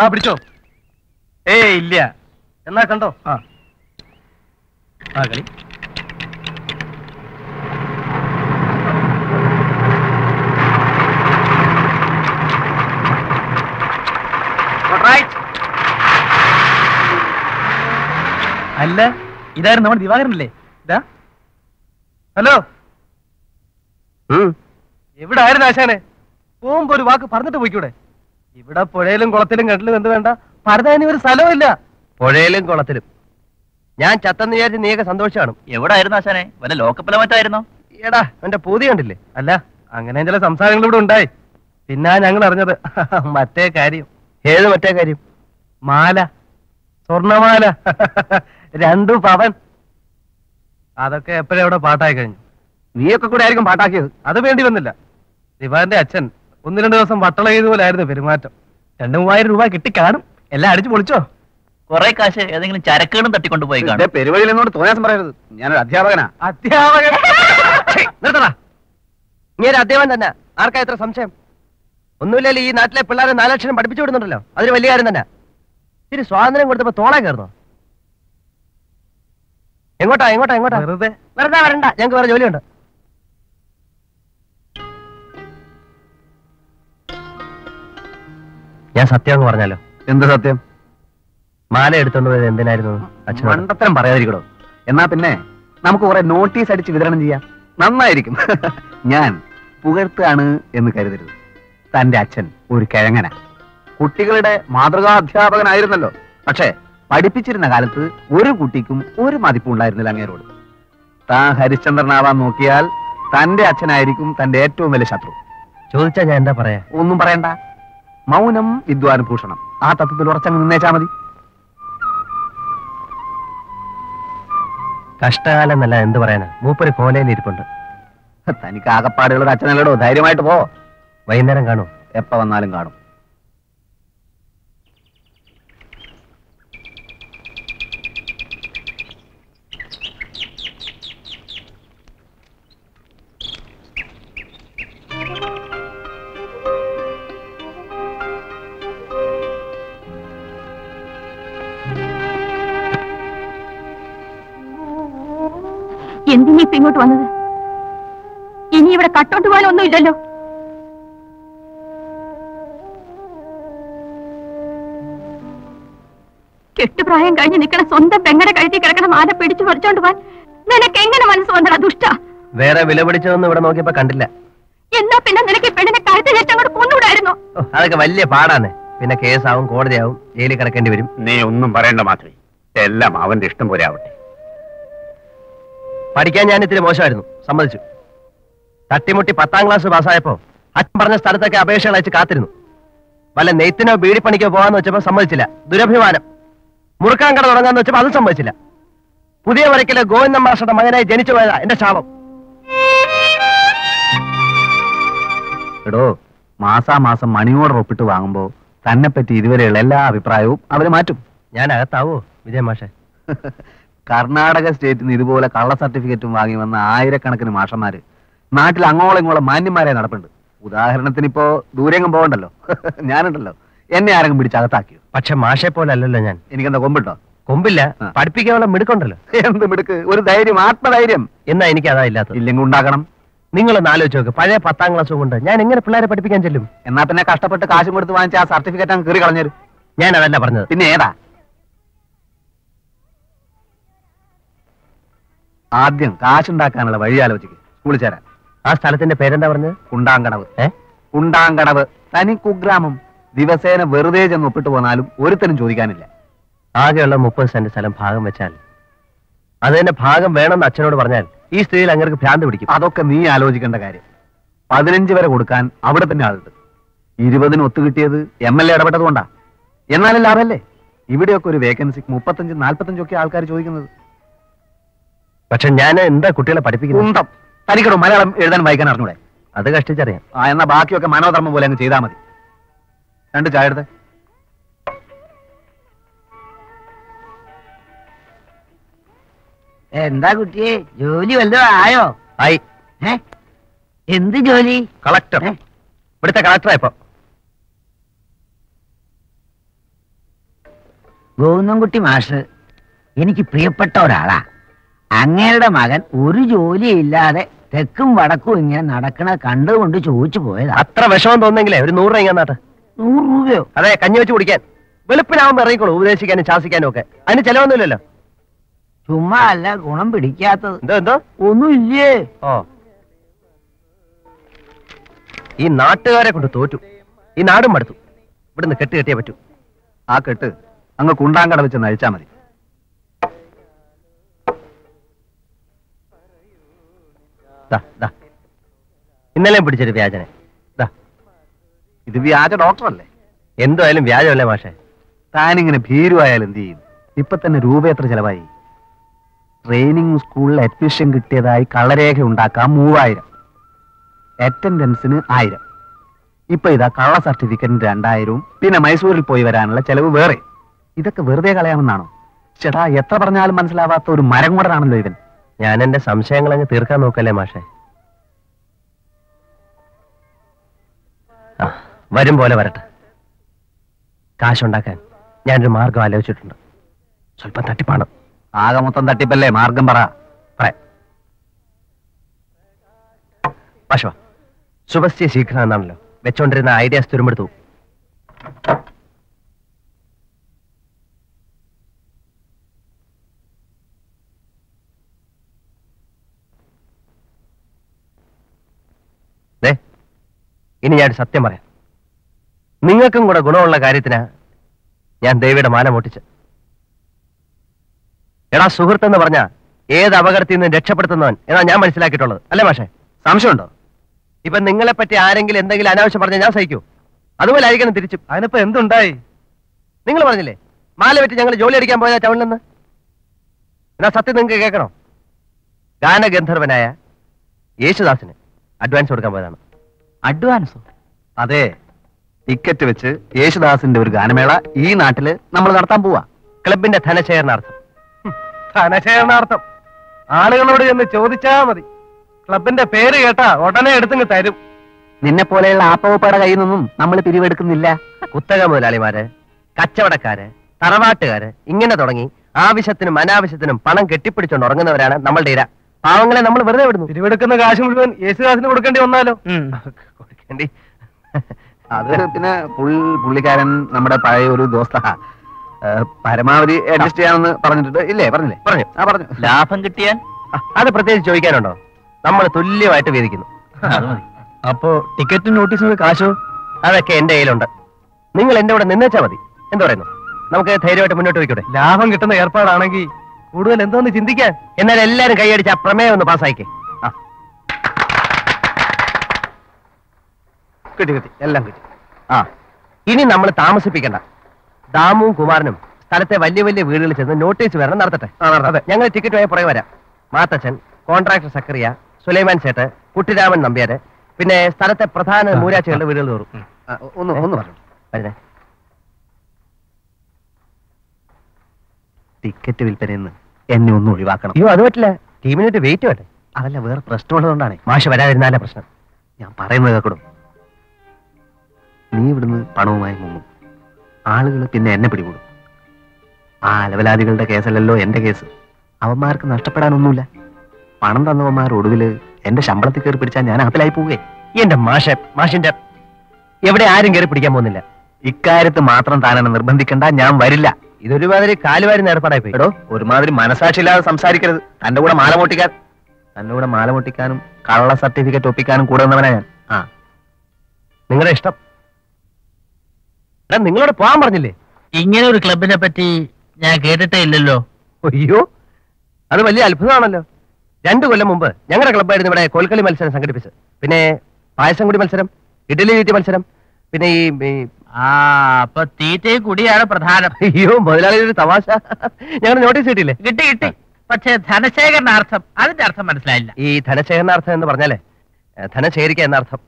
ദാ പിടിച്ചോ. ഏ ഇല്ല. എന്നാ കണ്ടോ? ആ. ആ കളി. അല്ല ഇതായിരുന്നു നമ്മുടെ ദിവാകരനല്ലേ? ഇതാ ഹലോ. എവിടെ ആയിരുന്നു ആശാനെ? പോകുമ്പോ ഒരു വാക്ക് പറഞ്ഞിട്ട് പോയിക്കൂടെ? ഇവിടെ പുഴയിലും കുളത്തിലും കണ്ടിലും എന്ത് വേണ്ട? പരതാനി ഒരു സ്ഥലമില്ല പുഴയിലും കുളത്തിലും. ഞാൻ ചത്തെന്ന് വിചാരിച്ച് നീയൊക്കെ സന്തോഷമാണ് എവിടെ ആയിരുന്നു ആശാനെ? വല്ല ലോക്കപ്പല മറ്റായിരുന്നോ? എടാ എന്റെ പൂതി കണ്ടില്ലേ? അല്ല അങ്ങനെ ചില സംസാരങ്ങൾ ഇവിടെ ഉണ്ടായി. പിന്നെ ഞങ്ങൾ അറിഞ്ഞത്. മറ്റേ കാര്യം. ഏത് മറ്റേ കാര്യം? മാല. സ്വർണമാല. രണ്ടു പവൻ. അതൊക്കെ എപ്പോഴെവിടെ പാട്ടായി കഴിഞ്ഞു. നീയൊക്കെ കൂടെ ആയിരിക്കും പാട്ടാക്കിയത്. അത് വേണ്ടി വന്നില്ല. ദിവാന്റെ അച്ഛൻ ഒന്ന് രണ്ട് ദിവസം വട്ടള പോലെ ആയിരുന്നു പെരുമാറ്റം. രണ്ടു മൂവായിരം രൂപ കിട്ടി കാണും. എല്ലാം അടിച്ചു പൊളിച്ചോ? കുറെ കാശ് ഏതെങ്കിലും ചരക്കുകളും തട്ടിക്കൊണ്ട് പോയി കാണും. പെരുവഴിയിൽ നിന്നോട് തോന്നാസം പറയരുത്. ഞാനൊരു അധ്യാപകനാ. അധ്യാപകൻ? നിർത്തടാ. ഇങ്ങനെ അധ്യാപകൻ തന്നെ. ആർക്കാ എത്ര സംശയം? ഒന്നുമില്ലല്ലോ ഈ നാട്ടിലെ പിള്ളേരെ നാലക്ഷരം പഠിപ്പിച്ചു വിടുന്നുണ്ടല്ലോ. അതൊരു വലിയ കാര്യം തന്നെ. ഇത്തിരി സ്വാതന്ത്ര്യം കൊടുത്തപ്പോ തോളെ കയറുന്നോ? എങ്ങോട്ടാ എങ്ങോട്ടാ എങ്ങോട്ടാ? വെറുതെ. വെറുതെ വരണ്ട. ഞങ്ങൾക്ക് വേറെ ജോലിയുണ്ട്. ഞാൻ സത്യം എന്ന് പറഞ്ഞാലോ? എന്ത് സത്യം? മാല എടുത്തോണ്ട് പോയത് എന്തിനായിരുന്നു? അച്ഛൻ മണ്ടത്തരം പറയാതിരിക്കണോ എന്നാ പിന്നെ നമുക്ക് കുറെ നോട്ടീസ് അടിച്ച് വിതരണം ചെയ്യാം. നന്നായിരിക്കും. ഞാൻ പുകഴ്ത്താണ് എന്ന് കരുതരുത്. തന്റെ അച്ഛൻ ഒരു കിഴങ്ങന. കുട്ടികളുടെ മാതൃകാ അധ്യാപകനായിരുന്നല്ലോ പക്ഷേ പഠിപ്പിച്ചിരുന്ന കാലത്ത് ഒരു കുട്ടിക്കും ഒരു മതിപ്പും ഉണ്ടായിരുന്നില്ല അങ്ങേരോട്. താൻ ഹരിശ്ചന്ദ്രനാവാൻ നോക്കിയാൽ തന്റെ അച്ഛനായിരിക്കും തന്റെ ഏറ്റവും വലിയ ശത്രു. ചോദിച്ചാ ഞാൻ എന്താ പറയാ? ഒന്നും പറയണ്ട. മൗനം വിദ്വാനുഭൂഷണം ആ തത്വത്തിൽ ഉറച്ചങ്ങ് നിന്നേച്ചാ മതി. കഷ്ടകാലം എന്നല്ല എന്ത് പറയാനാ? മൂപ്പര് കോലയിലിരിപ്പുണ്ട് തനിക്ക് ആകപ്പാടുകളുടെ അച്ഛനല്ലടോ? ധൈര്യമായിട്ട് പോ. വൈകുന്നേരം കാണും. എപ്പ വന്നാലും കാണും. ഇപ്പൊ ഇങ്ങോട്ട് വന്നത്? ഇനി ഇവിടെ കട്ടോട്ട് പോകാനൊന്നും ഇല്ലല്ലോ. കെട്ടുപ്രായം കഴിഞ്ഞ് നിൽക്കണ സ്വന്തം പെങ്ങടെ കഴുത്തി കിടക്കണ മാല പിടിച്ചു പറിച്ചോണ്ട് പോവാൻ നിനക്ക് എങ്ങനെ മനസ്സ് വന്നടാ ദുഷ്ട? വേറെ വില പിടിച്ചതൊന്നും ഇവിടെ നോക്കിയപ്പോ കണ്ടില്ല. എന്നാ പിന്നെ നിനക്ക് പെണ്ണിനെ കഴുത്തി കൊന്നുകൂടായിരുന്നോ ഓ, അതൊക്കെ വലിയ പാടാണ്. പിന്നെ കേസാവും കോടതിയാവും ജയിലിൽ കിടക്കേണ്ടി വരും. നീ ഒന്നും പറയേണ്ട മാത്രമേ എല്ലാം അവന്റെ ഇഷ്ടം പോലെ ആവട്ടെ. പഠിക്കാൻ ഞാൻ ഇത്തിരി മോശമായിരുന്നു. സമ്മതിച്ചു. തട്ടിമുട്ടി പത്താം ക്ലാസ് പാസ്സായപ്പോ അച്ഛൻ പറഞ്ഞ സ്ഥലത്തൊക്കെ അപേക്ഷകൾ അയച്ച് കാത്തിരുന്നു. വല്ല നെയ്ത്തിനോ ബീഡിപ്പണിക്കോ പോകാന്ന് വെച്ചപ്പോ സമ്മതിച്ചില്ല. ദുരഭിമാനം. മുറുക്കാൻ കട തുടങ്ങാന്ന് വെച്ചപ്പോ അതും സമ്മതിച്ചില്ല. പുതിയ വരക്കിലെ ഗോവിന്ദൻ മാഷയുടെ മകനായി ജനിച്ചു പോയതാ എന്റെ ശാപം. എടോ മാസാമാസം മണി ഓർഡർ ഒപ്പിട്ട് വാങ്ങുമ്പോ തന്നെ പറ്റി ഇതുവരെയുള്ള എല്ലാ അഭിപ്രായവും അവർ മാറ്റും. ഞാൻ അകത്താവോ വിജയ മാഷെ? കർണാടക സ്റ്റേറ്റിൽ നിന്ന് ഇതുപോലെ കള്ള സർട്ടിഫിക്കറ്റും വാങ്ങി വന്ന ആയിരക്കണക്കിന് മാഷന്മാര് നാട്ടിൽ അങ്ങോളം ഇങ്ങോളം മാന്യന്മാരെ നടപ്പുണ്ട്. ഉദാഹരണത്തിന് ഇപ്പോ ദൂരെങ്ങും പോകണ്ടല്ലോ? ഞാനുണ്ടല്ലോ. എന്നെ ആരെങ്കിലും പിടിച്ചകത്താക്കിയോ പക്ഷെ മാഷെ പോലെ അല്ലല്ലോ ഞാൻ. എനിക്കെന്താ കൊമ്പിട്ടോ കൊമ്പില്ല. പഠിപ്പിക്കാനുള്ള മിടുക്കുണ്ടല്ലോ. എന്ത് മിടുക്ക്? ഒരു ധൈര്യം ആത്മധൈര്യം. എന്നാ എനിക്ക് അതാ ഇല്ലാത്തത്. ഇല്ലെങ്കിൽ ഉണ്ടാക്കണം. നിങ്ങളൊന്ന് ആലോചിച്ച് നോക്ക്. പഴയ പത്താം ക്ലാസ് കൊണ്ട് ഞാൻ എങ്ങനെ പിള്ളേരെ പഠിപ്പിക്കാൻ ചെല്ലും? എന്നാ പിന്നെ കഷ്ടപ്പെട്ട് കാശും കൊടുത്ത് വാങ്ങിച്ച ആ സർട്ടിഫിക്കറ്റ് അങ്ങ് കീറി കളഞ്ഞു ഞാൻ അതല്ല പറഞ്ഞത്. പിന്നെ ഏതാ? ആദ്യം കാശുണ്ടാക്കാനുള്ള വഴി ആലോചിക്ക്. സ്കൂളിൽ ചേരാൻ. ആ സ്ഥലത്തിന്റെ പേരെന്താ പറഞ്ഞത്? കുണ്ടാങ്കടവ്. ഏ? കുണ്ടാങ്കടവ്. തനി കുഗ്രാമം. ദിവസേന വെറുതെ ചെന്ന് ഒപ്പിട്ട് പോന്നാലും ഒരുത്തനും ചോദിക്കാനില്ല. ആകെയുള്ള മുപ്പത് സെന്റ് സ്ഥലം ഭാഗം വെച്ചാൽ. അത് തന്നെ ഭാഗം വേണമെന്ന് അച്ഛനോട് പറഞ്ഞാൽ ഈ സ്ത്രീയിൽ അങ്ങനെ ഭ്രാന്ത് പിടിക്കും. അതൊക്കെ നീ ആലോചിക്കേണ്ട കാര്യം. പതിനഞ്ച് വരെ കൊടുക്കാൻ അവിടെ തന്നെ ആളുണ്ട്. ഇരുപതിന് ഒത്തു കിട്ടിയത് എം എൽ എ ഇടപെട്ടത് കൊണ്ടാ എന്നാലും ലാഭമല്ലേ ഇവിടെയൊക്കെ ഒരു വേക്കൻസിക്ക് മുപ്പത്തഞ്ചും നാൽപ്പത്തഞ്ചും ഒക്കെ ആൾക്കാർ ചോദിക്കുന്നത്. പക്ഷെ ഞാൻ എന്താ കുട്ടികളെ പഠിപ്പിക്കുന്നത്? തനിക്കടോ മലയാളം എഴുതാൻ വായിക്കാൻ അറിഞ്ഞൂടെ? അത് കഷ്ടിച്ചറിയാം. ആ എന്നാ ബാക്കിയൊക്കെ മനോധർമ്മം പോലെ അങ്ങ് ചെയ്താൽ മതി. രണ്ട് ചായ എടുത്ത്. എന്താ കുട്ടിയെ? ജോലി വല്ലതും ആയോ? ആയി. എന്ത് ജോലി? കളക്ടർ? ഇവിടുത്തെ കളക്ടറാ ഇപ്പൊ. ഗോവിന്ദൻകുട്ടി മാഷ് എനിക്ക് പ്രിയപ്പെട്ട ഒരാളാ. അങ്ങയുടെ മകൻ ഒരു ജോലിയില്ലാതെ തെക്കും വടക്കും ഇങ്ങനെ നടക്കണ കണ്ടുകൊണ്ട് ചോദിച്ചു പോയതാ. അത്ര വിഷമം തോന്നെങ്കിലേ ഒരു നൂറ് രൂപ നാട്ടെ നൂറ് രൂപയോ? അതെ കഞ്ഞി വെച്ച് കുടിക്കാൻ. വെളുപ്പിനാവുമ്പോ ഇറങ്ങിക്കോളൂ ഉപദേശിക്കാനും ശാസിക്കാനും ഒക്കെ അതിന് ചെലവൊന്നുമില്ലല്ലോ. ചുമ്മാ അല്ല ഗുണം പിടിക്കാത്തത്. എന്തോ എന്തോ? ഒന്നുമില്ലേ? ഓ. ഈ നാട്ടുകാരെ കൊണ്ട് തോറ്റു. ഈ നാടും മടുത്തു. ഇവിടുന്ന് കെട്ട് കെട്ടിയേ പറ്റൂ. ആ കെട്ട് അങ്ങ് കുണ്ടാങ്കട വെച്ച് നഴിച്ചാ മതി. ഇന്നലെയും പിടിച്ചൊരു വ്യാജനെ. ഇത് വ്യാജ ഡോക്ടറല്ലേ? എന്തായാലും വ്യാജമല്ലേ മാഷേ? താനിങ്ങനെ ഭീരുവായാലും എന്ത് ചെയ്യും? ഇപ്പൊ തന്നെ രൂപ എത്ര ചെലവായി? ട്രെയിനിങ് സ്കൂളിൽ അഡ്മിഷൻ കിട്ടിയതായി കള്ളരേഖ ഉണ്ടാക്കാം മൂവായിരം. അറ്റൻഡൻസിന് ആയിരം. ഇപ്പൊ ഇതാ കള്ള സർട്ടിഫിക്കറ്റിന് രണ്ടായിരവും പിന്നെ മൈസൂരിൽ പോയി വരാനുള്ള ചെലവ് വേറെ. ഇതൊക്കെ വെറുതെ കളയാമെന്നാണോ? ചേട്ടാ എത്ര പറഞ്ഞാലും മനസ്സിലാവാത്ത ഒരു മരം കൊണ്ടനാണല്ലോ ഇവൻ. ഞാൻ എന്റെ സംശയങ്ങൾ അങ്ങ് തീർക്കാൻ നോക്കല്ലേ മാഷേ? വരും പോലെ വരട്ടെ. കാശുണ്ടാക്കാൻ ഞാനൊരു മാർഗം ആലോചിച്ചിട്ടുണ്ട്. സ്വല്പം തട്ടിപ്പാണ്. ആകെ മൊത്തം തട്ടിപ്പല്ലേ? മാർഗം പറ. പശുവ ശുഭസ്യ ശീഘ്രം എന്നാണല്ലോ. വെച്ചോണ്ടിരുന്ന ഐഡിയാസ് തുരുമ്പെടുത്തു ദേ, ഇനി ഞാൻ സത്യം പറയാം. നിങ്ങൾക്കും കൂടെ ഗുണമുള്ള കാര്യത്തിനാ ഞാൻ ദേവിയുടെ മാല പൊട്ടിച്ച് എടാ സുഹൃത്ത് എന്ന് പറഞ്ഞ ഏത് അപകടത്തിൽ നിന്ന് രക്ഷപ്പെടുത്തുന്നവൻ എന്നാ ഞാൻ മനസ്സിലാക്കിയിട്ടുള്ളത്. അല്ലേ മാഷേ? സംശയമുണ്ടോ? ഇപ്പൊ നിങ്ങളെ പറ്റി ആരെങ്കിലും എന്തെങ്കിലും അനാവശ്യം പറഞ്ഞാൽ ഞാൻ സഹിക്കൂ. അതുപോലെ ആയിരിക്കണം തിരിച്ചു. അതിനിപ്പോ എന്തുണ്ടായി? നിങ്ങൾ പറഞ്ഞില്ലേ മാല വെച്ച് ഞങ്ങൾ ജോലി അടിക്കാൻ പോയതാ ടൗണിൽ നിന്ന്? എന്നാ സത്യം നിങ്ങൾക്ക് കേൾക്കണോ? ഗാനഗന്ധർവനായ യേശുദാസിന് അഡ്വാൻസ് കൊടുക്കാൻ പോയതാണ്. അഡ്വാൻസോ? അതെ. ടിക്കറ്റ് വെച്ച് യേശുദാസിന്റെ ഒരു ഗാനമേള ഈ നാട്ടിൽ നമ്മൾ നടത്താൻ പോവാ. ക്ലബിന്റെ ധനശേഖരണാർത്ഥം. ധനശേഖരണാർത്ഥം. ആളുകളോട് ചെന്ന് ചോദിച്ചാ മതി. ക്ലബിന്റെ പേര് കേട്ടാ ഉടനെ എടുത്തു തരും. നിന്നെ പോലെയുള്ള ആപ്പവപ്പാട കയ്യിൽ നിന്നും നമ്മൾ പിരിവെടുക്കുന്നില്ല. കുത്തക മുതലാളിമാര് കച്ചവടക്കാര് തറവാട്ടുകാര് ഇങ്ങനെ തുടങ്ങി ആവശ്യത്തിനും അനാവശ്യത്തിനും പണം കെട്ടിപ്പിടിച്ചുകൊണ്ട് ഉറങ്ങുന്നവരാണ് നമ്മളുടെ ഇര. പാവങ്ങളെ നമ്മൾ വെറുതെ വിടുന്നു. പിരിവെടുക്കുന്ന കാശ് മുഴുവൻ യേശുദാസിന് കൊടുക്കേണ്ടി വന്നാലോ? കൊടുക്കേണ്ടി. അത് പിന്നെ പുള്ളിക്കാരൻ നമ്മുടെ പഴയ ഒരു ദോസ്ത പരമാവധി അഡ്ജസ്റ്റ് ചെയ്യാമെന്ന് പറഞ്ഞിട്ടുണ്ട്. ഇല്ലേ? പറഞ്ഞില്ലേ? പറഞ്ഞു. ആ പറഞ്ഞു. ലാഭം കിട്ടിയാൽ? അത് പ്രത്യേകിച്ച് ചോദിക്കാനുണ്ടോ? നമ്മൾ തുല്യമായിട്ട് വീതിക്കുന്നു അപ്പോ ടിക്കറ്റും നോട്ടീസിനും കാശോ? അതൊക്കെ എന്റെ കയ്യിലുണ്ട്. നിങ്ങൾ എന്റെ കൂടെ നിന്നേച്ചാ മതി. എന്താ പറയുന്നു? നമുക്ക് ധൈര്യമായിട്ട് മുന്നോട്ട് പോയിക്കോട്ടെ ലാഭം കിട്ടുന്ന ഏർപ്പാടാണെങ്കിൽ കൂടുതൽ എന്തോന്ന് ചിന്തിക്കാൻ? എന്നാൽ എല്ലാരും കൈയടിച്ച് ആ പ്രമേയം ഒന്ന് പാസ്സായിക്കേ. കിട്ടി കിട്ടി. എല്ലാം കിട്ടി. ആ. ഇനി നമ്മൾ താമസിപ്പിക്കണ്ട. ദാമുവും കുമാരനും സ്ഥലത്തെ വലിയ വലിയ വീടുകളിൽ ചെന്ന് നോട്ടീസ് വരണം നടത്തട്ടെ. അതെ ഞങ്ങൾ ടിക്കറ്റ് പോയ പുറകെ വരാം. മാത്തച്ഛൻ കോൺട്രാക്ടർ സക്കറിയ സുലൈമാൻ ചേട്ട് കുട്ടിരാമൻ നമ്പ്യാര് പിന്നെ സ്ഥലത്തെ പ്രധാന മൂരാച്ചികളുടെ വീടുകൾ തോറും. ഒന്ന് ഒന്ന് പറഞ്ഞു. വരുന്നേ ടിക്കറ്റ് വിൽപ്പനയെന്ന് എന്നെ ഒന്ന് ഒഴിവാക്കണം. അയ്യോ അത് പറ്റില്ല. ടീമിനായിട്ട് വെയിറ്റ് വേണ്ടേ? അതല്ല വേറെ പ്രശ്നമുള്ളതുകൊണ്ടാണ് മാഷ് വരാതിരുന്നാലേ പ്രശ്നം. ഞാൻ പറയുന്നത് കേൾക്കണം നീ ഇവിടുന്ന് പണവുമായി മുങ്ങും. ആളുകൾ പിന്നെ എന്നെ പിടികൂടും. ആ അലവലാദികളുടെ കേസല്ലല്ലോ എന്റെ കേസ്. അവന്മാർക്ക് നഷ്ടപ്പെടാനൊന്നുമില്ല. പണം തന്നവന്മാർ ഒടുവിൽ എന്റെ ശമ്പളത്തിൽ കയറി പിടിച്ചാൽ ഞാൻ അകത്തിലായി പോവുകയെ എന്റെ മാഷ മാഷിന്റെ എവിടെ ആരും കയറി പിടിക്കാൻ പോകുന്നില്ല. ഇക്കാര്യത്ത് മാത്രം താനെന്നെ നിർബന്ധിക്കണ്ട ഞാൻ വരില്ല. ഇതൊരുമാതിരി കാലുവാരി നേർപ്പാടായി പോയി. എടോ ഒരുമാതിരി മനസാക്ഷിയില്ലാതെ സംസാരിക്കരുത്. തന്റെ കൂടെ മാല പൊട്ടിക്കാൻ തന്റെ കൂടെ മാല പൊട്ടിക്കാനും കള്ള സർട്ടിഫിക്കറ്റ് ഒപ്പിക്കാനും കൂടെ വന്നവനാ ഞാൻ. ആ. നിങ്ങളുടെ ഇഷ്ടം. എടാ നിങ്ങളോട് പോകാൻ പറഞ്ഞില്ലേ? ഇങ്ങനെ ഒരു ക്ലബിനെ പറ്റി ഞാൻ കേട്ടിട്ടേ ഇല്ലല്ലോ. അയ്യോ അത് വലിയ അത്ഭുതമാണല്ലോ. രണ്ടു കൊല്ലം മുമ്പ് ഞങ്ങളുടെ ക്ലബ്ബായിരുന്നു ഇവിടെ കൊൽക്കളി മത്സരം സംഘടിപ്പിച്ചത്. പിന്നെ പായസം കുടി മത്സരം ഇഡലി വീട്ടി മത്സരം പിന്നെ ഈ- ആ അപ്പൊ തീറ്റയും കുടിയാണ് പ്രധാനം. അയ്യോ മുതലാളി ഒരു തമാശ. ഞങ്ങൾ നോട്ടീസ് കിട്ടിയില്ലേ കിട്ടി കിട്ടി. പക്ഷേ ധനശേഖരണാർത്ഥം അതിന്റെ അർത്ഥം മനസ്സിലായില്ല. ഈ ധനശേഖരണാർത്ഥം എന്ന് പറഞ്ഞാലേ ഏ, ശേഖരിക്കുക എന്നർത്ഥം.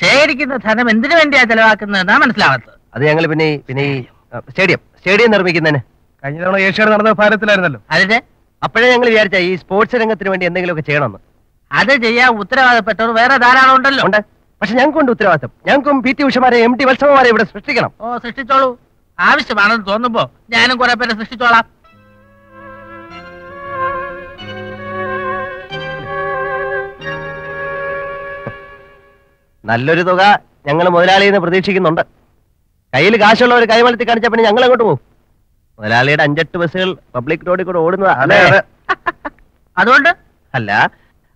ശേഖരിക്കുന്ന ധനം എന്തിനു വേണ്ടിയാ ചെലവാക്കുന്നതെന്നാ മനസ്സിലാവാത്തത്. അത് ഞങ്ങൾ പിന്നെ ഈ- പിന്നെ ഈ സ്റ്റേഡിയം. സ്റ്റേഡിയം നിർമ്മിക്കുന്നതിന്. കഴിഞ്ഞ തവണ ഏഷ്യാഡ് നടന്ന ഭാരതത്തിലായിരുന്നല്ലോ. അതെ അപ്പോഴേ ഞങ്ങൾ വിചാരിച്ച ഈ സ്പോർട്സ് രംഗത്തിന് വേണ്ടി എന്തെങ്കിലുമൊക്കെ ചെയ്യണമെന്ന്. അത് ചെയ്യാൻ ഉത്തരവാദപ്പെട്ടവർ വേറെ ധാരാളം ഉണ്ടല്ലോ. ഉണ്ട്. പക്ഷെ ഞങ്ങൾക്കുണ്ട് ഉത്തരവാദിത്തം. ഞങ്ങൾക്കും പി ടി ഉഷമാരെ എം ടി വത്സവമാരെ ഇവിടെ സൃഷ്ടിക്കണം. ഓ സൃഷ്ടിച്ചോളൂ. ആവശ്യമാണെന്ന് തോന്നുമ്പോ ഞാനും കുറെ പേരെ സൃഷ്ടിച്ചോളാം. നല്ലൊരു തുക ഞങ്ങൾ മുതലാളിയിൽ നിന്ന് പ്രതീക്ഷിക്കുന്നുണ്ട്. കയ്യിൽ കാശുള്ളവർ കൈമലത്തി കാണിച്ച പിന്നെ ഞങ്ങൾ അങ്ങോട്ട് പോകും? മുതലാളിയുടെ അഞ്ചെട്ട് ബസ്സുകൾ പബ്ലിക് റോഡിൽ കൂടെ ഓടുന്നതാണ് അതെ, അതെ. അതുകൊണ്ട്? അല്ല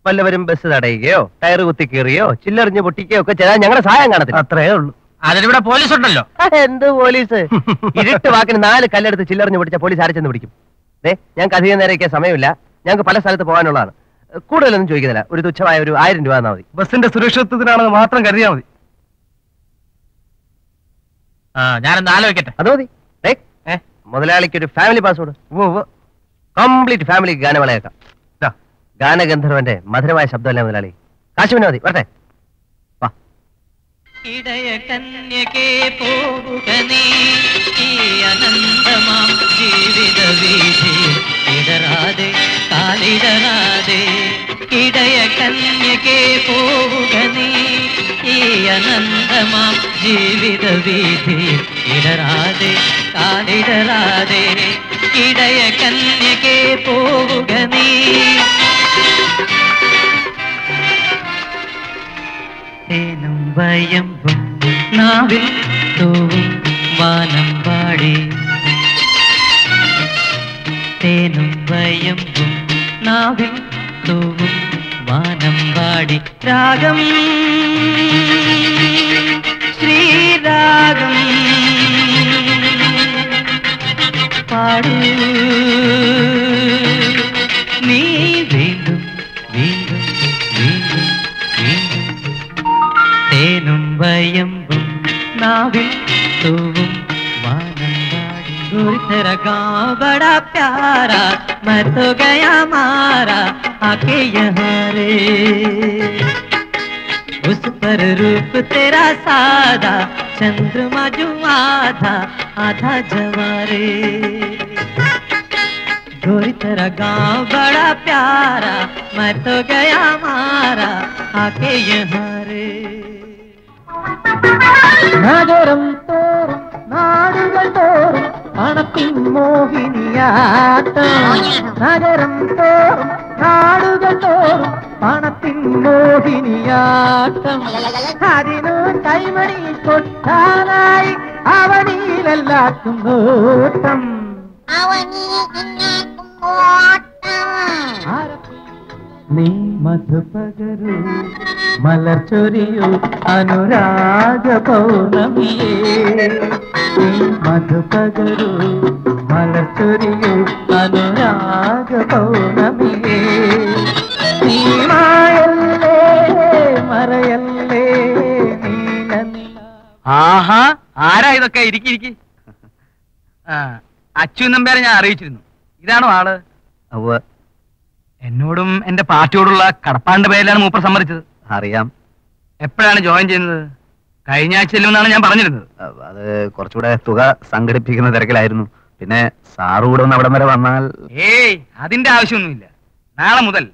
വല്ലവരും ബസ് തടയുകയോ ടയർ കുത്തി കീറുകയോ ചില്ലറിഞ്ഞ് പൊട്ടിക്കുകയോ ഒക്കെ ചെയ്താൽ ഞങ്ങളുടെ സഹായം കാണത്തില്ല. അത്രേ ഉള്ളൂ. അതിലിവിടെ പോലീസ് ഉണ്ടല്ലോ. എന്ത് പോലീസ് ഇരുട്ട് വാക്കിന് നാല് കല്ലെടുത്ത് ചില്ലറിഞ്ഞ് പൊട്ടിച്ച പോലീസ് ആരെ ചെന്ന് പിടിക്കും? ദേ ഞങ്ങൾക്ക് അധികം നേരമൊക്കെ സമയമില്ല. ഞങ്ങൾക്ക് പല സ്ഥലത്ത് പോകാനുള്ളതാണ്. കൂടുതലൊന്നും ചോദിക്കുന്നില്ല ഒരു തുച്ഛമായ ഒരു ആയിരം രൂപ തന്നാൽ മതി. ബസിന്റെ സുരക്ഷിതത്വത്തിനാണെന്ന് മാത്രം കരുതിയാൽ മതി. ആ ഞാനൊന്ന് ആലോചിക്കട്ടെ. അത് മതി. മുതലാളിക്ക് ഒരു ഫാമിലി പാസ്വേഡ് കംപ്ലീറ്റ് ഫാമിലി ഗാനമേളയാക്കാം ഗാനഗന്ധർവന്റെ മധുരമായ ശബ്ദമല്ലേ മുതലാളി? കാശുവിനെ മതി വരട്ടെ. ഇടയ കന്യകേ പോവുക നീ. അനന്തമാം ജീവിത വീതി ഇടറാതെ കാലിടറാതെ ഇടയ കന്യകേ പോവുക നീ. അനന്തമാം ജീവിത വീതി ഇടറാതെ കാലിടറാതെ ഇടയ കന്യകേ പോവുക നീ. വയമ്പും നാവിൽ തൂവും വാനം പാടി. തേനും വയമ്പും നാവിൽ തൂവും വാനം പാടി. രാഗം ശ്രീരാഗം പാടൂ. വയമ്പും നാവിൽ തൂവും വാനം പാടി गोरी तेरा गाँव बड़ा प्यारा मैं तो गया मारा आके यहाँ रे उस पर रूप तेरा सादा चंद्रमा जो आधा आधा जवारे गोरी तेरा गाँव बड़ा प्यारा मैं तो गया मारा आके यहाँ रे നഗരം തോറും നാടുകൾ തോറും പണത്തിൻ മോഹിനിയാട്ടം. നഗരം തോറും നാടുകൾ തോറും പണത്തിൻ മോഹിനിയാട്ടം. അതിനു കൈമണി കൊട്ടാനായി അവനിലെല്ലാം അവനിലാക്കുന്നോട്ടം നീ മധുപകരു മലർച്ചൊരിയു അനുരാഗ പൗർണമിയേ. നീ മധുപകരു മലർച്ചൊരിയു അനുരാഗ പൗർണമിയേ. നീ മായല്ലേ മറയല്ലേ ആഹാ ആരാ ഇതൊക്കെ? ഇരിക്കി ഇരിക്കി. ആ അച്യുൻ നമ്പ്യാരെ ഞാൻ അറിയിച്ചിരുന്നു. ഇതാണോ ആൾ? അവ എന്നോടും എന്റെ പാർട്ടിയോടുള്ള കടപ്പാണ്ട് പേരിലാണ് മൂപ്പർ സമ്മതിച്ചത്. അറിയാം. എപ്പോഴാണ് ജോയിൻ ചെയ്യുന്നത്? കഴിഞ്ഞ ആഴ്ച എന്നാണ് ഞാൻ പറഞ്ഞിരുന്നത്. അത് കുറച്ചുകൂടെ തുക സംഘടിപ്പിക്കുന്ന തിരക്കിലായിരുന്നു. പിന്നെ സാറ് കൂടെ ഒന്ന് അവിടം വരെ വന്നാൽ ഏയ് അതിന്റെ ആവശ്യമൊന്നുമില്ല. നാളെ മുതൽ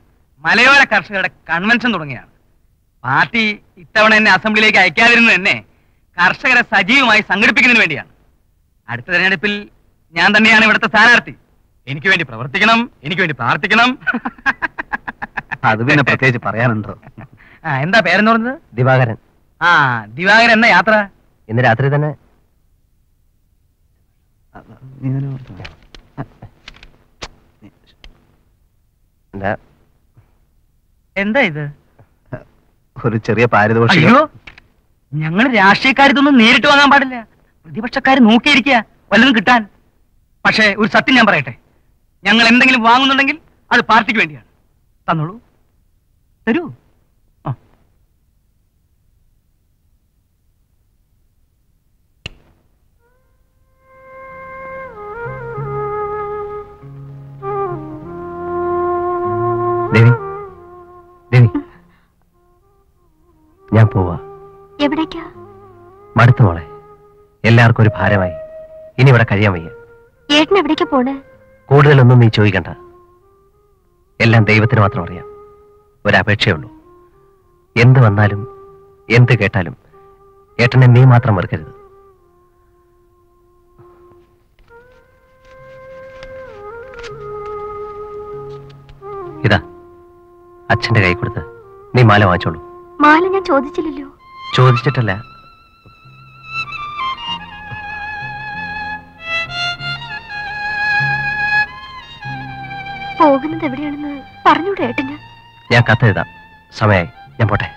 മലയോര കർഷകരുടെ കൺവെൻഷൻ തുടങ്ങിയാണ്. പാർട്ടി ഇത്തവണ എന്നെ അസംബ്ലിയിലേക്ക് അയക്കാതിരുന്നത് തന്നെ കർഷകരെ സജീവമായി സംഘടിപ്പിക്കുന്നതിന് വേണ്ടിയാണ്. അടുത്ത തെരഞ്ഞെടുപ്പിൽ ഞാൻ തന്നെയാണ് ഇവിടുത്തെ സ്ഥാനാർത്ഥി. എനിക്ക് വേണ്ടി പ്രവർത്തിക്കണം എനിക്ക് വേണ്ടി പ്രാർത്ഥിക്കണം. അത് പിന്നെ പ്രത്യേകിച്ച് പറയാനുണ്ടോ? ആ എന്താ പേരെന്ന് പറഞ്ഞത്? ദിവാകരൻ. ആ ദിവാകരൻ എന്ന യാത്ര? ഇന്ന് രാത്രി തന്നെ. എന്താ? ഇത്? ഒരു ചെറിയ പാരിതോഷികം. ഞങ്ങൾ രാഷ്ട്രീയക്കാരിതൊന്നും നേരിട്ട് വാങ്ങാൻ പാടില്ല. പ്രതിപക്ഷക്കാർ നോക്കിയിരിക്കുക വല്ലതും കിട്ടാൻ. പക്ഷേ ഒരു സത്യം ഞാൻ പറയട്ടെ. ഞങ്ങൾ എന്തെങ്കിലും വാങ്ങുന്നുണ്ടെങ്കിൽ അത് പാർട്ടിക്ക് വേണ്ടിയാണ്. തന്നോളൂ. തരൂ. ദേവി. ദേവി. ഞാൻ പോവാ. എവിടേക്കാ? മടുത്തു മോളെ. എല്ലാവർക്കും ഒരു ഭാരമായി. ഇനി ഇവിടെ കഴിയാൻ വയ്യ. ഏട്ടൻ എവിടേക്കാ പോണേ? കൂടുതലൊന്നും നീ ചോദിക്കണ്ട. എല്ലാം ദൈവത്തിന് മാത്രം അറിയാം. ഒരപേക്ഷയുള്ളൂ. എന്ത് വന്നാലും എന്ത് കേട്ടാലും ഏട്ടനെ നീ മാത്രം വെറുക്കരുത് ഇതാ അച്ഛന്റെ കൈ കൊടുത്ത് നീ മാല വാങ്ങിച്ചോളൂ. മാല ഞാൻ ചോദിച്ചില്ലല്ലോ. ചോദിച്ചിട്ടല്ല പോകുന്നത് എവിടെയാണെന്ന് പറഞ്ഞൂടെ ഏട്ടന് ഞാൻ. കത്തെഴുതാം. സമയായി. ഞാൻ പോട്ടെ.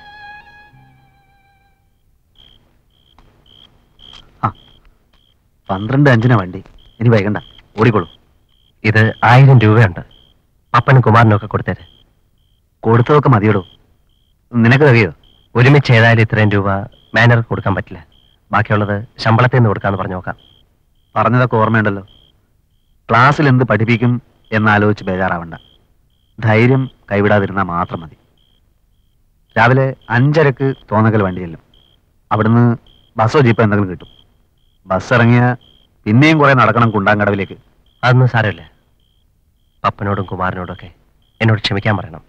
പന്ത്രണ്ട് അഞ്ചിനാ വണ്ടി. ഇനി വൈകണ്ട. ഓടിക്കോളൂ. ഇത് ആയിരം രൂപയുണ്ട്. അപ്പനും കുമാരനും ഒക്കെ കൊടുത്തേര്. കൊടുത്തതൊക്കെ മതിയോളൂ നിനക്ക് കഴിയോ ഒരുമിച്ച് ഏതായാലും ഇത്രയും രൂപ മാനർക്ക് കൊടുക്കാൻ പറ്റില്ല. ബാക്കിയുള്ളത് ശമ്പളത്തിൽ നിന്ന് കൊടുക്കാന്ന് പറഞ്ഞു നോക്കാം. പറഞ്ഞതൊക്കെ ഓർമ്മയുണ്ടല്ലോ. ക്ലാസ്സിൽ എന്ത് പഠിപ്പിക്കും? എന്നാലോചിച്ച് ബേജാറാവണ്ട. ധൈര്യം കൈവിടാതിരുന്നാൽ മാത്രം മതി. രാവിലെ അഞ്ചരക്ക് തോന്നകൽ വണ്ടി ചെല്ലും. അവിടുന്ന് ബസ്സോ ജീപ്പോ എന്തെങ്കിലും കിട്ടും. ബസ് ഇറങ്ങിയ പിന്നെയും കുറെ നടക്കണം കുണ്ടാങ്കടവിലേക്ക്. അതൊന്നും സാരമില്ല. പപ്പനോടും കുമാരനോടും ഒക്കെ എന്നോട് ക്ഷമിക്കാൻ പറയണം.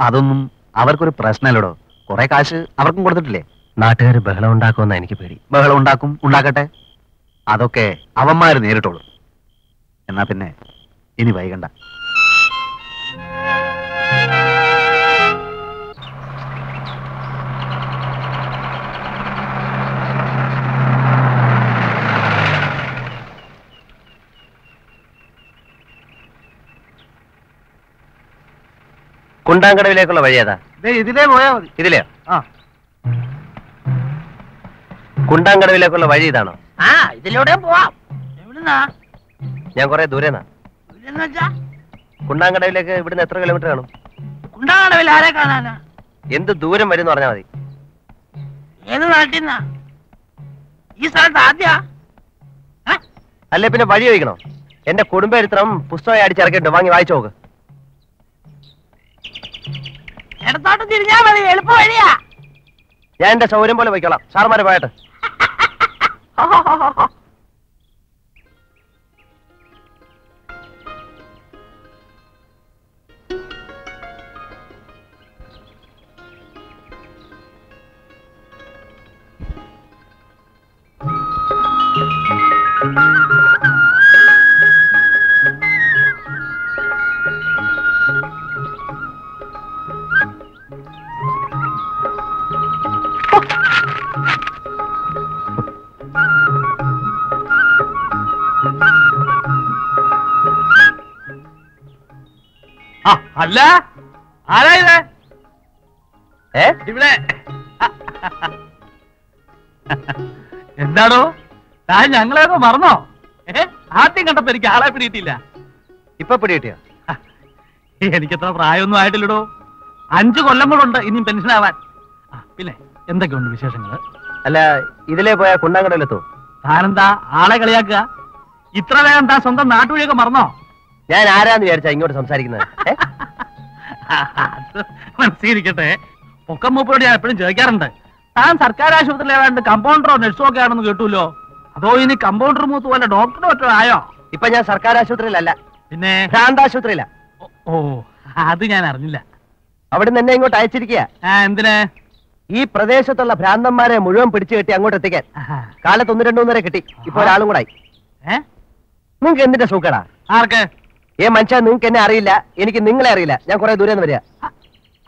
അതൊന്നും അവർക്കൊരു പ്രശ്നമല്ലടോ. കുറെ കാശ് അവർക്കും കൊടുത്തിട്ടില്ലേ? നാട്ടുകാർ ബഹളം ഉണ്ടാക്കുമെന്നാ എനിക്ക് പേടി. ബഹളം ഉണ്ടാക്കും ഉണ്ടാക്കട്ടെ. അതൊക്കെ അവന്മാർ നേരിട്ടോളൂ. എന്നാ പിന്നെ ഇനി വൈകണ്ട. കുണ്ടാങ്കടവിലേക്കുള്ള വഴി ഏതാ? ഇതിലേ പോയാ മതി. ഇതിലേ? ആ. കുണ്ടാങ്കടവിലേക്കുള്ള വഴി ഇതാണോ? ആ ഇതിലൂടെ പോവാം. എവിടുന്നാ? ഞാൻ കുറെ ദൂരെന്നാ. കുണ്ടാങ്കടവിലേക്ക് ഇവിടുന്ന് എത്ര കിലോമീറ്റർ കാണും? കുണ്ടാങ്കടവിൽ ആരെ കാണാനാ? എന്ത് ദൂരം വരും പറഞ്ഞാ പറഞ്ഞാൽ മതി. ഏത് നാട്ടിൽ ഈ സ്ഥലത്ത് ആദ്യ? അല്ലെ പിന്നെ വഴി ചോദിക്കണോ? എന്റെ കുടുംബചരിത്രം പുസ്തകം അടിച്ചിറക്കിട്ടു വാങ്ങി വായിച്ചു നോക്ക്. ഇടത്തോട്ട് തിരിഞ്ഞാ മതി. എളുപ്പ വഴിയാ. ഞാൻ എന്റെ സൗകര്യം പോലെ പോയിക്കോളാം. സാറുമാര് പോയട്ടെ. അല്ല? ആരാ ഇത്? ഏ? ഇവിടെ. എന്താണോ താൻ ഞങ്ങളേതോ മറന്നോ? ഏ? ആദ്യം കണ്ടപ്പോ എനിക്ക് ആളെ പിടിയിട്ടില്ല. ഇപ്പൊ പിടികിട്ടിയോ? എനിക്കത്ര പ്രായമൊന്നും ആയിട്ടില്ലടോ. അഞ്ചു കൊല്ലം കൂടെ ഇനിയും പെൻഷൻ ആവാൻ. പിന്നെ എന്തൊക്കെയുണ്ട് വിശേഷങ്ങൾ അല്ല ഇതിലേ പോയാ കുണ്ടാങ്കടലെത്തോ താനെന്താ ആളെ കളിയാക്കുക? ഇത്ര വേഗം താൻ സ്വന്തം നാട്ടുവഴിയൊക്കെ മറന്നോ? ഞാൻ ആരാന്ന് വിചാരിച്ചാ ഇങ്ങോട്ട് സംസാരിക്കുന്നത്? മനസ്സിരിക്കട്ടെ പൊക്കം മൂപ്പരോട് ഞാൻ എപ്പോഴും ചോദിക്കാറുണ്ട്. താൻ സർക്കാർ ആശുപത്രിയിൽ ഏതാണ്ട് കമ്പൗണ്ടറോ നഴ്സോ ഒക്കെ ആണെന്ന് കേട്ടുല്ലോ. അതോ ഇനി കമ്പൗണ്ടർ മൂത്ത് പോലെ ഡോക്ടറോ മറ്റോ ആയോ? ഇപ്പൊ ഞാൻ സർക്കാർ ആശുപത്രിയിലല്ല. പിന്നെ? ഭ്രാന്താശുപത്രിയില. ഓ, ഓ അത് ഞാൻ അറിഞ്ഞില്ല. അവിടുന്ന് എന്നെ ഇങ്ങോട്ട് അയച്ചിരിക്കുക എന്തിന്? ഈ പ്രദേശത്തുള്ള ഭ്രാന്തന്മാരെ മുഴുവൻ പിടിച്ചു കെട്ടി അങ്ങോട്ട് എത്തിക്കാൻ. കാലത്ത് ഒന്ന് രണ്ടു മൂന്നര കിട്ടി. ഇപ്പൊ ഒരാളും കൂടായി ഏ? നിങ്ങൾക്ക് എന്തിന്റെ സൂക്കടാ? ആർക്ക്? ഏ മനുഷ്യ നിങ്ങൾക്ക് എന്നെ അറിയില്ല. എനിക്ക് നിങ്ങളെ അറിയില്ല. ഞാൻ കുറെ ദൂരെ നിന്ന് വരിക.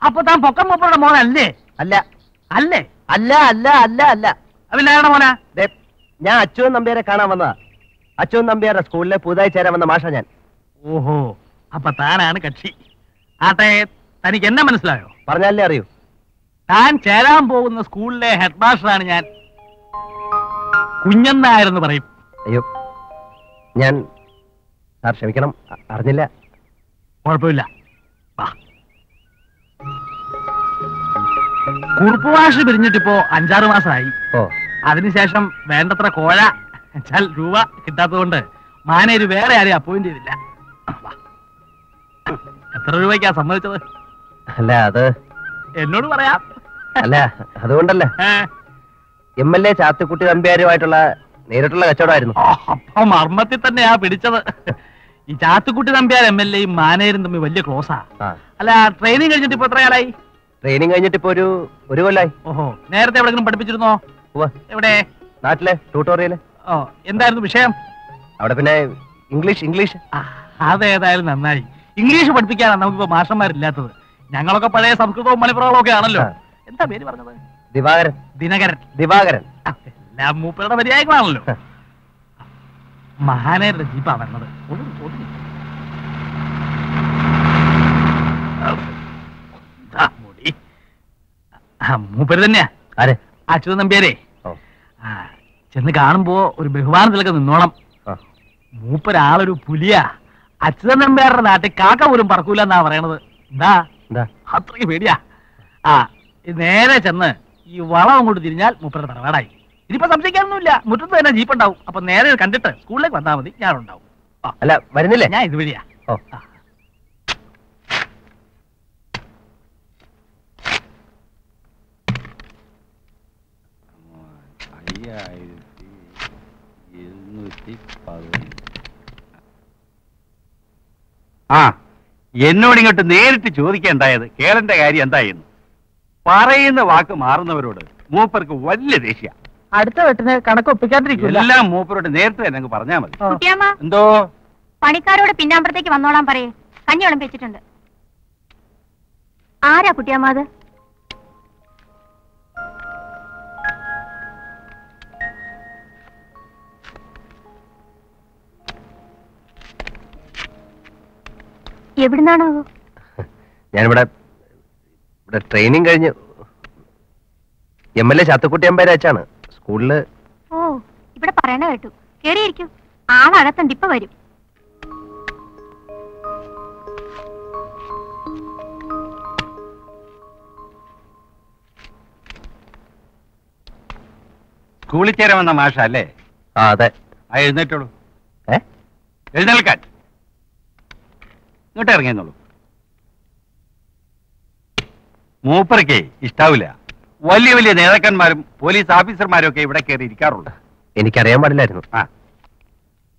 അപ്പൊ താൻ പൊക്കം മൂപ്പരുടെ മോനല്ലേ? അല്ല. അല്ലേ? അല്ല അല്ല അല്ല അല്ല. ആരുടെ മോനാ? ഞാൻ അച്യുവൻ നമ്പ്യാരെ കാണാൻ വന്നതാ. അച്യുവൻ നമ്പ്യാരുടെ സ്കൂളിലെ പുതുതായി ചേരാൻ വന്ന മാഷ ഞാൻ. ഓഹോ അപ്പൊ താനാണ് കക്ഷി. ആട്ടെ തനിക്ക് എന്നെ മനസ്സിലായോ? പറഞ്ഞാലേ അറിയൂ. താൻ ചേരാൻ പോകുന്ന സ്കൂളിലെ ഹെഡ് മാസ്റ്ററാണ് ഞാൻ കുഞ്ഞന്നായെന്ന് പറയും. അയ്യോ ഞാൻ സാർ ക്ഷമിക്കണം. അറിഞ്ഞില്ല. കുഴപ്പമില്ല. കുറുപ്പ് വാഷ് പിരിഞ്ഞിട്ടിപ്പോ അഞ്ചാറ് മാസമായി. ഓ. അതിനുശേഷം വേണ്ടത്ര കോഴ വെച്ചാൽ രൂപ കിട്ടാത്തതുകൊണ്ട് മാനേര് വേറെ ആരെയും അപ്പോയിന്റ് ചെയ്തില്ല. എത്ര രൂപയ്ക്കാ സമ്മതിച്ചത്? അല്ല അത് എന്നോട് പറയാം. അല്ല അതുകൊണ്ടല്ല. എം എൽ എ ചാത്തുക്കുട്ടി നമ്പ്യാരുമായിട്ടുള്ള നേരിട്ടുള്ള കച്ചവടമായിരുന്നു. അപ്പൊ മർമ്മത്തിൽ തന്നെയാ പിടിച്ചത്. ഈ ചാത്തുക്കുട്ടി തമ്പിയാൽ എം എൽ എയും മാനേരും തമ്മിൽ വലിയ ക്ലോസാ അല്ല ട്രെയിനിങ് കഴിഞ്ഞിട്ട് ഇപ്പൊ എത്രയാളായി? ട്രെയിനിങ് കഴിഞ്ഞിട്ട് ഇപ്പൊ ഒരു ഒരു കൊല്ലായി. ഓഹോ നേരത്തെ എവിടെങ്കിലും പഠിപ്പിച്ചിരുന്നോ. എവിടെ? നാട്ടിലെ ട്യൂട്ടോറിയൽ ഓ എന്തായിരുന്നു വിഷയം? അവിടെ പിന്നെ ഇംഗ്ലീഷ് ഇംഗ്ലീഷ് അതേതായാലും നന്നായി. ഇംഗ്ലീഷ് പഠിപ്പിക്കാനാണ് നമുക്കിപ്പോ മാഷന്മാരില്ലാത്തത്. ഞങ്ങളൊക്കെ പഴയ സംസ്കൃതവും മലപ്പുറങ്ങളും ഒക്കെ ആണല്ലോ. എന്താ പേര് പറഞ്ഞത്? ദിവാകരൻ. ദിനകരൻ. ദിവാകരൻ. എല്ലാം മൂപ്പരുടെ മര്യാദകളാണല്ലോ മഹാനേരുടെ ജീപ്പാ വരണത്. മൂപ്പര് തന്നെയാ. ആരെ? അച്യുതൻ നമ്പ്യാരെ. ചെന്ന് കാണുമ്പോ ഒരു ബഹുമാനത്തിലൊക്കെ നിന്നോണം. മൂപ്പരാളൊരു പുലിയാ. അച്യുതൻ നമ്പ്യാരുടെ നാട്ടിൽ കാക്ക പോലും പറക്കൂല എന്നാ പറയണത്. എന്താ? അത്രയ്ക്ക് പേടിയാ. ആ നേരെ ചെന്ന് ഈ വളം അങ്ങോട്ട് തിരിഞ്ഞാൽ മൂപ്പരുടെ തറവാടായി. ഇനിയിപ്പോ സംശയിക്കാനൊന്നുമില്ല. മുറ്റത്ത് തന്നെ ജീപ്പ് ഉണ്ടാവും. അപ്പൊ നേരെ കണ്ടിട്ട് സ്കൂളിലേക്ക് വന്നാൽ മതി. ഞാനുണ്ടാവും ആ, അല്ല വരുന്നില്ലേ? ഞാൻ ഇതുവഴിയാ ഓ. ആ. അയ്യായിരത്തി ഇരുന്നൂറ്റി പതിനഞ്ച് ആ എന്നോട് ഇങ്ങോട്ട് നേരിട്ട് ചോദിക്കേണ്ടായത് കേളന്റെ കാര്യം എന്തായിരുന്നു പറയുന്ന വാക്ക് മാറുന്നവരോട് മൂപ്പർക്ക് വലിയ ദേഷ്യ. അടുത്ത വെട്ടിന് കണക്ക് ഒപ്പിക്കാണ്ടിരിക്കില്ല എല്ലാം മൂപ്പരോട് നേരത്തെ അങ്ങ് പറഞ്ഞാ മതി. കുട്ടിയമ്മ എന്തോ? പണിക്കാരോട് പിന്നാമ്പറത്തേക്ക് വന്നോളാൻ പറയേ. കഞ്ഞി വിളമ്പിച്ചിട്ടുണ്ട്. ആരാ കുട്ടിയമ്മ അത്? എവിടുന്നാണോ ഞാനിവിടെ ഇവിടെ ട്രെയിനിങ് കഴിഞ്ഞ് എം എൽ എ ചാത്തുക്കുട്ടി അമ്പേരെ അച്ഛാണ് സ്കൂളിൽ ഓ ഇവിടെ പറയണ കേട്ടു. കേറിയിരിക്കൂ. ആളകത്തുണ്ട് ഇപ്പൊ വരും. സ്കൂളിൽ ചേരാൻ വന്ന മാഷ അല്ലേ? ആ അതെ. ആ എഴുന്നേറ്റോളൂ. ഏ? എഴുന്നേൽക്കാൻ. ഇങ്ങോട്ട് ഇറങ്ങിയെന്നുള്ളൂ മൂപ്പർക്ക് ഇഷ്ടാവില്ല. വലിയ വലിയ നേതാക്കന്മാരും പോലീസ് ഓഫീസർമാരും ഒക്കെ ഇവിടെ കയറി ഇരിക്കാറുണ്ട് എനിക്കറിയാൻ പാടില്ലായിരുന്നു. ആ.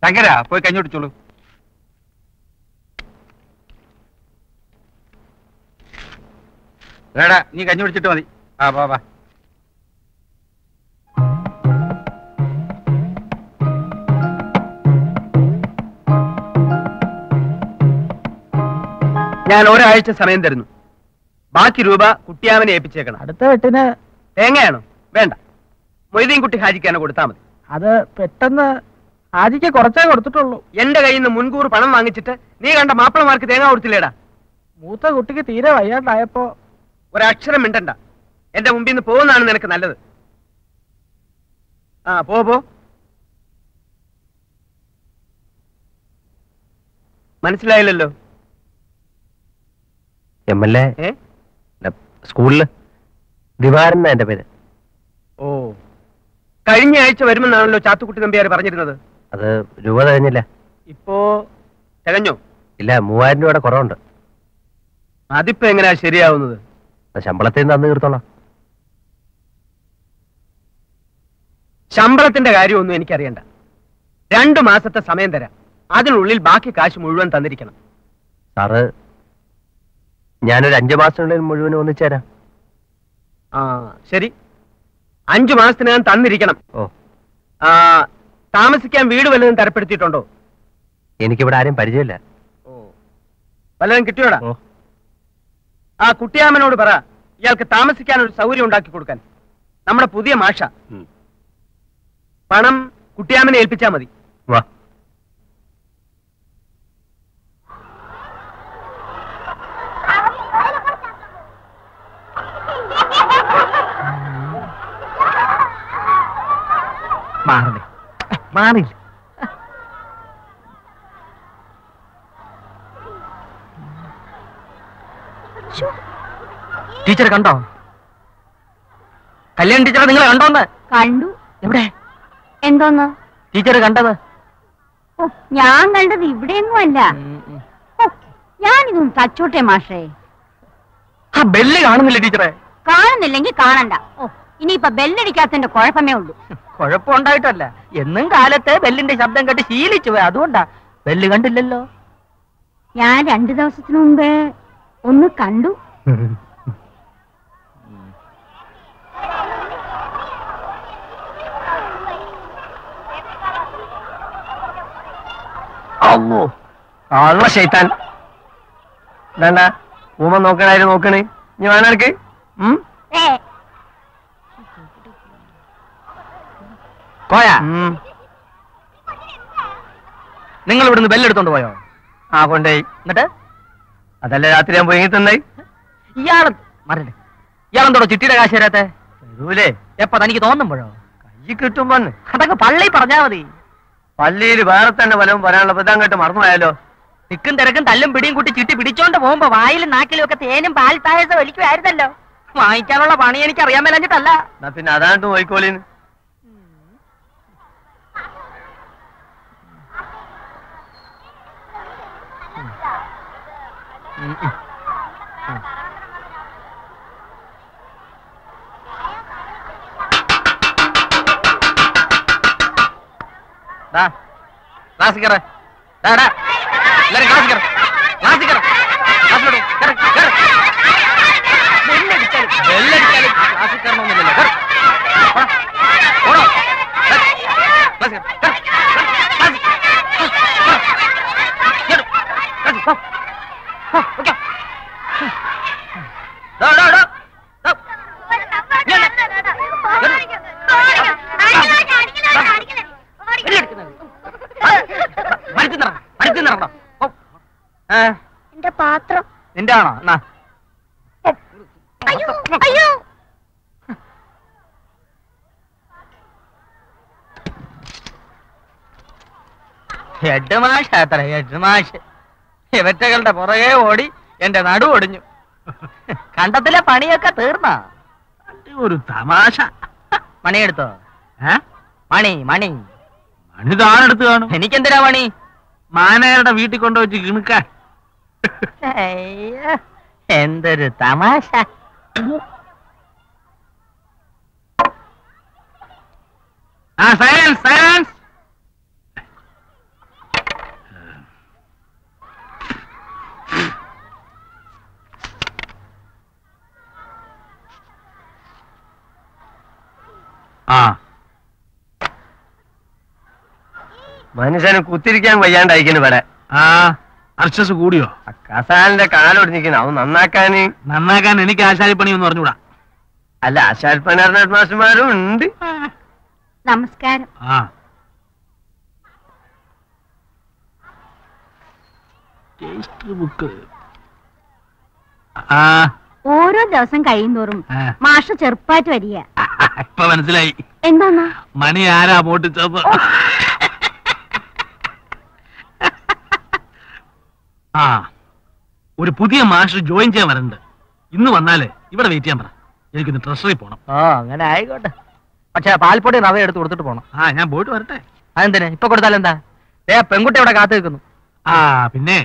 ശങ്കര പോയി കഞ്ഞോടിച്ചോളൂ എടാ നീ കഞ്ഞി പിടിച്ചിട്ട് മതി. ആ വാ വാ. ഞാൻ ഒരാഴ്ച സമയം തരുന്നു. ബാക്കി രൂപ കുട്ടിയാമനെ ഏൽപ്പിച്ചേക്കണം. അടുത്ത വെട്ടിന് തേങ്ങയാണോ? വേണ്ട. മൊയ്തീൻ കുട്ടി ഹാജിക്കാനോ കൊടുത്താൽ മതി. അത് പെട്ടെന്ന് ഹാജിക്ക് കുറച്ചേ കൊടുത്തിട്ടുള്ളൂ. എന്റെ കയ്യിൽ നിന്ന് മുൻകൂർ പണം വാങ്ങിച്ചിട്ട് നീ കണ്ട മാപ്പിളമാർക്ക് തേങ്ങ കൊടുത്തില്ലേടാ? മൂത്ത കുട്ടിക്ക് തീരെ വയ്യാണ്ടായപ്പോ ഒരക്ഷരം മിണ്ടണ്ട. എന്റെ മുമ്പിൽ നിന്ന് പോകുന്നതാണ് നിനക്ക് നല്ലത്. ആ പോ പോ. മനസ്സിലായില്ലല്ലോ? എം എൽ എ ഏ? സ്കൂളിൽ? ദിവാരൻ എന്റെ പേര്? ഓ. കഴിഞ്ഞ ആഴ്ച വരുമെന്നാണല്ലോ ചാത്തുക്കുട്ടി നമ്പ്യാർ പറഞ്ഞിരുന്നത്. അത് രൂപ തികഞ്ഞില്ല ഇപ്പോ തികഞ്ഞോ? ഇല്ല മൂവായിരം രൂപയുടെ കുറവുണ്ട്. അതിപ്പോ എങ്ങനെയാ ശരിയാവുന്നത്? ശമ്പളത്തിൽ നിന്ന് തന്നു തീർത്തോളാം. ശമ്പളത്തിന്റെ കാര്യമൊന്നും എനിക്കറിയണ്ട. രണ്ടു മാസത്തെ സമയം തരാം. അതിനുള്ളിൽ ബാക്കി കാശ് മുഴുവൻ തന്നിരിക്കണം. സാറ് ഞാനൊരു അഞ്ചു മാസത്തിനുള്ളിൽ മുഴുവൻ ഒന്നിച്ചേരാം ആ ശരി. അഞ്ചു മാസത്തിനകം തന്നിരിക്കണം. ഓ. ആ താമസിക്കാൻ വീട് വല്ലതും തരപ്പെടുത്തിയിട്ടുണ്ടോ? എനിക്കിവിടെ ആരും പരിചയമില്ല. ഓ. വല്ലതും കിട്ടിയോടാ? ആ കുട്ടിയാമനോട് പറ. ഇയാൾക്ക് താമസിക്കാൻ ഒരു സൗകര്യം ഉണ്ടാക്കി കൊടുക്കാൻ. നമ്മുടെ പുതിയ മാഷ. പണം കുട്ടിയാമനെ ഏൽപ്പിച്ചാ മതി. വാ മാറില്ല മാറില്ല. ടീച്ചർ കണ്ടോ? കല്യാൺ ടീച്ചറെ നിങ്ങൾ കണ്ടോന്ന് കണ്ടു. എവിടെ? എന്തോന്ന്? ടീച്ചർ കണ്ടത്? ഞാൻ കണ്ടത് ഇവിടെയൊന്നും അല്ല. ഞാനിതൊന്നും തച്ചോട്ടെ മാഷേ. ആ ബെല്ല് കാണുന്നില്ല ടീച്ചറെ? കാണുന്നില്ലെങ്കിൽ കാണണ്ട. ഓ ഇനിയിപ്പൊ ബെല്ലടിക്കാത്തതിന്റെ കുഴപ്പമേ ഉള്ളൂ. കുഴപ്പമുണ്ടായിട്ടല്ല. എന്നും കാലത്തെ ബെല്ലിന്റെ ശബ്ദം കേട്ട് ശീലിച്ചു പോയി. അതുകൊണ്ടാ ബെല്ല് കണ്ടില്ലല്ലോ. ഞാൻ രണ്ടു ദിവസത്തിന് മുമ്പേ ഒന്ന് കണ്ടു. അമ്മോ ശൈത്താൻ. വേണ്ട ഊമ നോക്കണായിരുന്നു നോക്കണേ? ഇനി വേണ എനിക്ക് പോയാ? നിങ്ങൾ ഇവിടുന്ന് ബെല്ലെടുത്തോണ്ട് പോയോ? ആ കൊണ്ടേ എന്നിട്ട്? അതല്ല രാത്രി ഞാൻ പോയി തന്നെ. ഇയാളെ മറണ്ട് ഇയാളെന്തോടോ ചിട്ടിയുടെ കാശ് തരാത്തെ? തരൂലേ. എപ്പ തനിക്ക് തോന്നുമ്പോഴോ? കൈ കിട്ടുമ്പോ അതൊക്കെ പള്ളി പറഞ്ഞാ മതി. പള്ളിയിൽ വേറെ തന്നെ വലവും പറയാനുള്ള ബദാം കേട്ട് മറന്നുപോയാലോ തിക്കും തിരക്കും തല്ലും പിടിയും കൂട്ടി ചിട്ടി പിടിച്ചോണ്ട് പോകുമ്പോ വായിലും നാക്കിലും ഒക്കെ തേനും പാൽ പായസം ഒലിക്കുമായിരുന്നല്ലോ വാങ്ങിക്കാനുള്ള പണി എനിക്ക് അറിയാൻ മേലഞ്ഞിട്ടല്ല പിന്നെ അതാണ്ട് നോയിക്കോളിന്ന്. ക്ലാസ് കയറ എല്ലാരും ക്ലാസ് കയറ ക്ലാസ് കയറ ക്ലാസ്സിൽ കയറണമെന്നില്ലല്ലോ. കേറ്. ക്ലാസ്സിൽ കയറ്. കേറ്. ക്ലാസ്സിൽ. കേറ്. കേറ്. ക്ലാസ്സിൽ. പോ. പോ. ഓക്കേ. ഡോ, ഡോ, ഡോ. ഡോ. ഇങ്ങനെ. ബെല്ലടിക്കുന്നത്. മരത്തിൽ നിറ മരത്തിൽ നിറണം ഏ എന്റെ പാത്രം. നിന്റെ ആണോ? അയ്യോ ഹെഡ് മാഷ് അത്ര ഹെഡ് മാഷ്. ഇവറ്റകളുടെ പുറകെ ഓടി എന്റെ നടു ഒടിഞ്ഞു. കണ്ടത്തിലെ പണിയൊക്കെ തീർന്ന? ഒരു തമാശ. മണിയെടുത്തോ? മണി മണി മണി. താനെടുത്ത് കാണും. എനിക്കെന്തിനാ മണി? മാനേരുടെ വീട്ടിൽ കൊണ്ടുവച്ച് കിണുക്കാൻ. അയ്യോ, എന്തൊരു തമാശ. ആ സയൻസ് സയൻസ്. ആ. മനുഷ്യന് കുത്തിരിക്കാൻ വയ്യാണ്ടായിരിക്കുന്നു ഇവിടെ. ആ അർച്ചസ് കൂടിയോ? കസാലിന്റെ കാലൊടിഞ്ഞിരിക്കുന്നു. അത് നന്നാക്കാന്. നന്നാക്കാൻ എനിക്ക് ആശാരിപ്പണി ഒന്ന് പറഞ്ഞുകൂടാ അല്ല ആശാൽപ്പനാർ മാസ്റ്റർമാരും ഉണ്ട്. നമസ്കാരം. ആ. Text book. ആ. ഓരോ ദിവസം കഴിയുന്നോറും മാഷ ചെറുപ്പായിട്ട് വരിക. ഇപ്പൊ മനസ്സിലായി. എന്താന്നാ? മണി ആരാ പൊട്ടിച്ചത് ആ ഒരു പുതിയ മാഷ് ജോയിൻ ചെയ്യാൻ വരണ്ട്. ഇന്ന് വന്നാലേ ഇവിടെ വെയിറ്റ് ചെയ്യാൻ പറ. എനിക്ക് ട്രഷറി പോണം. ആ അങ്ങനെ ആയിക്കോട്ടെ. പക്ഷെ പാൽപ്പൊടി റവ എടുത്ത് കൊടുത്തിട്ട് പോണം. ആ ഞാൻ പോയിട്ട് വരട്ടെ. അതെന്തിനാ? ഇപ്പൊ കൊടുത്താലെന്താ ഏ പെൺകുട്ടി അവിടെ കാത്തു നിൽക്കുന്നു. ആ പിന്നെ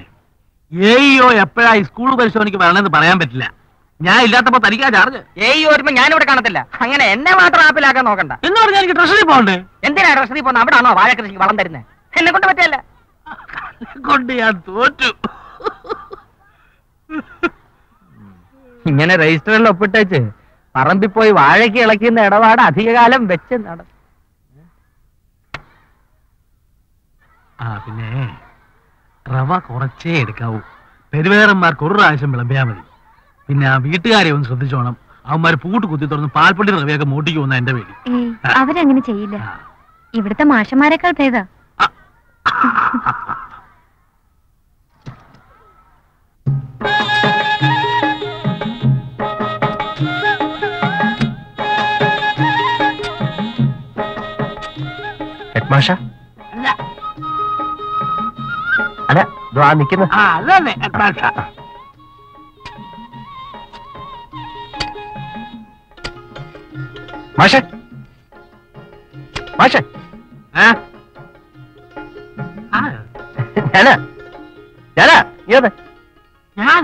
ഏയ്യോ എപ്പോഴാ ഈ സ്കൂൾ പരിശോധനയ്ക്ക് വരണമെന്ന് പറയാൻ പറ്റില്ല. ഞാൻ ഇല്ലാത്തപ്പോ തനിക്കാ ചാർജ് ഏയ് വരുമ്പോ ഞാനിവിടെ കാണത്തില്ല. അങ്ങനെ എന്നെ മാത്രം ആപ്പിലാക്കാൻ നോക്കണ്ട. എന്ന് പറഞ്ഞാൽ എനിക്ക് ട്രഷറി പോകണ്ടേ? എന്തിനാ ട്രഷറി പോകുന്ന? അവിടെ ആണോ വാഴക്കൃഷിക്ക് വളം തരുന്നത് എന്നെ കൊണ്ട് പറ്റിയല്ല. കൊണ്ട് ഞാൻ തോറ്റു. ഇങ്ങനെ രജിസ്റ്ററിൽ ഒപ്പിട്ടേച്ച് പറമ്പിൽ പോയി വാഴയ്ക്ക് ഇളക്കുന്ന ഇടപാട് അധികകാലം വെച്ച് നട ആ പിന്നെ റവ കുറച്ചേ എടുക്കാവൂ. പെരുവേറന്മാർക്ക് ഒരു പ്രാവശ്യം വിളമ്പിയാ മതി. പിന്നെ ആ വീട്ടുകാരെ ഒന്ന് ശ്രദ്ധിച്ചോണം. അവന്മാർ പൂട്ട് കുത്തി തുറന്ന് പാൽപ്പൊടി റവയൊക്കെ മൂട്ടിക്ക് പോകുന്ന എന്റെ പേര്. അവരങ്ങനെ ചെയ്യില്ല. ഇവിടുത്തെ മാഷന്മാരെക്കാൾ ഭേദ. ഹെഡ്മാഷ? അല്ല. ആ നിൽക്കുന്ന ആ അതന്നെ അഡ്വാൻസ് മാഷ. മാഷ. ആ, ഞാനാ? ഞാനാ? നീ. ഞാൻ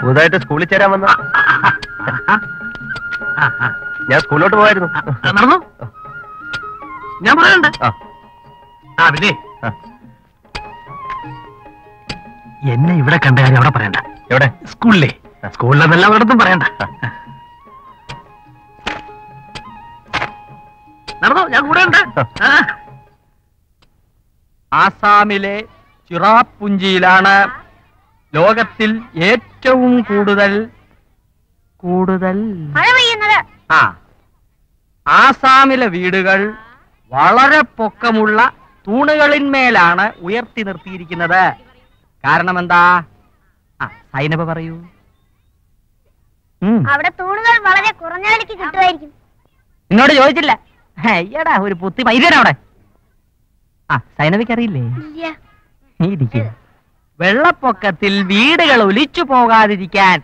പുതുതായിട്ട് സ്കൂളിൽ ചേരാൻ വന്ന. ഞാൻ സ്കൂളിലോട്ട് പോയായിരുന്നു നടന്നു? ഞാൻ പറയണ്ടേ ആ. ആ പിന്നെ? എന്നെ ഇവിടെ കണ്ട കാര്യം അവിടെ പറയണ്ട. എവിടെ? സ്കൂളിലെ. സ്കൂളിലെന്നല്ല ഒരിടത്തും പറയണ്ട. നടന്നോ ഞാൻ കൂടെ ഉണ്ട്. ആസാമിലെ ചിറാപ്പുഞ്ചിയിലാണ് ലോകത്തിൽ ഏറ്റവും കൂടുതൽ കൂടുതൽ ആ. ആസാമിലെ വീടുകൾ വളരെ പൊക്കമുള്ള തൂണുകളിന്മേലാണ് ഉയർത്തി നിർത്തിയിരിക്കുന്നത്. കാരണം എന്താ സൈനബ പറയൂ. അവിടെ തൂണുകൾ വളരെ കുറഞ്ഞ വിലക്ക് കിട്ടുമായിരിക്കും നിന്നോട് ചോദിച്ചില്ല. അയ്യടാ ഒരു പുത്തി മൈതന അവിടെ. ആ സൈനവിക്ക് അറിയില്ലേ? വെള്ളപ്പൊക്കത്തിൽ വീടുകൾ ഒലിച്ചു പോകാതിരിക്കാൻ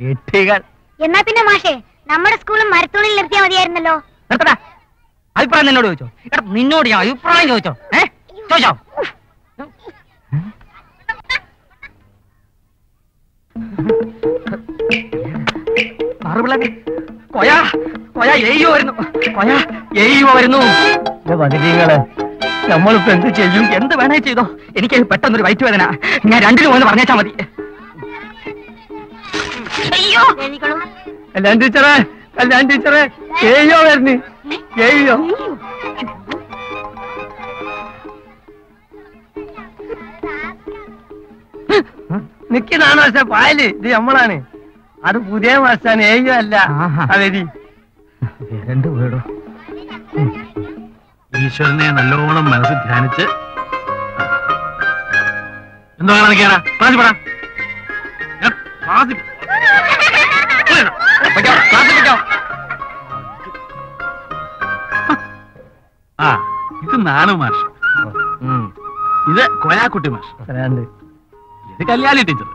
എട്ടികൾ. എന്നാ പിന്നെ മാഷേ നമ്മുടെ സ്കൂളും മരത്തൂണിൽ നിർത്തിയാ മതിയായിരുന്നല്ലോ. നിർത്തടാ. അഭിപ്രായം നിന്നോട് ചോദിച്ചോ. നിന്നോട് ഞാൻ അഭിപ്രായം ചോദിച്ചോ. ഏ? ചോദിച്ചോ. കൊയ കൊയ എയ്യോ വരുന്നു കൊയ എയ്യോ വരുന്നു വനിതീങ്ങൾ നമ്മളിപ്പോ എന്ത് ചെയ്യും? എന്ത് വേണേ ചെയ്തോ? എനിക്ക് പെട്ടെന്നൊരു വയറ്റ് വേദന ഞാൻ രണ്ടിനു ഒന്ന് പറഞ്ഞേച്ചാ മതി. കല്യാൺ ടീച്ചറെ കല്യാൺ ടീച്ചറെ എയ്യോ വരുന്നു? ഏയ്യോ നിക്കുന്നതാണ് പക്ഷെ പായൽ? ഇത് നമ്മളാണ്. അത് പുതിയ മാസാണ്. ഏയുമല്ല അല്ല. അവരി രണ്ട് വീടോ? ഈശ്വരനെ നല്ലോണം മനസ്സിൽ ധ്യാനിച്ച്. എന്താ കാണിക്കാനാ ക്ലാസ്സിൽ പറ ആ ഇത് നാനു മാഷ്. ഇത് കൊയാക്കുട്ടി മാഷ്. രണ്ട് ഇത് കല്യാണി ടീച്ചർ.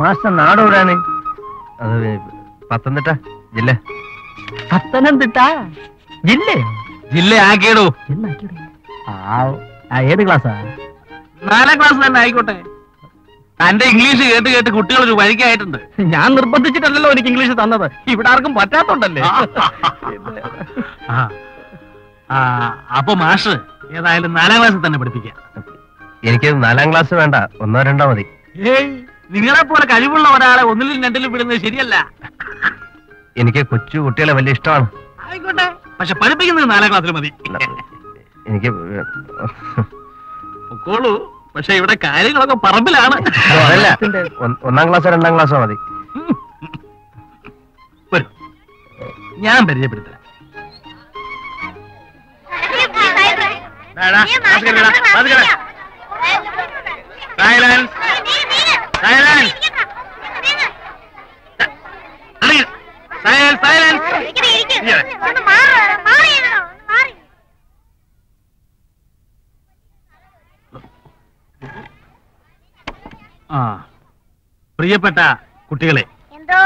മാസം നാടോടാണ്. അത് പത്തനംതിട്ട ജില്ല. പത്തനംതിട്ട? ജില്ല? ജില്ല ആക്കിയിടൂ ഏത് ക്ലാസ്സാ നാലാം ക്ലാസ് തന്നെ ആയിക്കോട്ടെ. തന്റെ ഇംഗ്ലീഷ് കേട്ട് കേട്ട് കുട്ടികൾ ഒരു വഴിക്കായിട്ടുണ്ട്. ഞാൻ നിർബന്ധിച്ചിട്ടല്ലല്ലോ എനിക്ക് ഇംഗ്ലീഷ് തന്നത്. ഇവിടെ ആർക്കും പറ്റാത്തോണ്ടല്ലേ? അപ്പൊ മാഷ് ഏതായാലും നാലാം ക്ലാസ്സിൽ തന്നെ പഠിപ്പിക്കാം. എനിക്ക് നാലാം ക്ലാസ് വേണ്ട. ഒന്നോ രണ്ടോ മതി. നിങ്ങളെ പോലെ കഴിവുള്ള ഒരാളെ ഒന്നിലും രണ്ടിലും വിടുന്നത് ശരിയല്ല. എനിക്ക് കൊച്ചു കുട്ടികളെ വലിയ ഇഷ്ടമാണ്. ആയിക്കോട്ടെ. പക്ഷെ പഠിപ്പിക്കുന്നത് നാലാം ക്ലാസ്സിൽ മതി. എനിക്ക് പൊക്കോളൂ. പക്ഷെ ഇവിടെ കാര്യങ്ങളൊക്കെ പറമ്പിലാണ്. അതല്ല ഒന്നാം ക്ലാസ്സോ രണ്ടാം ക്ലാസ്സോ മതി. ഞാൻ വരൂ. ഞാൻ പരിചയപ്പെടുത്താം സൈലൻസ് സൈലൻസ് സൈലൻസ് ആ പ്രിയപ്പെട്ട കുട്ടികളെ. എന്തോ.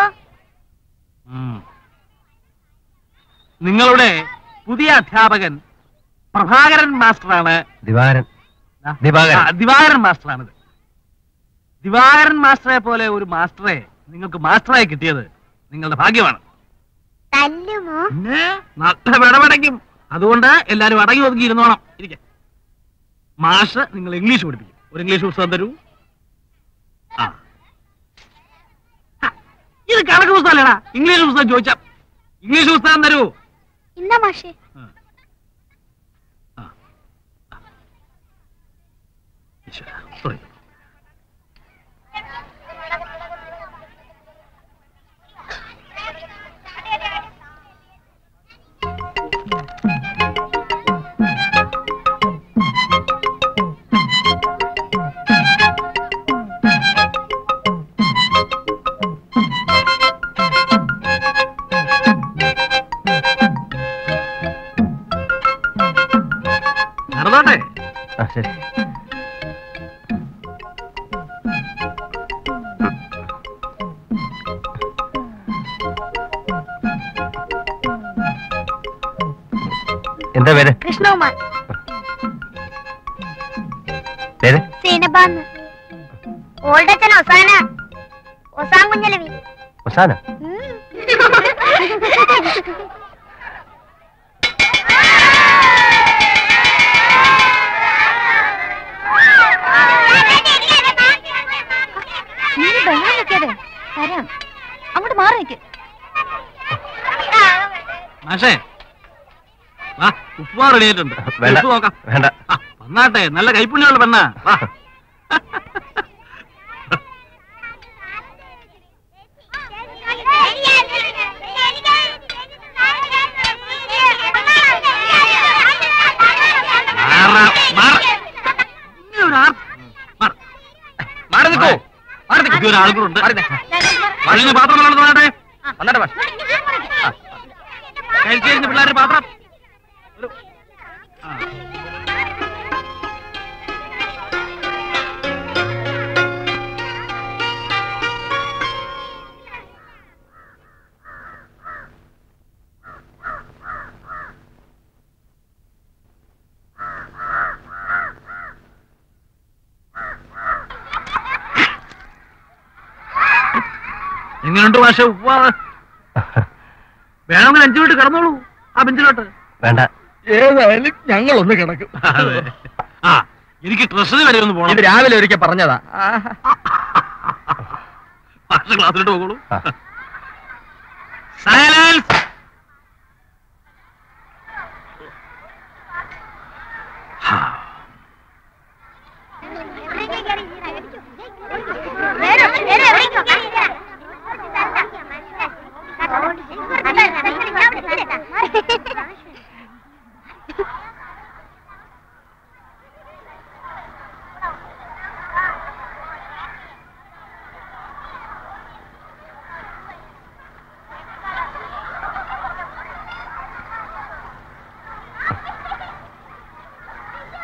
നിങ്ങളുടെ പുതിയ അധ്യാപകൻ പ്രഭാകരൻ മാസ്റ്ററാണ് ദിവാരൻ. ദിവാകരൻ. മാസ്റ്ററാണിത്. ദിവാകരൻ മാസ്റ്ററെ പോലെ ഒരു മാസ്റ്ററെ നിങ്ങൾക്ക് മാസ്റ്ററായി കിട്ടിയത് നിങ്ങളുടെ ഭാഗ്യമാണ്. വിടപെടയ്ക്കും അതുകൊണ്ട് എല്ലാരും അടങ്ങി ഒതുങ്ങി ഇരുന്നോണം. ഇരിക്കെ. മാഷ് നിങ്ങൾ ഇംഗ്ലീഷ് പഠിപ്പിക്കും. ഒരു ഇംഗ്ലീഷ് പുസ്തകം തരൂ. ആ. ഇത് കണക്ക് പുസ്തകം ഇംഗ്ലീഷ് പുസ്തകം ചോദിച്ചാ. ഇംഗ്ലീഷ് പുസ്തകം തരൂ. ഇന്ന മാഷേ. ഈശ്വരാ, sorry. ഓൾഡച്ചൻ ഒസാന. ഒസാൻ കുഞ്ഞലവി. ഒസാന? അങ്ങോട്ട് മാറി നിൽക്ക് മാഷേ വാ ഉപ്പുമാ റെഡി ആയിട്ടുണ്ട്. വേണ്ട നല്ല കൈപ്പുണ്യമുള്ള പെണ്ണാ വാ മാറാ, മാറ്. ഇങ്ങനെ ഒരു ആർ- മാറ്. മാറി നിൽക്കോ മാറി ഒരാൾ കൂടെ ഉണ്ട്. പാത്രം വന്നോട്ടെ പിള്ളേരുടെ പാത്രം. എങ്ങനെയുണ്ട് മാഷ വേണമെങ്കിൽ അഞ്ചു മിനിറ്റ് കിടന്നോളൂ. ആ ബെഞ്ചിലോട്ട്. വേണ്ട. ഏതായാലും ഞങ്ങൾ ഒന്ന് കിടക്കും ആ എനിക്ക് ട്രഷറി വരെ ഒന്ന് പോകണം രാവിലെ ഒരിക്കൽ പറഞ്ഞതാ. മാഷ ക്ലാസ്സിലോട്ട് പോകോളൂ. ആ. Silence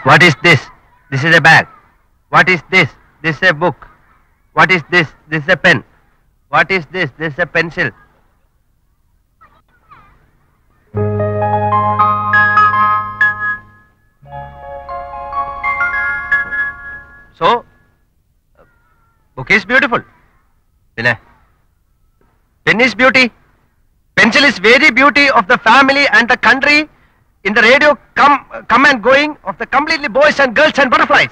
What is this? This is a bag. What is this? This is a book. What is this? This is a pen. What is this? This is a pencil. book is beautiful. പിന്നെ pen is beauty. Pencil is very beauty of the family and the country. In the radio, come, come and going of the completely boys and girls and butterflies.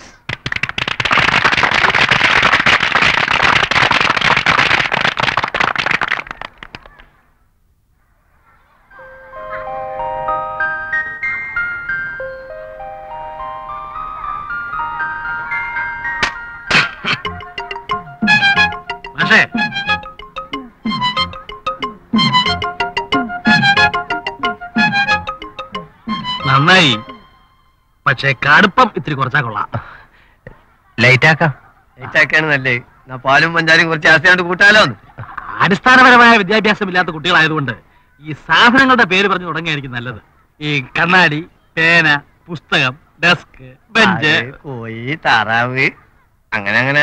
പക്ഷേ കടുപ്പം ഇത്തിരി കുറച്ചാ കൊള്ളാം. Light ആക്കാം. ലൈറ്റാക്കാണ് നല്ലേ പാലും പഞ്ചാരും കുറച്ച് ആസ്തിയാണ്ട് കൂട്ടാലോ അടിസ്ഥാനപരമായ വിദ്യാഭ്യാസം ഇല്ലാത്ത കുട്ടികളായതുകൊണ്ട് ഈ സാധനങ്ങളുടെ പേര് പറഞ്ഞു തുടങ്ങിയായിരിക്കും നല്ലത്. ഈ കണ്ണാടി പേന പുസ്തകം ഡെസ്ക് ബെഞ്ച് കോഴി താറാവ്. അങ്ങനെ അങ്ങനെ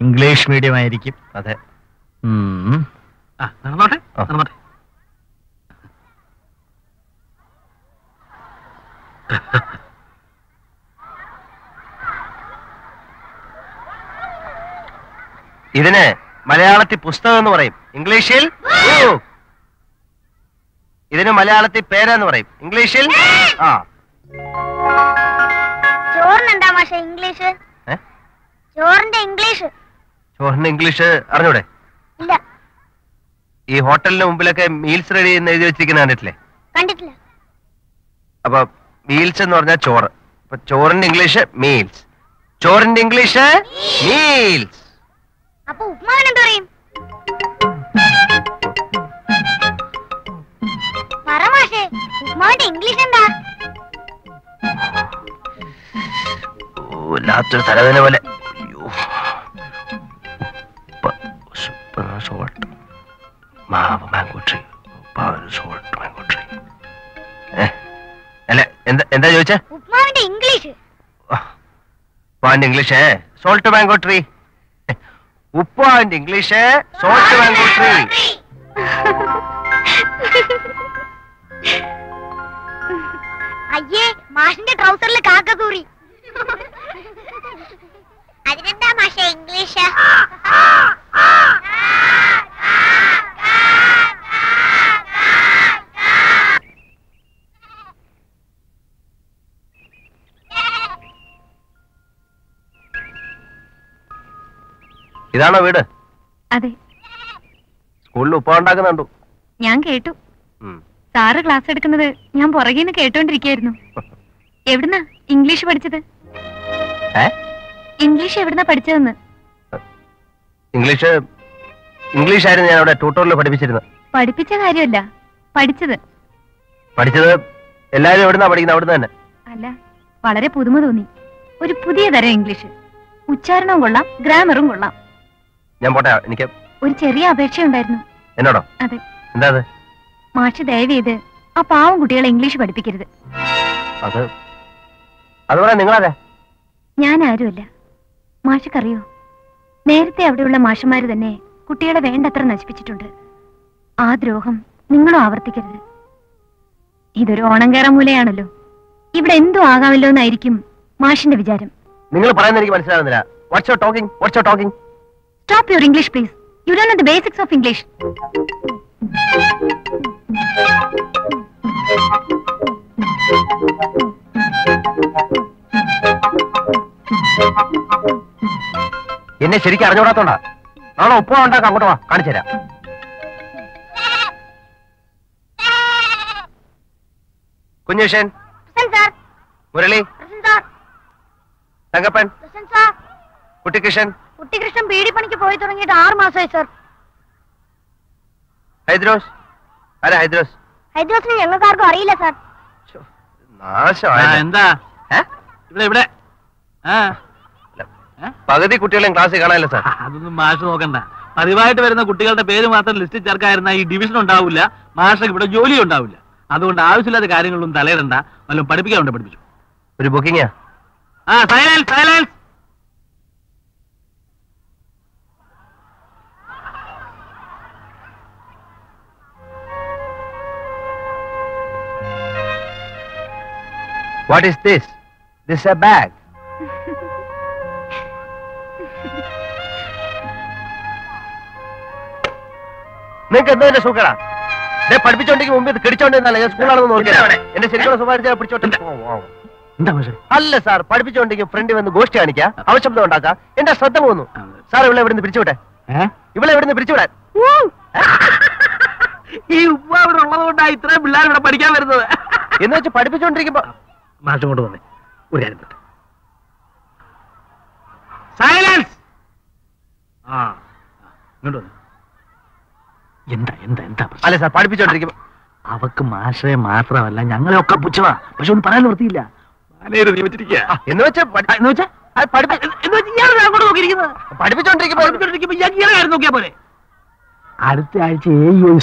ഇംഗ്ലീഷ് മീഡിയം ആയിരിക്കും. അതെ. ആ നടന്നോട്ടെ. നടന്നോട്ടെ. ഇതിന് മലയാളത്തിൽ പുസ്തകം എന്ന് പറയും. ഇംഗ്ലീഷിൽ. ഇതിന് മലയാളത്തിൽ പേരെന്ന് പറയും. ഇംഗ്ലീഷിൽ ആ. ചോറിനെന്താ മാഷ ഇംഗ്ലീഷ്? ചോറിന്റെ ഇംഗ്ലീഷ്. ഇംഗ്ലീഷ് അറിഞ്ഞൂടെ? ഇല്ല. ഈ ഹോട്ടലിന് മുമ്പിലൊക്കെ മീൽസ് റെഡി എന്ന് എഴുതി വെച്ചിരിക്കുന്ന കണ്ടിട്ടില്ലേ? കണ്ടിട്ടില്ല. അപ്പൊ മീൽസ് എന്ന് പറഞ്ഞാൽ ചോറ്. അപ്പൊ ചോറിന്റെ ഇംഗ്ലീഷ് മീൽസ് ചോറിന്റെ ഇംഗ്ലീഷ് മീൽസ് അപ്പൊ ഉപ്മാവിന് എന്ത് പറയും? പറ മാഷെ ഉപ്മാവിന്റെ ഇംഗ്ലീഷ് എന്താ? വല്ലാത്തൊരു തലവേദന പോലെ. മാവ് ട്രീ സോൾട്ട് എന്താ എന്താ ചോദിച്ചേ? ഉപ്മാവിന്റെ ഇംഗ്ലീഷ്. ഉപ്പാവിന്റെ ഇംഗ്ലീഷ് സോൾട്ട് മാംഗോ ട്രീ ഉപ്പാന്റെ ഇംഗ്ലീഷ് സോൾട്ട് മാംഗോ ട്രീ അയ്യേ മാഷിന്റെ ട്രൗസറിൽ കാക്ക കൂറി അതിനെന്താ മാഷ ഇംഗ്ലീഷ്? ഇതാണോ വീട്? അതെ. സ്കൂളിൽ ഉപ്പ ഉണ്ടാക്കുന്നുണ്ടു. ഞാൻ കേട്ടു. സാറ് ക്ലാസ് എടുക്കുന്നത് ഞാൻ പുറകെ നിന്ന് കേട്ടോണ്ടിരിക്കായിരുന്നു. എവിടുന്നാ ഇംഗ്ലീഷ് പഠിച്ചത്? ഇംഗ്ലീഷ് എവിടുന്നാ പഠിച്ചതെന്ന്? ഇംഗ്ലീഷ് ഇംഗ്ലീഷ് ആയിരുന്നു ഞാൻ അവിടെ ട്യൂട്ടോറിൽ പഠിപ്പിച്ചിരുന്നത് പഠിപ്പിച്ച കാര്യമല്ല പഠിച്ചത്. പഠിച്ചത് എല്ലാരും എവിടുന്നാ പഠിക്കുന്നത്? അവിടുന്ന് തന്നെ. അല്ല വളരെ പുതുമ തോന്നി. ഒരു പുതിയ തരം ഇംഗ്ലീഷ്. ഉച്ചാരണവും കൊള്ളാം ഗ്രാമറും കൊള്ളാം. ഞാൻ പോട്ടെ എനിക്ക് ഒരു ചെറിയ അപേക്ഷയുണ്ടായിരുന്നു. എന്നോടോ? അതെ. എന്താ അത് മാഷ് ദയവ് ചെയ്ത് ആ പാവം കുട്ടികളെ ഇംഗ്ലീഷ് പഠിപ്പിക്കരുത്. അത് അത് നിങ്ങൾ നിങ്ങളാരെ? ഞാൻ ആരുമല്ല. മാഷക്കറിയോ? നേരത്തെ അവിടെയുള്ള മാഷന്മാര് തന്നെ കുട്ടികളെ വേണ്ടത്ര നശിപ്പിച്ചിട്ടുണ്ട്. ആ ദ്രോഹം നിങ്ങളും ആവർത്തിക്കരുത്. ഇതൊരു ഓണം കയറാൻ മൂലയാണല്ലോ ഇവിടെ എന്തോ ആകാമല്ലോ എന്നായിരിക്കും മാഷിന്റെ വിചാരം. നിങ്ങൾ പറയുന്ന എനിക്ക് മനസ്സിലാകുന്നില്ല. What's talking what's your talking your English, please. You don't know the basics of English. എന്നെ ശരിക്കും അറിഞ്ഞുകൂടാത്തോണ്ടാ. നാളെ ഉപ്പ ഉണ്ടാക്കാം അങ്ങോട്ട് വാ. കാണിച്ചു തരാം. കുഞ്ഞുഷൻ മുരളി. തങ്കപ്പൻ. കുട്ടിക്കൃഷ്ണൻ കുട്ടികൃഷ്ണൻ ബീഡിപ്പണിക്ക് പോയി തുടങ്ങിയിട്ട് ആറു മാസമായി സാർ ഹൈദ്രോസ്? അല്ല ഹൈദ്രോസ്? ഹൈദ്രോസിനെ ഞങ്ങൾക്ക് ആർക്കും അറിയില്ല സാർ എന്താ? ഇവിടെ ഇവിടെ. ആ. പകുതി കുട്ടികളെയും ക്ലാസ്സിൽ കാണാനില്ല സാർ അതൊന്നും മാഷ് നോക്കണ്ട. പതിവായിട്ട് വരുന്ന കുട്ടികളുടെ പേര് മാത്രം ലിസ്റ്റ് ചേർക്കായിരുന്ന ഈ ഡിവിഷൻ ഉണ്ടാവില്ല. മാഷക്ക് ഇവിടെ ജോലി ഉണ്ടാവില്ല. അതുകൊണ്ട് ആവശ്യമില്ലാത്ത കാര്യങ്ങളൊന്നും തലയിടണ്ട. വല്ലതും പഠിപ്പിക്കാറുണ്ട് പഠിപ്പിച്ചു. ഒരു ബുക്കിംഗാ ആ silence silence what is this this a bag നിങ്ങൾക്ക് എന്തോ എന്റെ സുഖടാ ദേ പഠിപ്പിച്ചോണ്ടെങ്കിൽ മുമ്പ് ഇത് കിടിച്ചോണ്ടിരുന്നല്ല? ഞാൻ സ്കൂളാണെന്ന് നോക്കിയാ എന്റെ ശരിക്കുള്ള സ്വഭാവം പിടിച്ചോട്ടെ. അല്ല സാർ പഠിപ്പിച്ചോണ്ടെങ്കിൽ ഫ്രണ്ട് വന്ന് ഗോഷ്ടി കാണിക്കാം. അവശബ്ദം ഉണ്ടാക്കാം? എന്റെ ശ്രദ്ധ പോകുന്നു സാർ ഇവിടെ ഇവിടുന്ന് പിരിച്ചുവിട്ടെ? ഇവിടെ ഇവിടുന്ന് പിരിച്ചുവിടാൻ. ഈ ഉപ്പ അവിടെ ഉള്ളതുകൊണ്ടാ ഇത്രയും പിള്ളേർ ഇവിടെ പഠിക്കാൻ വരുന്നത്. എന്ന് വെച്ച് പഠിപ്പിച്ചോണ്ടിരിക്കുമ്പോ മാഷ് കൊണ്ട് വന്നേ. ഒരു കാര്യം. സൈലൻസ് ആ ഇങ്ങോട്ട് വന്നു. എന്താ എന്താ എന്താ? അല്ല സാർ പഠിപ്പിച്ചോണ്ടിരിക്കും അവക്ക് മാഷയെ മാത്രമല്ല ഞങ്ങളെയൊക്കെ പുച്ഛവാ പക്ഷെ ഒന്നും പറയാൻ നിർത്തിയില്ല അടുത്ത ആഴ്ച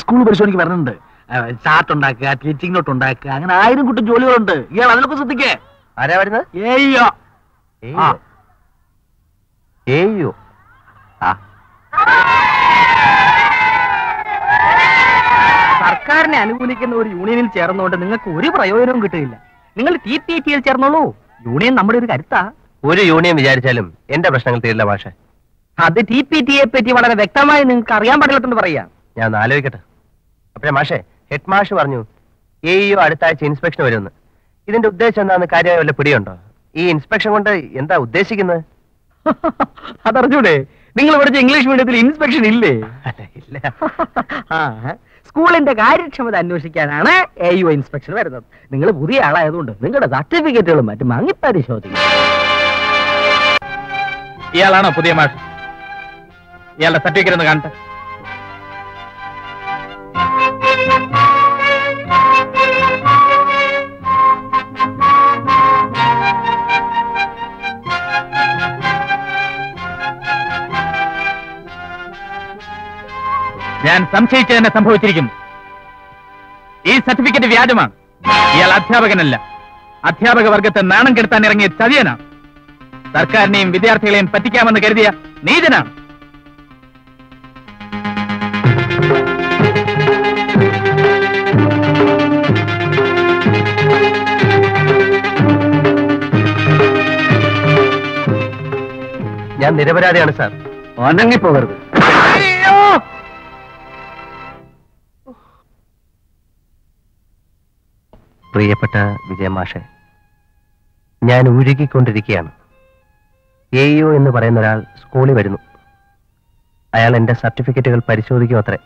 സ്കൂൾ പരിശോധനയ്ക്ക് വരുന്നുണ്ട്. ചാർട്ട് ഉണ്ടാക്കുക ടീച്ചിങ് നോട്ട് ഉണ്ടാക്കുക അങ്ങനെ ആയിരം കുട്ടി ജോലികളുണ്ട്. ഇയാൾ അതിനൊക്കെ ശ്രദ്ധിക്കേ. ആരാ വരുന്നത്? ഏയ്യോ. ഏയ്യോ. ആ. സർക്കാരിനെ അനുകൂലിക്കുന്ന ഒരു യൂണിയനിൽ ചേർന്നുകൊണ്ട് നിങ്ങൾക്ക് ഒരു പ്രയോജനവും കിട്ടില്ല നിങ്ങൾ ടി പി ടിയിൽ ചേർന്നോളൂ. യൂണിയൻ നമ്മുടെ ഒരു കരുത്താ. ഒരു യൂണിയൻ വിചാരിച്ചാലും എന്റെ പ്രശ്നങ്ങൾ തീരില്ല ഭാഷ അത് ടി പി ടിയെ പറ്റി വളരെ വ്യക്തമായി നിങ്ങൾക്ക് അറിയാൻ പാടില്ലെന്ന് പറയാ. ഞാൻ ആലോചിക്കട്ടെ. അപ്പഴേ മാഷെ ഹെഡ് മാഷ് പറഞ്ഞു എയ്യോ അടുത്ത ആഴ്ച ഇൻസ്പെക്ഷൻ വരുമെന്ന്. ഇതിന്റെ ഉദ്ദേശം എന്താന്ന് കാര്യമായ വല്ല പിടിയുണ്ടോ? ഈ ഇൻസ്പെക്ഷൻ കൊണ്ട് എന്താ ഉദ്ദേശിക്കുന്നത്? അതറിഞ്ഞൂടെ? നിങ്ങൾ പഠിച്ച ഇംഗ്ലീഷ് മീഡിയത്തിൽ ഇൻസ്പെക്ഷൻ ഇല്ലേ? അല്ല, ഇല്ല. ആ, സ്കൂളിന്റെ കാര്യക്ഷമത അന്വേഷിക്കാനാണ് എ യു ഇൻസ്പെക്ഷൻ വരുന്നത്. നിങ്ങൾ പുതിയ ആളായതുകൊണ്ട് നിങ്ങളുടെ സർട്ടിഫിക്കറ്റുകളും മറ്റും വാങ്ങി പരിശോധിക്കും. ഇയാളാണോ പുതിയ മാഷ്? ഇയാളുടെ സർട്ടിഫിക്കറ്റ് ഒന്ന് കാണട്ടെ ഞാൻ സംശയിച്ചു തന്നെ സംഭവിച്ചിരിക്കുന്നു ഈ സർട്ടിഫിക്കറ്റ് വ്യാജമാണ്. ഇയാൾ അധ്യാപകനല്ല. അധ്യാപക വർഗത്തെ നാണം കെടുത്താൻ ഇറങ്ങിയ ചതിയനാണ് സർക്കാരിനെയും വിദ്യാർത്ഥികളെയും പറ്റിക്കാമെന്ന് കരുതിയ നീതനാണ് ഞാൻ നിരപരാധിയാണ് സാർ. ഒനങ്ങിപ്പോകരുത് പ്രിയപ്പെട്ട വിജയമാഷെ ഞാൻ ഉരുകിക്കൊണ്ടിരിക്കുകയാണ്. എഇഒ എന്ന് പറയുന്ന ഒരാൾ സ്കൂളിൽ വരുന്നു. അയാൾ എന്റെ സർട്ടിഫിക്കറ്റുകൾ പരിശോധിക്കും അത്രേ.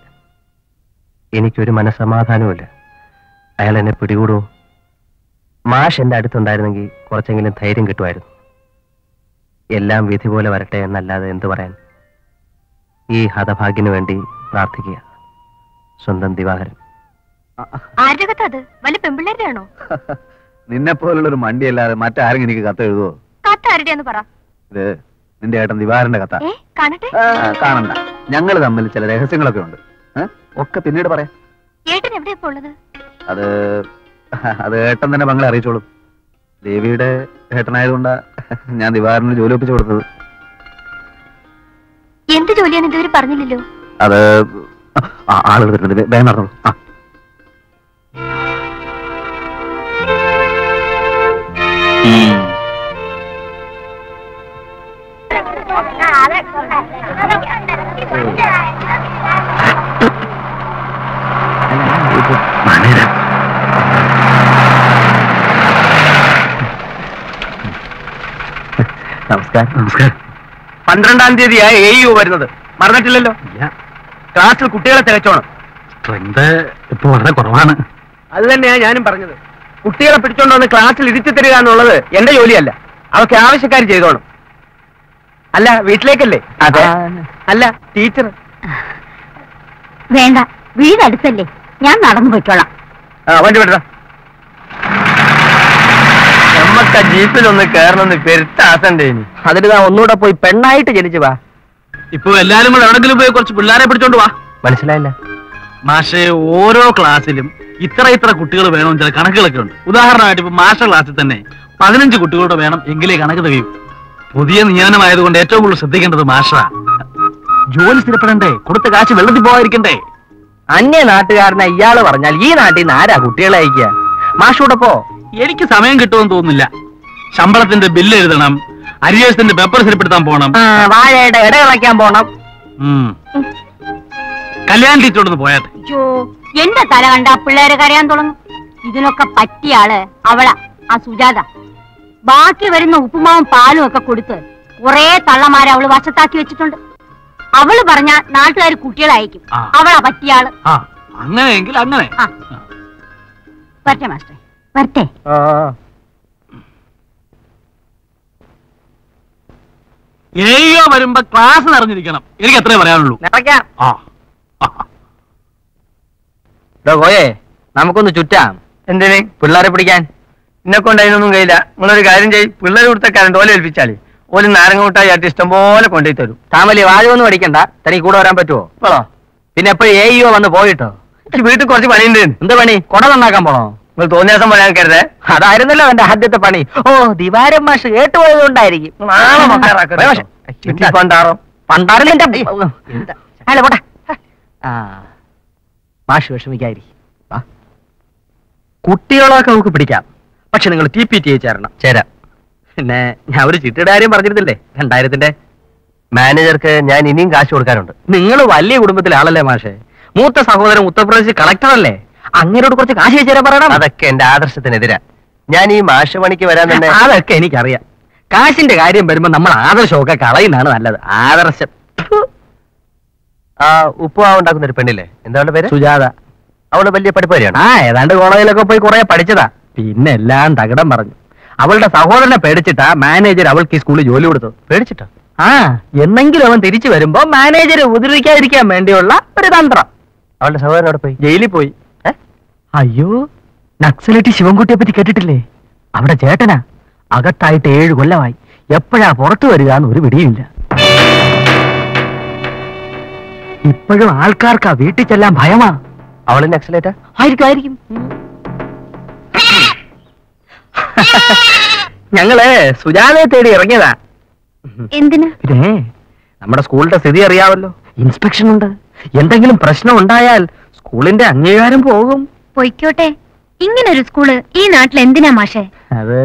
എനിക്കൊരു മനസമാധാനവുമില്ല അയാൾ എന്നെ പിടികൂടുമോ മാഷ് എന്റെ അടുത്തുണ്ടായിരുന്നെങ്കിൽ കുറച്ചെങ്കിലും ധൈര്യം കിട്ടുമായിരുന്നു. എല്ലാം വിധി പോലെ വരട്ടെ എന്നല്ലാതെ എന്തു പറയാൻ? ഈ ഹതഭാഗ്യനു വേണ്ടി പ്രാർത്ഥിക്കുക. സ്വന്തം ദിവാകരൻ. ആരുടെ കഥ അത് വല്ല പെമ്പിള്ളേരുടെ ആണോ നിന്നെ പോലുള്ള ഒരു മണ്ടി അല്ലാതെ മറ്റാരെങ്കിലും എനിക്ക് കത്ത് എഴുതുവോ? കത്ത് ആരുടെയാന്ന് പറ. ഇത് നിന്റെ ഏട്ടൻ ദിവാരന്റെ കഥ കാണട്ടെ? കാണണ്ട. ഞങ്ങൾ തമ്മിൽ ചില രഹസ്യങ്ങളൊക്കെ ഉണ്ട്. ഒക്കെ പിന്നീട് പറയാം. ഏട്ടൻ എവിടെയാ ഉള്ളത്? അത് അത് ഏട്ടൻ തന്നെ മങ്ങളെ അറിയിച്ചോളും. ദേവിയുടെ ഏട്ടനായതുകൊണ്ടാ ഞാൻ ദിവാരന് ജോലി ഒപ്പിച്ചു കൊടുത്തത്. എന്ത് ജോലിയാണ് ഇതുവരെ പറഞ്ഞില്ലല്ലോ? അത് ആ, ആളുകൾ വരുന്നത് വേ- വേഗം നടന്നോളൂ. ആ. നമസ്കാരം. നമസ്കാരം. പന്ത്രണ്ടാം തീയതിയായി എ യു വരുന്നത്. മറന്നിട്ടില്ലല്ലോ? ക്ലാസ്സിൽ കുട്ടികളെ തികച്ചോണം സ്ട്രെങ്ത് ഇപ്പൊ വളരെ കുറവാണ്. അത് തന്നെയാ ഞാനും പറഞ്ഞത്. കുട്ടികളെ പിടിച്ചോണ്ട് വന്ന് ക്ലാസ്സിൽ ഇരുത്തി തരിക എന്നുള്ളത് എന്റെ ജോലിയല്ല. അവർക്ക് ആവശ്യക്കാർ ചെയ്തോണം. അല്ല വീട്ടിലേക്കല്ലേ? അതെ. അല്ല ടീച്ചർ വേണ്ട വീട് അടുത്തല്ലേ. ഞാൻ നടന്നു പോയിക്കോളാം. വണ്ടി വിടറ നമ്മക്ക ജീപ്പിലൊന്ന് കേറണമെന്ന് പെരുത്താസണ്ടേ അതിന് താ ഒന്നുകൂടെ പോയി പെണ്ണായിട്ട് ജനിച്ചു വാ. ഇപ്പൊ എല്ലാരും കൂടെ എവിടെങ്കിലും പോയി കുറച്ച് പിള്ളേരെ പിടിച്ചോണ്ട് വാ. മനസ്സിലായില്ല. മാഷെ ഓരോ ക്ലാസ്സിലും ഇത്ര ഇത്ര കുട്ടികൾ വേണമെന്ന് ചില കണക്കുകളൊക്കെ ഉണ്ട്. ഉദാഹരണമായിട്ട് ഇപ്പൊ മാഷ ക്ലാസ്സിൽ തന്നെ പതിനഞ്ച് കുട്ടികളുടെ വേണം എങ്കിലേ കണക്ക് തികയും പുതിയ നിയമനമായതുകൊണ്ട് ഏറ്റവും കൂടുതൽ ശ്രദ്ധിക്കേണ്ടത് മാഷ. ജോലി സ്ഥിരപ്പെടണ്ടേ? കൊടുത്ത കാശ് വെള്ളത്തിൽ പോകാതിരിക്കണ്ടേ? അന്യ നാട്ടുകാരനെ ഇയാൾ പറഞ്ഞാൽ ഈ നാട്ടിൽ നിന്ന് ആരാ കുട്ടികളെ അയക്കുക മാഷൂടെ പോ. എനിക്ക് സമയം കിട്ടുമെന്ന് തോന്നുന്നില്ല. ശമ്പളത്തിന്റെ ബില്ല് എഴുതണം അരിയേഴ്സിന്റെ പേപ്പർ സ്ഥിരപ്പെടുത്താൻ പോണം. വാഴയുടെ ഇട കളയ്ക്കാൻ പോണം. പോയാട്ടെ അയ്യോ എന്റെ തല കണ്ട പിള്ളേര് കരയാൻ തുടങ്ങും. ഇതിനൊക്കെ പറ്റിയ ആൾ അവള ആ സുജാത. ബാക്കി വരുന്ന ഉപ്പുമാവും പാലും ഒക്കെ കൊടുത്ത് കുറെ തള്ളമാരെ അവൾ വശത്താക്കി വെച്ചിട്ടുണ്ട്. അവൾ പറഞ്ഞ നാട്ടുകാർ കുട്ടികളായിരിക്കും. അവളാ പറ്റിയ ആൾ. അങ്ങനെയെങ്കിൽ അങ്ങനെ. വരട്ടെ മാസ്റ്റർ വരട്ടെ. വരുമ്പോ ക്ലാസ് നിറഞ്ഞിരിക്കണം. എനിക്ക് അത്രേ പറയാനുള്ളൂ. നിറയ്ക്കാം. കോയേ നമുക്കൊന്ന് ചുറ്റാം. എന്തിന്? പിള്ളേരെ പിടിക്കാൻ. എന്നെ കൊണ്ട് അതിനൊന്നും കഴിയില്ല. നിങ്ങളൊരു കാര്യം ചെയ്യും. പിള്ളേർ കൊടുത്ത കരണ്ട് ഓല ഏൽപ്പിച്ചാളി ഓൽ നാരങ്ങ മുട്ടായി ആയിട്ട് ഇഷ്ടം പോലെ കൊണ്ടുപോയി തരും. താമലി വാചകമൊന്നും അടിക്കണ്ട തനിക്ക് കൂടെ വരാൻ പറ്റുമോ ഇപ്പോഴോ പിന്നെ എപ്പോഴും എ ഇഒ വന്ന് പോയിട്ടോ? വീട്ടിൽ കുറച്ച് പണിയുണ്ട്. എന്ത് പണി? കൊട നന്നാക്കാൻ പോണോ? നിങ്ങൾ തോന്നിയാസം പറയാൻ കരുതേ. അതായിരുന്നല്ലോ എന്റെ ആദ്യത്തെ പണി. ഓ ദിവാരം മാഷ് കേട്ടുപോയതുകൊണ്ടായിരിക്കും. നാളെ മക്കാറാക്കരുത് കേട്ടോ. ചിട്ടി പണ്ടാറോ? പണ്ടാറില്ല അല്ല പോട്ടെ. ആ. മാഷ് വിഷമിക്കായി കുട്ടികളൊക്കെ നമുക്ക് പിടിക്കാം. പക്ഷെ നിങ്ങൾ ടി പി ടി ചേരണം. ചേരാം. പിന്നെ ഞാൻ ഒരു ചിട്ടിയുടെ കാര്യം പറഞ്ഞിരുന്നില്ലേ? രണ്ടായിരത്തിന്റെ. മാനേജർക്ക് ഞാൻ ഇനിയും കാശ് കൊടുക്കാനുണ്ട്. നിങ്ങൾ വലിയ കുടുംബത്തിലെ ആളല്ലേ മാഷെ? മൂത്ത സഹോദരൻ ഉത്തർപ്രദേശ് കളക്ടർ അല്ലേ അങ്ങനോട് കുറച്ച് കാശ് ചേരാൻ പറയണം. അതൊക്കെ എന്റെ ആദർശത്തിനെതിരാ. ഞാൻ ഈ മാഷ് പണിക്ക് വരാൻ തന്നെ അതൊക്കെ എനിക്കറിയാം. കാശിന്റെ കാര്യം വരുമ്പോ നമ്മൾ ആദർശമൊക്കെ കളയുന്നതാണ് നല്ലത്. ആദർശം. ആ ഉപ്പുമാവ് ഉണ്ടാക്കുന്ന ഒരു പെണ്ണില്ലേ? എന്താണ് പേര്? സുജാത. അവൾ വലിയ പഠിപ്പുകാരിയാണ് ആ ഏതാണ്ട് കോളേജിലൊക്കെ പോയി കുറെ പഠിച്ചതാ. പിന്നെ എല്ലാം തകടം പറഞ്ഞു അവളുടെ സഹോദരനെ പേടിച്ചിട്ടാ മാനേജർ അവൾക്ക് ഈ സ്കൂളിൽ ജോലി കൊടുത്തു പേടിച്ചിട്ടാ? ആ എന്നെങ്കിലും അവൻ തിരിച്ചു വരുമ്പോ മാനേജർ ഉപദ്രവിക്കാതിരിക്കാൻ വേണ്ടിയുള്ള ഒരു തന്ത്രം. അവളുടെ സഹോദരൻ അവിടെ പോയി? ജയിലിൽ പോയി. അയ്യോ നക്സലേറ്റ് ശിവൻകുട്ടിയെ പറ്റി കേട്ടിട്ടില്ലേ? അവിടെ ചേട്ടനാ. അകത്തായിട്ട് ഏഴ് കൊല്ലമായി. എപ്പോഴാ പുറത്തു വരിക എന്ന് ഒരു പിടിയുമില്ല. ഇപ്പോഴും ആൾക്കാർക്ക് ആ വീട്ടിൽ ചെല്ലാൻ ഭയമാ. അവൾ നക്സലേറ്റാ ആയിരിക്കും ആയിരിക്കും. ഞങ്ങൾ സുജാതയെ തേടി ഇറങ്ങിയതാ. എന്തിനാ? നമ്മുടെ സ്കൂളിന്റെ സ്ഥിതി അറിയാവല്ലോ. ഇൻസ്പെക്ഷൻ ഉണ്ട് എന്തെങ്കിലും പ്രശ്നം ഉണ്ടായാൽ സ്കൂളിന്റെ അംഗീകാരം പോകും. പൊയ്ക്കോട്ടെ. ഇങ്ങനൊരു സ്കൂൾ ഈ നാട്ടിൽ എന്തിനാ മാഷേ? അത്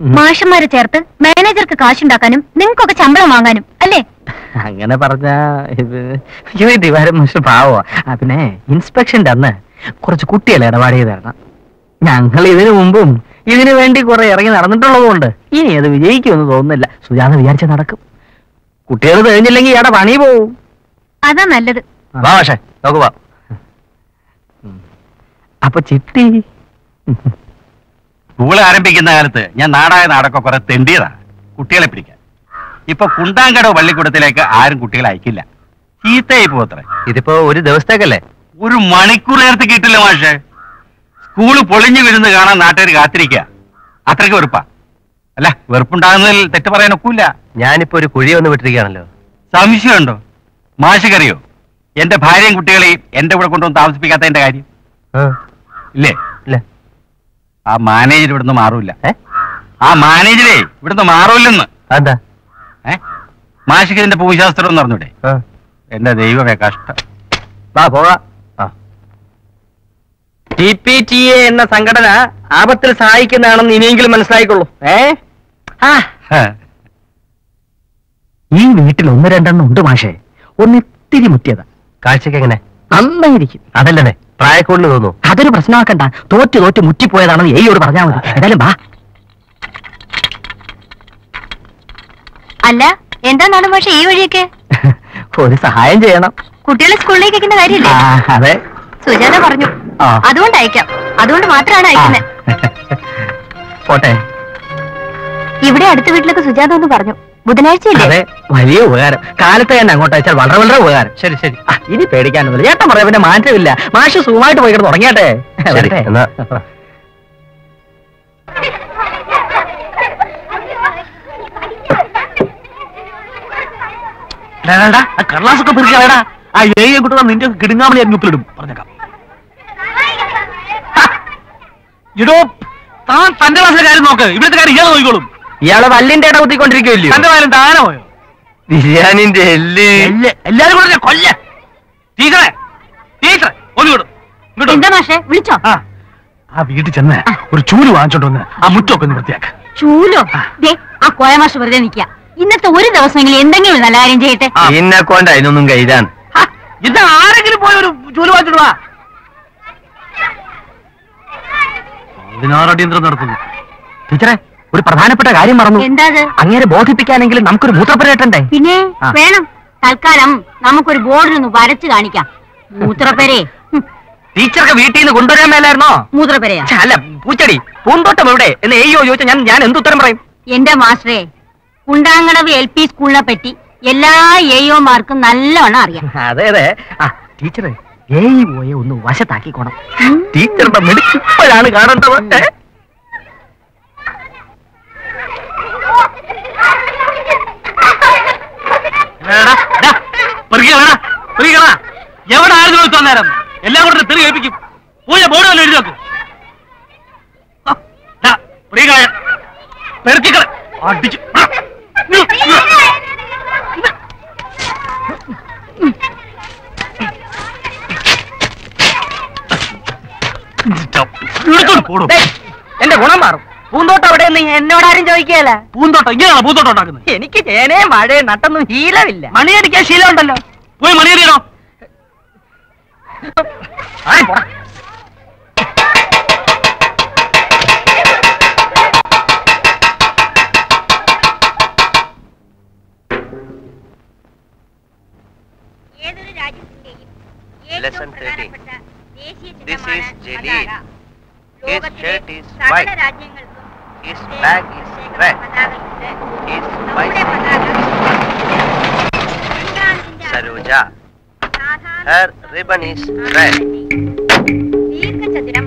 മാഷന്മാരെ ചേർത്ത് മാനേജർക്ക് കാശുണ്ടാക്കാനും നിങ്ങൾക്കൊക്കെ ശമ്പളം വാങ്ങാനും അല്ലേ? അങ്ങനെ പറഞ്ഞ ഇത് അയ്യോ ദിവാരം മനുഷ്യ പാവോ ആ പിന്നെ ഇൻസ്പെക്ഷന്റെ അന്ന് കുറച്ച് കുട്ടികളെ ഇടപാട് ചെയ്തായിരുന്നു തരണം. ഞങ്ങൾ ഇതിനു മുമ്പും ഇതിനു വേണ്ടി കുറെ ഇറങ്ങി നടന്നിട്ടുള്ളതുകൊണ്ട് ഇനി അത് വിജയിക്കുമെന്ന് തോന്നുന്നില്ല. സുജാത വിചാരിച്ച നടക്കും. കുട്ടികൾ തെളിഞ്ഞില്ലെങ്കിൽ ഇയാടെ പണി പോവും. അതാ നല്ലത്. വാ പക്ഷേ നോക്ക് വാ അപ്പൊ ചിട്ടി. സ്കൂൾ ആരംഭിക്കുന്ന കാലത്ത് ഞാൻ നാടായ നാടൊക്കെ കുറെ തെണ്ടിയതാ. കുട്ടികളെ പിടിക്കാൻ. ഇപ്പൊ കുണ്ടാങ്കടവ് പള്ളിക്കൂടത്തിലേക്ക് ആരും കുട്ടികളെ അയക്കില്ല. ചീത്തയായി പോത്ര ഇതിപ്പോ ഒരു ദിവസത്തേക്കല്ലേ? ഒരു മണിക്കൂർ നേരത്തെ കിട്ടില്ല മാഷേ? സ്കൂൾ പൊളിഞ്ഞു വീഴുന്നത് കാണാൻ നാട്ടുകാർ കാത്തിരിക്കുക അത്രയ്ക്ക് വെറുപ്പാ. അല്ല വെറുപ്പുണ്ടാകുന്നതിൽ തെറ്റ് പറയാൻ ഒക്കൂല്ല ഞാനിപ്പോ ഒരു കുഴി വന്ന് വിട്ടിരിക്കുകയാണല്ലോ. സംശയമുണ്ടോ? മാഷക്കറിയോ എന്റെ ഭാര്യയും കുട്ടികളെയും എന്റെ കൂടെ കൊണ്ടുവന്ന് താമസിപ്പിക്കാത്തതിന്റെ കാര്യം? ഇല്ലേ? ഇല്ല. ആ മാനേജർ ഇവിടുന്ന് മാറൂല ആ മാനേജരെ ഇവിടുന്ന് മാറൂല്ലെന്ന്. ഏ മാഷിക്ക് ഇതിന്റെ ഭൂമിശാസ്ത്രം എന്ന് പറഞ്ഞൂടെ എന്റെ ദൈവമേ കഷ്ടം. ടി പി ടി എ എന്ന സംഘടന ആപത്തിൽ സഹായിക്കുന്നതാണെന്ന് ഇനിയെങ്കിലും മനസ്സിലായിക്കൊള്ളൂ. ഏ. ഈ വീട്ടിൽ ഒന്ന് രണ്ടെണ്ണം ഉണ്ട് മാഷേ. ഒന്ന് ഇത്തിരി മുറ്റിയതാ. കാഴ്ചക്ക് എങ്ങനെ? നന്നായിരിക്കും. അതല്ലേ പ്രായക്കൂടുതൽ തോന്നുന്നു. അതൊരു പ്രശ്നമാക്കണ്ട. തോറ്റ് തോറ്റ് മുറ്റിപ്പോയതാണെന്ന് ഏയോട് പറഞ്ഞാൽ മതി. എന്തായാലും വാ. അല്ല എന്താണ് പക്ഷെ ഈ വഴിയൊക്കെ? ഒരു സഹായം ചെയ്യണം. കുട്ടികളെ സ്കൂളിലേക്ക് അയക്കുന്ന കാര്യമില്ലേ? അതെ. സുജാത പറഞ്ഞു. അതുകൊണ്ട് അയക്കാം. അതുകൊണ്ട് മാത്രമാണ് അയക്കുന്നത്. പോട്ടെ. ഇവിടെ അടുത്ത വീട്ടിലൊക്കെ സുജാത ഒന്ന് പറഞ്ഞു. ബുധനാഴ്ചയില്ലേ? വലിയ ഉപകാരം. കാലത്ത് തന്നെ അങ്ങോട്ട് അയച്ചാൽ വളരെ വളരെ ഉപകാരം. ശരി ശരി. ഇനി പേടിക്കാനൊന്നുമില്ല. ചേട്ടൻ പറയാം പിന്നെ മാറ്റമില്ല. മാഷ് സുഖമായിട്ട് പോയിട്ട് തുടങ്ങിയാട്ടെ കടലാസൊക്കെ പിടിക്കാടാ ആ ഏയ്യെ കുട്ടുക നിന്റെ കിടുങ്ങാമണി ഞാൻ ഉപ്പിലിടും പറഞ്ഞേക്കാം. ഇടോ താൻ തന്റെ ക്ലാസ്സിലെ കാര്യം നോക്ക്. ഇവിടുത്തെ കാര്യം ഇയാൾ നോക്കിക്കോളും. ഇയാളെ വല്ലിന്റെ ഇട കുത്തിക്കൊണ്ടിരിക്കുമല്ലോ തന്റെ കാര്യം താനോ? ബിരിയാണിന്റെ എല്ല്. എല്ലാരും കൂടെ കൊല്ല. ടീച്ചറെ ടീച്ചറെ ഒന്ന് വിടും എന്താ മാഷെ? വിളിച്ചോ? ആ വീട്ടിൽ ചെന്ന് ഒരു ചൂൽ വാങ്ങിച്ചോണ്ട് വന്ന് ആ മുറ്റമൊക്കെ ഒന്ന് വൃത്തിയാക്ക. ചൂലോ? ആ. കോയമാഷ് വെറുതെ നിൽക്കുക. ഇന്നത്തെ ഒരു ദിവസമെങ്കിലും എന്തെങ്കിലും നല്ല കാര്യം ചെയ്യട്ടെ. ഇന്നെ കൊണ്ട് അതിനൊന്നും കൈതാൻ ഇത് ആരെങ്കിലും പോയി ഒരു ജോലി വാച്ചിടുവാ പതിനാറടിയന്ത്രം നടത്തുന്നു ടീച്ചറെ ഒരു പ്രധാനപ്പെട്ട കാര്യം മറന്നു. എന്താ അങ്ങനെ അങ്ങേരെ ബോധിപ്പിക്കാനെങ്കിലും നമുക്കൊരു മൂത്രപ്പുരട്ടണ്ടേ? പിന്നെ വേണം. തൽക്കാലം നമുക്കൊരു ബോർഡിൽ ബോർഡിലൊന്ന് വരച്ചു കാണിക്കാം. മൂത്രപ്പെരേ. ടീച്ചർക്ക് വീട്ടിൽ നിന്ന് കൊണ്ടുവരാൻ മേലായിരുന്നോ? മൂത്രപ്പെരയാ. അല്ല പൂച്ചടി പൂന്തോട്ടം എവിടെ? എന്ന് എയ്യോ ചോദിച്ചാൽ ഞാൻ ഞാൻ എന്തുത്തരം പറയും? എന്റെ മാസ്റ്ററെ കുണ്ടാങ്കടവ് എൽ പി സ്കൂളിനെ പറ്റി എല്ലാ എയോമാർക്കും നല്ലോണം അറിയാം. അതെ അതെ. ആ ടീച്ചറെ ഏയി പോയെ ഒന്ന് വശത്താക്കിക്കോണം. ടീച്ചറുടെ മിടുക്കിപ്പോഴാണ് കാണേണ്ടത്. എവിടെ ആര് ചോദിച്ചു നേരം എല്ലാം കൂടെ തെറി കേൾപ്പിക്കും പൂജ ബോർഡ് വല്ല എഴുതി നോക്കും പെരുക്കിക്കളെ അടിച്ചു എന്റെ ഗുണം മാറും. പൂന്തോട്ടം അവിടെ എന്നോടാരും ചോദിക്കുകയല്ല. പൂന്തോട്ടം ഇങ്ങനെയാണ് പൂന്തോട്ടം ഉണ്ടാക്കുന്നത്? എനിക്ക് ചേനയും മഴയും നട്ടൊന്നും ശീലമില്ല. മണിയടിക്കാൻ ശീലമുണ്ടല്ലോ. പോയി മണിയറിയണോ ആയി His പ്രത്യേക bag is പ്രത്യേക red. പതാകയുണ്ട്. His നമ്മുടെ bicycle പതാക is ബംഗാളിന്റെ Saroja. സാധാരണ Her ribbon is red. ദീർഘചതുരം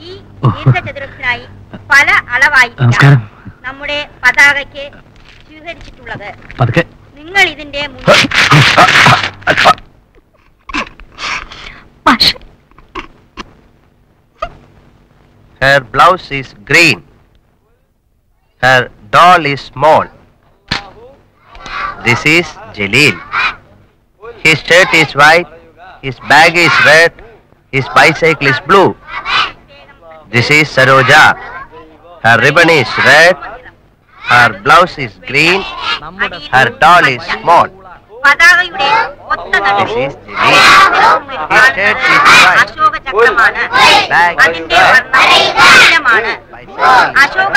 ഈ ദീർഘചതുരത്തിനായി പല അളവായിരിക്കാം നമ്മുടെ പതാകയ്ക്ക് സ്വീകരിച്ചിട്ടുള്ളത് നിങ്ങൾ ഇതിന്റെ മുന്നിൽ Her blouse is green. Her doll is small. This is Jaleel. His shirt is white. His bag is red. His bicycle is blue. This is Saroja. Her ribbon is red. Her blouse is green. Her doll is small. പതാകയുടെ ഒത്ത. അശോക ചക്രമാണ് അതിന്റെ അശോക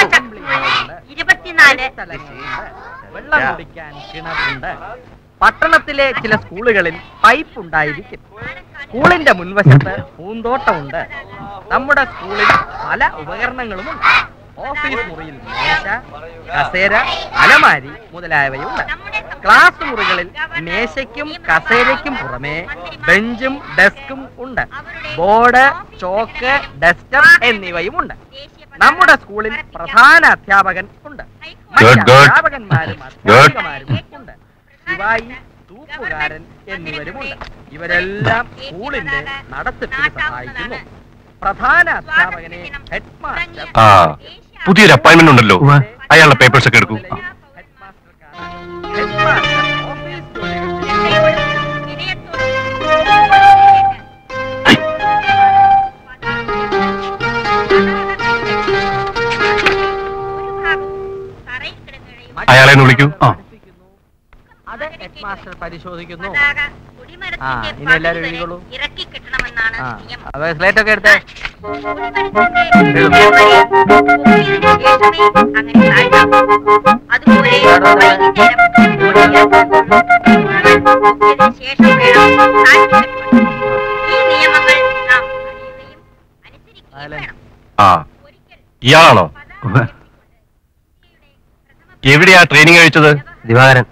ഇരുപത്തിനാല്. വെള്ളം. കുടിക്കാൻ കിണറുണ്ട്. പട്ടണത്തിലെ ചില സ്കൂളുകളിൽ pipe ഉണ്ടായിരിക്കും. സ്കൂളിന്റെ മുൻവശത്ത് പൂന്തോട്ടമുണ്ട്. നമ്മുടെ സ്കൂളിൽ പല ഉപകരണങ്ങളുമുണ്ട്. ഓഫീസ് മുറിയിൽ മേശ കസേര അലമാരി മുതലായവയുണ്ട്. ക്ലാസ് മുറികളിൽ മേശയ്ക്കും കസേരയ്ക്കും പുറമെ ബെഞ്ചും ഡെസ്കും ഉണ്ട്. ബോർഡ് ചോക്ക് ഡസ്റ്റർ എന്നിവയുമുണ്ട്. നമ്മുടെ സ്കൂളിൽ പ്രധാന അധ്യാപകൻ ഉണ്ട്. മറ്റ് Good, good. അധ്യാപകന്മാരും Good. അധ്യാപികമാരും ഉണ്ട്. ശിവായി തൂപ്പുകാരൻ എന്നിവരുമുണ്ട്. ഇവരെല്ലാം സ്കൂളിന്റെ നടത്തിപ്പിന് സഹായിക്കുന്നു. പ്രധാന അധ്യാപകനെ ഹെഡ് മാസ്റ്റർ ആ പുതിയൊരു അപ്പോയിന്റ്മെന്റ് ഉണ്ടല്ലോ. അയാളുടെ പേപ്പേഴ്സ് ഒക്കെ എടുക്കൂ. അയാളെ വിളിക്കൂ. ആ. അത് ഹെഡ് മാസ്റ്റർ പരിശോധിക്കുന്നു ആ, ഇനി എഴുതിക്കോളൂ. ആ സ്ലേറ്റ് ഒക്കെ എടുത്തേ. ഇയാളാണോ? എവിടെയാ ട്രെയിനിങ് കഴിച്ചത്? ദിവാകരൻ.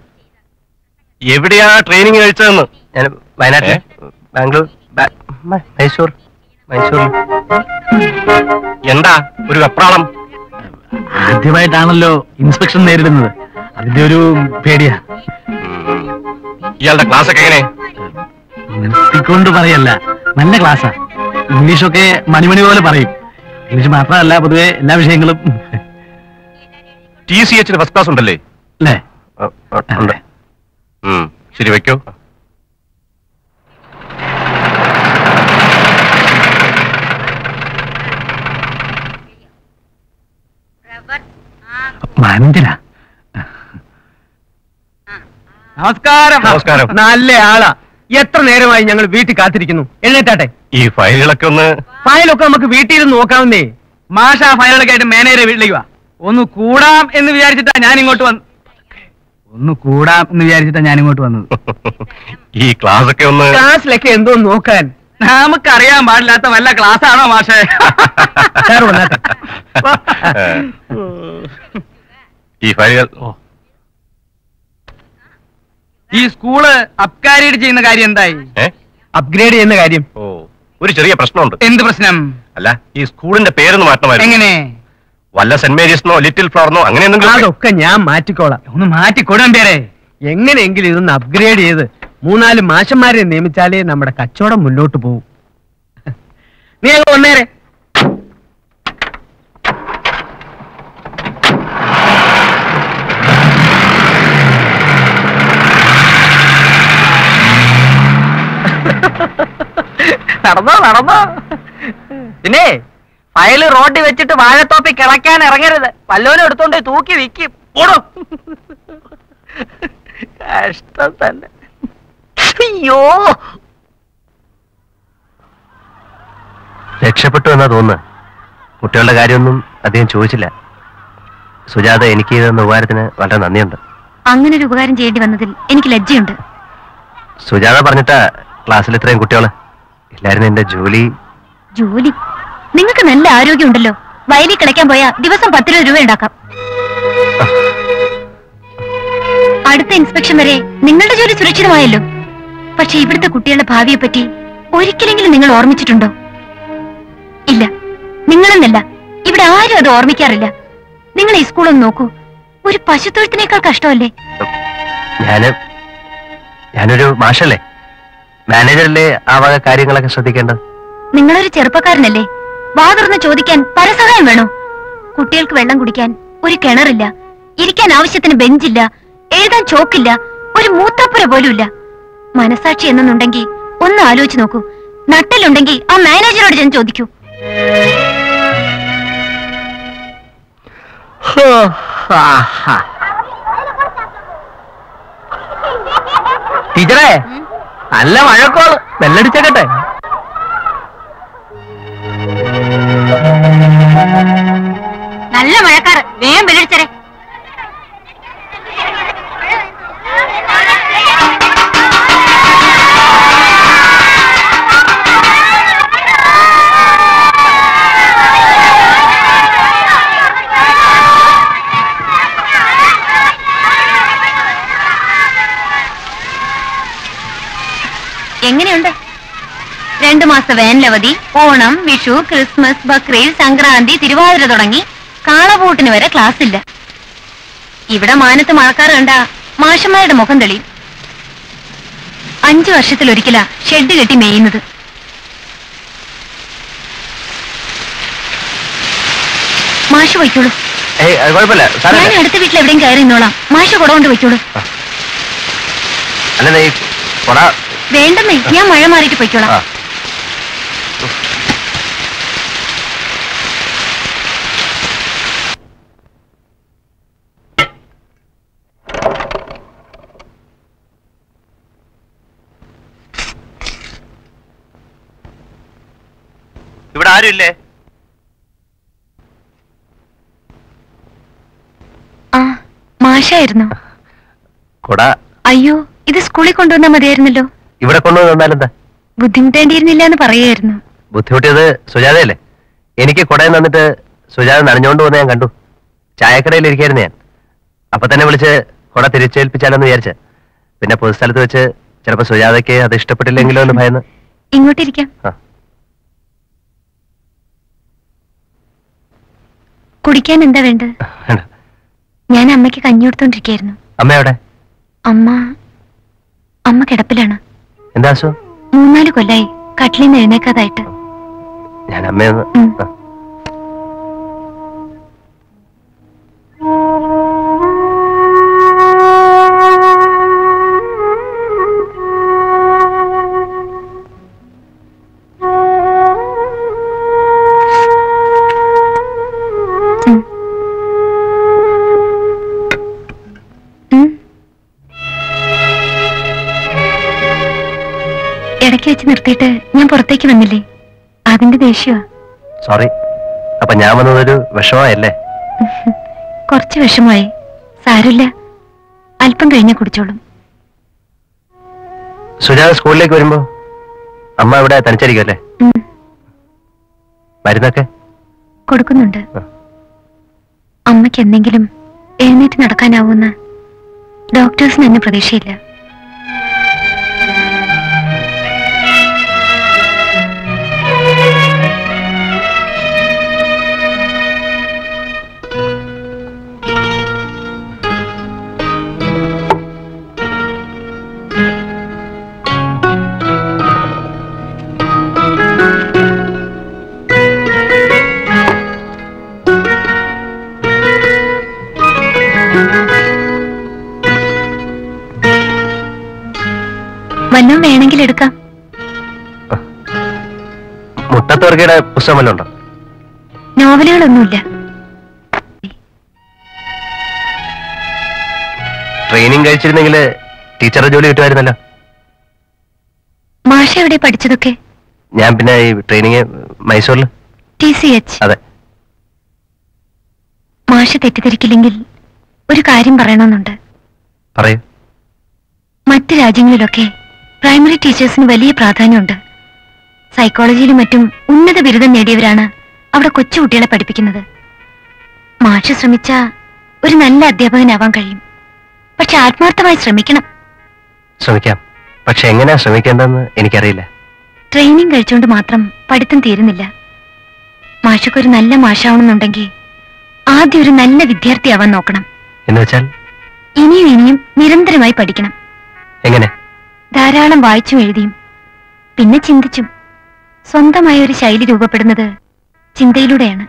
എവിടെയാ ട്രെയിനിങ് കഴിച്ചതെന്ന്? ഞാൻ വയനാട്ടിൽ ബാംഗ്ലൂർ. മൈസൂർ. മൈസൂർ എന്താ? ഒരു വെപ്രാളം. ആദ്യമായിട്ടാണല്ലോ ഇൻസ്പെക്ഷൻ നേരിടുന്നത്. അതിന്റെ ഒരു പേടിയാ. ഇയാളുടെ ക്ലാസ് ഒക്കെ എങ്ങനെ? നിർത്തിക്കൊണ്ട് പറയല്ല. നല്ല ക്ലാസ്സാ ഇംഗ്ലീഷൊക്കെ മണിമണി പോലെ പറയും. ഇംഗ്ലീഷ് മാത്രമല്ല പൊതുവെ എല്ലാ വിഷയങ്ങളും. ടി സി എച്ചിന് ഫസ്റ്റ് ക്ലാസ് ഉണ്ടല്ലേ? അല്ലേ? ഉണ്ട്. ശരി വെക്കോ മാനേജരാ നമസ്കാരം. നമസ്കാരം. നല്ല ആളാ എത്ര നേരമായി ഞങ്ങൾ വീട്ടിൽ കാത്തിരിക്കുന്നു? എഴുന്നേറ്റാട്ടെ. ഈ ഫയലുകളൊക്കെ ഒന്ന് ഫയലൊക്കെ നമുക്ക് വീട്ടിൽ ഇരുന്ന് നോക്കാവുന്നേ. മാഷ ഫയലുകളൊക്കെ ആയിട്ട് മാനേജറെ വീട്ടിലേക്ക് വാ. ഒന്ന് കൂടാം എന്ന് വിചാരിച്ചിട്ടാ ഞാൻ ഇങ്ങോട്ട് വന്നു ഒന്ന് കൂടാം എന്ന് വിചാരിച്ചിട്ടാ ഞാൻ ഇങ്ങോട്ട് വന്നത്. ഈ ക്ലാസ് ഒക്കെ ഒന്ന് ക്ലാസ്സിലൊക്കെ എന്തോ നോക്കാൻ. നമുക്കറിയാൻ പാടില്ലാത്ത വല്ല ക്ലാസ് ആണോ മാഷേ ഈ ഫയലുകൾ ഈ സ്കൂൾ അപ്ഗ്രേഡ് ചെയ്യുന്ന കാര്യം എന്തായി? അപ്ഗ്രേഡ് ചെയ്യുന്ന കാര്യം. ഓ ഒരു ചെറിയ പ്രശ്നമുണ്ട്. എന്ത് പ്രശ്നം? അല്ല ഈ സ്കൂളിന്റെ പേരൊന്ന് മാറ്റണമായിരുന്നു. എങ്ങനെ? വല്ല സെന്റ് മേരീസ്നോ ലിറ്റിൽ ഫ്ലവറിനോ അങ്ങനെ. അതൊക്കെ ഞാൻ മാറ്റിക്കോളാം. ഒന്ന് മാറ്റിക്കൊടാൻ പേരെ എങ്ങനെയെങ്കിലും ഇതൊന്ന് അപ്ഗ്രേഡ് ചെയ്ത് മൂന്നാൽ മാഷന്മാരെ നിയമിച്ചാലേ നമ്മുടെ കച്ചവടം മുന്നോട്ട് പോകും നീ അങ്ങ് വന്നേരെ. നടന്നോ നടന്നോ. പിന്നെ ഫയൽ റോഡിൽ വെച്ചിട്ട് വാഴത്തോപ്പി കിളക്കാൻ ഇറങ്ങരുത്. വല്ലോനും എടുത്തോണ്ട് തൂക്കി വിക്കും ഓടോ. കഷ്ടം തന്നെ. അയ്യോ. രക്ഷപ്പെട്ടു എന്നാ തോന്നുന്നു? കുട്ടികളുടെ കാര്യമൊന്നും അദ്ദേഹം ചോദിച്ചില്ല. സുജാത എനിക്ക് തന്ന ഉപകാരത്തിന് വളരെ നന്ദിയുണ്ട്. അങ്ങനെ ഒരു ഉപകാരം ചെയ്യേണ്ടി വന്നതിൽ എനിക്ക് ലജ്ജയുണ്ട്. സുജാത പറഞ്ഞിട്ടാ ക്ലാസ്സിൽ ഇത്രയും കുട്ടികൾ. എല്ലാരും എന്റെ ജോലി ജോലി? നിങ്ങൾക്ക് നല്ല ആരോഗ്യമുണ്ടല്ലോ. വയലിൽ കിടക്കാൻ പോയാ ദിവസം പത്ത് രൂപ ഉണ്ടാക്കാം. അടുത്ത ഇൻസ്പെക്ഷൻ വരെ നിങ്ങളുടെ ജോലി സുരക്ഷിതമായല്ലോ. പക്ഷെ ഇവിടുത്തെ കുട്ടികളുടെ ഭാവിയെ പറ്റി ഒരിക്കലെങ്കിലും നിങ്ങൾ ഓർമ്മിച്ചിട്ടുണ്ടോ? ഇല്ല. നിങ്ങളെന്നല്ല. ഇവിടെ ആരും അത് ഓർമ്മിക്കാറില്ല. നിങ്ങൾ ഈ സ്കൂളൊന്ന് നോക്കൂ. ഒരു പശുത്തൊഴുത്തിനേക്കാൾ കഷ്ടമല്ലേ? ഞാൻ ഞാനൊരു മാഷല്ലേ. മാനേജറല്ലേ ആ വക കാര്യങ്ങളൊക്കെ ശ്രദ്ധിക്കേണ്ടത്? നിങ്ങളൊരു ചെറുപ്പക്കാരനല്ലേ? വാ തുറന്ന് ചോദിക്കാൻ പരസഹായം വേണോ? കുട്ടികൾക്ക് വെള്ളം കുടിക്കാൻ ഒരു കിണറില്ല. ഇരിക്കാൻ ആവശ്യത്തിന് ബെഞ്ചില്ല. എഴുതാൻ ചോക്കില്ല. ഒരു മൂത്താപ്പുര പോലുമില്ല. മനസാക്ഷി എന്നുണ്ടെങ്കിൽ ഒന്ന് ആലോചിച്ച് നോക്കൂ. നട്ടലുണ്ടെങ്കിൽ ആ മാനേജറോട് ഞാൻ ചോദിക്കൂ. ടീച്ചറേ നല്ല മഴക്കോൾ. ബെല്ലടിച്ചേക്കട്ടെ. നല്ല മഴക്കാർ വേഗം വെളിച്ചരെ രണ്ടു മാസം വേനലവധി ഓണം വിഷു ക്രിസ്മസ് ബക്രീദ് സംക്രാന്തി തിരുവാതിര തുടങ്ങി കാളപൂട്ടിന് വരെ ക്ലാസ് ഇല്ല. ഇവിടെ മാനത്ത് മഴക്കാറ് കണ്ട മാഷന്മാരുടെ മുഖം തെളിയും. അഞ്ചു വർഷത്തിലൊരിക്കലാ ഷെഡ് കെട്ടി മേയുന്നത്. മാഷ് വയ്ക്കോളൂ ഞാൻ അടുത്ത വീട്ടിൽ എവിടെയും കയറി നിന്നോളാം. മാഷ് കുട കൊണ്ട് വയ്ക്കോളൂ വേണ്ടെന്നേ ഞാൻ മഴ മാറിയിട്ട് പൊയ്ക്കോളാം. ഇവിടെ ആരുമില്ലേ? ആ മാഷായിരുന്നു. കൊട. അയ്യോ ഇത് സ്കൂളിൽ കൊണ്ടുവന്നാ മതിയായിരുന്നല്ലോ. ഇവിടെ കൊണ്ടുവന്നാലെന്താ ബുദ്ധിമുട്ടേണ്ടിയിരുന്നില്ല എന്ന് പറയായിരുന്നു. ബുദ്ധിമുട്ടിയത് സുജാതയല്ലേ? എനിക്ക് കൊടയിൽ നിന്നിട്ട് സുജാത നനഞ്ഞോണ്ട് പോകുന്ന ഞാൻ കണ്ടു. ചായക്കടയിൽ ഇരിക്കായിരുന്നു ഞാൻ. അപ്പൊ തന്നെ വിളിച്ച് കൊട തിരിച്ചേൽപ്പിച്ചാലെന്ന് വിചാരിച്ച. പിന്നെ പൊതുസ്ഥലത്ത് വെച്ച് ചിലപ്പോ സുജാതയ്ക്ക് അത് ഇഷ്ടപ്പെട്ടില്ലെങ്കിലോ എന്ന് ഭയന്ന്. ഇങ്ങോട്ടിരിക്കാം. കുടിക്കാൻ എന്താ വേണ്ടത്? വേണ്ട. ഞാൻ അമ്മയ്ക്ക് കഞ്ഞി കൊടുത്തോണ്ടിരിക്കായിരുന്നു. അമ്മ എവിടെ? അമ്മ അമ്മ കിടപ്പിലാണ്. എന്താ മൂന്നാൽ കൊല്ലായി. കട്ടിലിന്ന് എഴുന്നേക്കാതായിട്ട്. ഞാൻ അമ്മയൊന്ന് നിർത്തിയിട്ട് ഞാൻ പുറത്തേക്ക് വന്നില്ലേ? അതിന്റെ ദേഷ്യമാ സോറി അപ്പൊ ഞാൻ വന്നതൊരു വിഷമമായല്ലേ? കുറച്ച് വിഷമമായി. സാരമില്ല. അല്പം കഴിഞ്ഞ കുടിച്ചോളും. സുജാത സ്കൂളിലേക്ക് വരുമ്പോ അമ്മ ഇവിടെ തനിച്ചായിരിക്കും അല്ലേ. മരുന്നൊക്കെ? കൊടുക്കുന്നുണ്ട്. അമ്മയ്ക്ക് എന്തെങ്കിലും എഴുന്നേറ്റ് നടക്കാനാവൂന്ന്. ഡോക്ടേഴ്സിന് എന്നെ പ്രതീക്ഷയില്ല. മുട്ടത്തുവർഗയുടെ പുസ്തകം വല്ലതും ഉണ്ടോ? നോവലുകളൊന്നുമില്ല. ട്രെയിനിങ് കഴിച്ചിരുന്നെങ്കിൽ ടീച്ചറുടെ ജോലി കിട്ടുമായിരുന്നല്ലോ. മാഷ എവിടെ പഠിച്ചതൊക്കെ? ഞാൻ പിന്നെ ഈ ട്രെയിനിങ് മൈസൂരിൽ ടി സി എച്ച്. അതെ. മാഷ തെറ്റിദ്ധരിക്കില്ലെങ്കിൽ ഒരു കാര്യം പറയണമെന്നുണ്ട്. പറയൂ. മറ്റു രാജ്യങ്ങളിലൊക്കെ പ്രൈമറി ടീച്ചേഴ്സിന് വലിയ പ്രാധാന്യമുണ്ട്. സൈക്കോളജിയിലും മറ്റും ഉന്നത ബിരുദം നേടിയവരാണ് അവിടെ കൊച്ചുകുട്ടികളെ പഠിപ്പിക്കുന്നത്. മാഷ് ശ്രമിച്ച ഒരു നല്ല അധ്യാപകനാവാൻ കഴിയും. പക്ഷെ ആത്മാർത്ഥമായി ശ്രമിക്കണം. ശ്രമിക്കാം. പക്ഷെ എങ്ങനെയാ ശ്രമിക്കേണ്ടതെന്ന് എനിക്കറിയില്ല. ട്രെയിനിങ് കഴിച്ചുകൊണ്ട് മാത്രം പഠിത്തം തീരുന്നില്ല. മാഷക്കൊരു നല്ല മാഷാവണമെന്നുണ്ടെങ്കിൽ ആദ്യം ഒരു നല്ല വിദ്യാർത്ഥിയാവാൻ നോക്കണം. എന്നുവെച്ചാൽ ഇനിയും ഇനിയും നിരന്തരമായി പഠിക്കണം. എങ്ങനെ? ധാരാളം വായിച്ചും എഴുതിയും. പിന്നെ ചിന്തിച്ചും. സ്വന്തമായ ഒരു ശൈലി രൂപപ്പെടുന്നത് ചിന്തയിലൂടെയാണ്.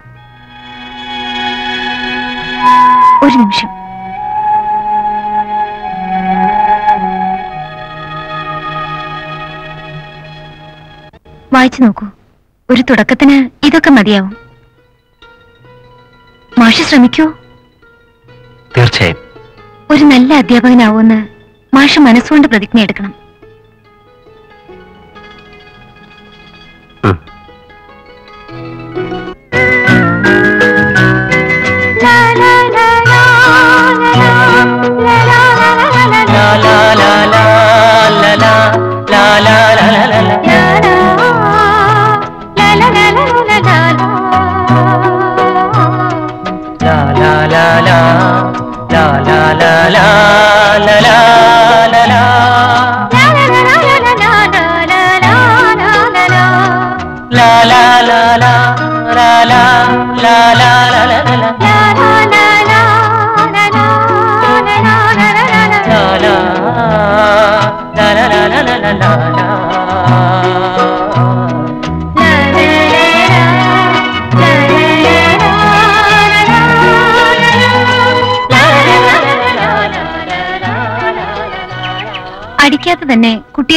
ഒരു നിമിഷം. വായിച്ചു നോക്കൂ. ഒരു തുടക്കത്തിന് ഇതൊക്കെ മതിയാവും. മാഷ ശ്രമിക്കൂ. തീർച്ചയായും. ഒരു നല്ല അധ്യാപകനാവുമെന്ന് മാഷ മനസ്സുകൊണ്ട് പ്രതിജ്ഞ എടുക്കണം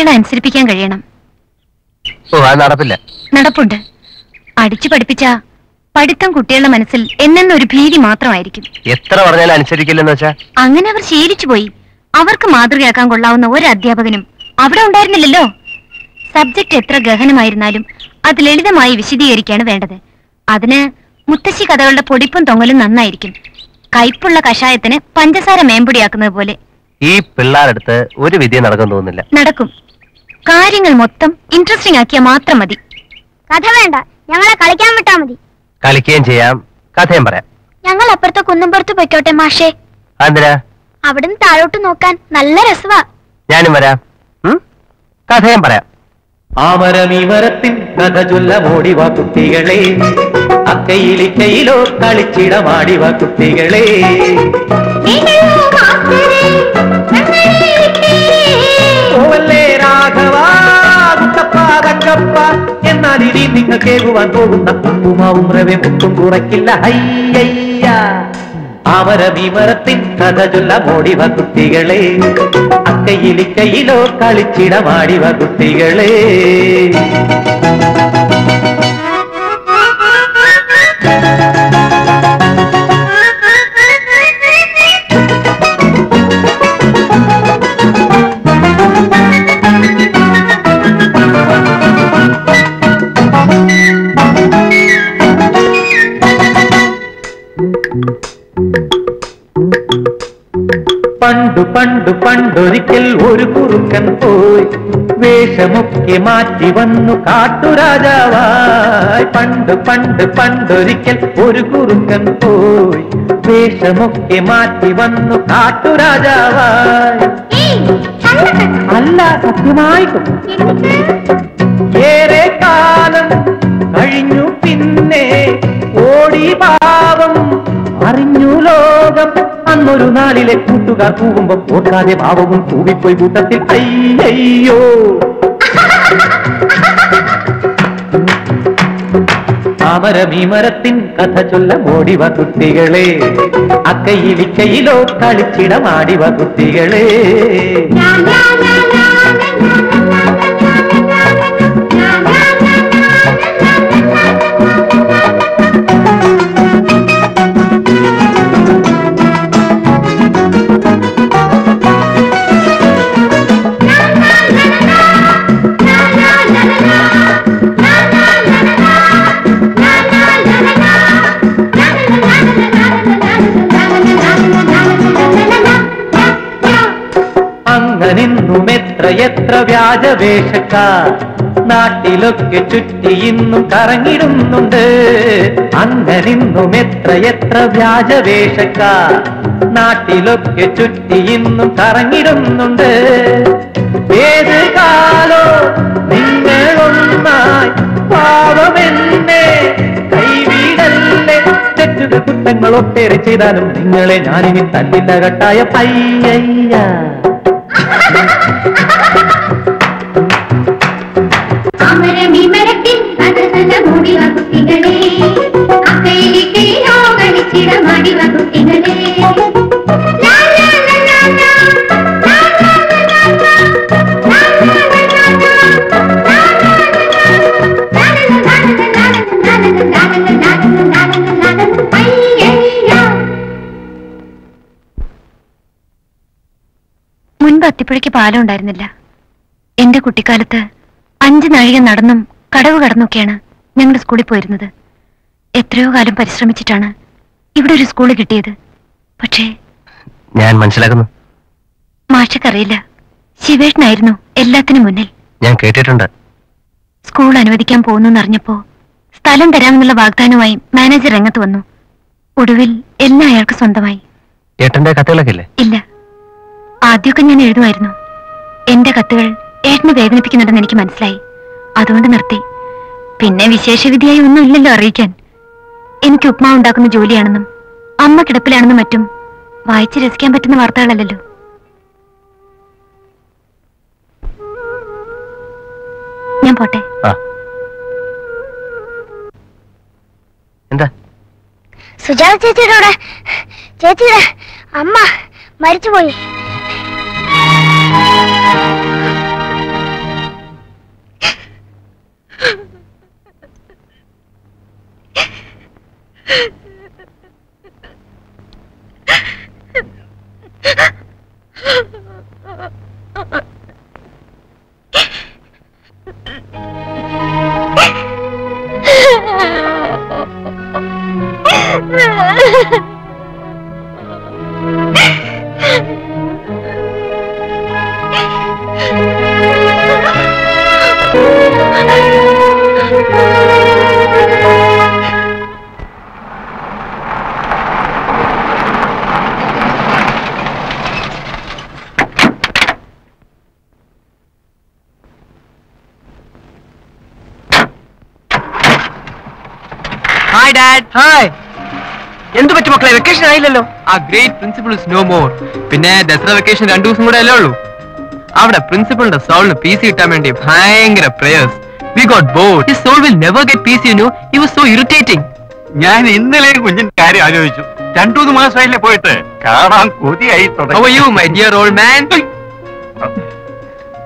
കുട്ടികളെ അനുസരിപ്പിക്കാൻ കഴിയണം. നടപ്പില്ല. നടപ്പുണ്ട്. അടിച്ചു പഠിപ്പിച്ച പഠിത്തം കുട്ടികളുടെ മനസ്സിൽ എന്നെന്നൊരു ഭീതി മാത്രമായിരിക്കും. എത്ര പറഞ്ഞാലും അനുസരിക്കില്ലെന്ന് വെച്ചാ? അങ്ങനെ അവർ ശീലിച്ചു പോയി. അവർക്ക് മാതൃകയാക്കാൻ കൊള്ളാവുന്ന ഒരു അധ്യാപകനും അവിടെ ഉണ്ടായിരുന്നില്ലല്ലോ. സബ്ജക്ട് എത്ര ഗഹനമായിരുന്നാലും അത് ലളിതമായി വിശദീകരിക്കാണ് വേണ്ടത്. അതിന് മുത്തശ്ശി കഥകളുടെ പൊടിപ്പും തൊങ്ങലും നന്നായിരിക്കും. കയ്പുള്ള കഷായത്തിന് പഞ്ചസാര മേമ്പൊടിയാക്കുന്നത് പോലെ. ഈ പിള്ളേരടുത്ത് ഒരു വിദ്യ നടക്കും തോന്നുന്നില്ല. നടക്കും. കാര്യങ്ങൾ മൊത്തം ഇൻട്രസ്റ്റിംഗ് ആക്കിയാൽ മാത്രം മതി. കഥ വേണ്ട. ഞങ്ങളെ കളിക്കാൻ വിട്ടാ മതി. കളിക്കുകയും ചെയ്യാം. കഥയും പറയാം. ഞങ്ങൾ അപ്പുറത്തെ കുന്നുംപുറത്ത് പൊയ്ക്കോട്ടെ മാഷേ. അവിടുന്ന് താഴോട്ട് നോക്കാൻ നല്ല രസവാ. ഞാനും വരാം. ഉം? കഥയും പറയാം. ആമരമീമരത്തിൻ കഥ ചൊല്ലമോടിവാ കുട്ടികളെ. അക്കയിലിക്കയിലോ കളിച്ചിടമാടിവ കുട്ടികളെ. ഓവല്ലേ തങ്കപ്പ എന്നാൽ ഇനി നിങ്ങൾ കേൾക്കുവാൻ പോകുന്ന ഉപ്പുമാവും റവേ മുട്ടും കുറയ്ക്കില്ല. ഹയ്യയ്യ വിമരത്തിൻ കഥ ചൊല്ലമോടിവ കുട്ടികളെ. അക്കയിലിക്കയിലോ കളിച്ചിടമാടിവ കുട്ടികളെ. പണ്ടു പണ്ടു പണ്ടൊരിക്കൽ ഒരു കുറുക്കൻ പോയി വേഷമൊക്കെ മാറ്റി വന്നു കാട്ടുരാജാവായി. പണ്ട് പണ്ട് പണ്ടൊരിക്കൽ ഒരു കുറുക്കൻ പോയി വേഷമൊക്കെ മാറ്റി വന്നു കാട്ടുരാജാവായി. അല്ല സത്യമായിട്ടും ഏറെ കാലം കഴിഞ്ഞു പിന്നെ ഓടി പാവം അറിഞ്ഞു ലോകം അന്നൊരു നാളിലെ കൂട്ടുകാർ കൂവുമ്പം ഓർക്കാതെ ഭാവവും കൂവിപ്പോയി കൂട്ടത്തിൽ. അയ്യയ്യോ. താമരമീമരത്തിൻ കഥ ചൊല്ല ഓടിവ കുട്ടികളെ അക്കയിലിക്കയിലോ കളിച്ചിടമാടിവ കുട്ടികളെ എത്ര വ്യാജവേഷക്കാർ നാട്ടിലൊക്കെ ചുറ്റി ഇന്നും കറങ്ങിടുന്നുണ്ട്. അങ്ങനിന്നും എത്ര എത്ര വ്യാജവേഷക്കാർ നാട്ടിലൊക്കെ ചുറ്റി ഇന്നും കറങ്ങിടുന്നുണ്ട്. ഏത് കാലോ നിങ്ങളൊന്നായി പാവമെന്നെ കൈവിടല്ലേ? തെറ്റുകൾ കുറ്റങ്ങൾ ചെയ്താലും നിങ്ങളെ ഞാനിനി തല്ലില്ല. കട്ടായ പയ്യയ്യ. Ha ha ha ha ha! മുൻപ് അത്തിപ്പുഴയ്ക്ക് പാലം ഉണ്ടായിരുന്നില്ല എന്റെ കുട്ടിക്കാലത്ത് അഞ്ച് നാഴിക നടന്നും കടവ് കടന്നൊക്കെയാണ് ഞങ്ങളുടെ സ്കൂളിൽ പോയിരുന്നത്. എത്രയോ കാലം പരിശ്രമിച്ചിട്ടാണ് ഇവിടെ ഒരു സ്കൂൾ കിട്ടിയത്. പക്ഷേ ഞാൻ മനസ്സിലാക്കുന്നു. മാഷക്കറിയില്ല. ശിവേഷനായിരുന്നു എല്ലാത്തിനും മുന്നിൽ. ഞാൻ കേട്ടിട്ടുണ്ട്. സ്കൂൾ അനുവദിക്കാൻ പോകുന്നെന്നറിഞ്ഞപ്പോ സ്ഥലം തരാമെന്നുള്ള വാഗ്ദാനവുമായി മാനേജർ രംഗത്ത് വന്നു. ഒടുവിൽ എല്ലാം അയാൾക്ക് സ്വന്തമായി. ഏട്ടന്റെ കഥകളൊക്കെ ഇല്ല. ആദ്യമൊക്കെ ഞാൻ എഴുതുമായിരുന്നു. എന്റെ കത്തുകൾ ഏട്ടനെ വേദനിപ്പിക്കുന്നുണ്ടെന്ന് എനിക്ക് മനസ്സിലായി. അതുകൊണ്ട് നിർത്തി. പിന്നെ വിശേഷവിധിയായി ഒന്നും ഇല്ലല്ലോ അറിയിക്കാൻ. എനിക്ക് ഉപ്മാ ഉണ്ടാക്കുന്ന ജോലിയാണെന്നും അമ്മ കിടപ്പിലാണെന്നും മറ്റും വായിച്ച് രസിക്കാൻ പറ്റുന്ന വാർത്തകളല്ലല്ലോ. ഞാൻ പോട്ടെ. എന്താ? സുജാത ചേച്ചിയുടെ കൂടെ ചേച്ചിയുടെ അമ്മ മരിച്ചുപോയി. Ha ha ha! മക്കളെ വെക്കേഷൻ ആയില്ലല്ലോ? ആ great principal is no more പിന്നെ ദസറ വെക്കേഷൻ രണ്ടു ദിവസം കൂടെ അല്ലേ ഉള്ളൂ? അവിടെ പ്രിൻസിപ്പളിന്റെ സോളിന് പി സി കിട്ടാൻ വേണ്ടി ഭയങ്കര prayers we got bored his soul will never get P C you know he was so irritating ഞാൻ ഇന്നലെ കുഞ്ഞിന്റെ കാര്യം ആലോചിച്ചു. രണ്ടു മൂന്ന് മാസമായില്ലേ പോയിട്ട്? കാണാൻ കൊതിയായി തുടങ്ങി. മൈ ഡിയർ ഓൾഡ് മാൻ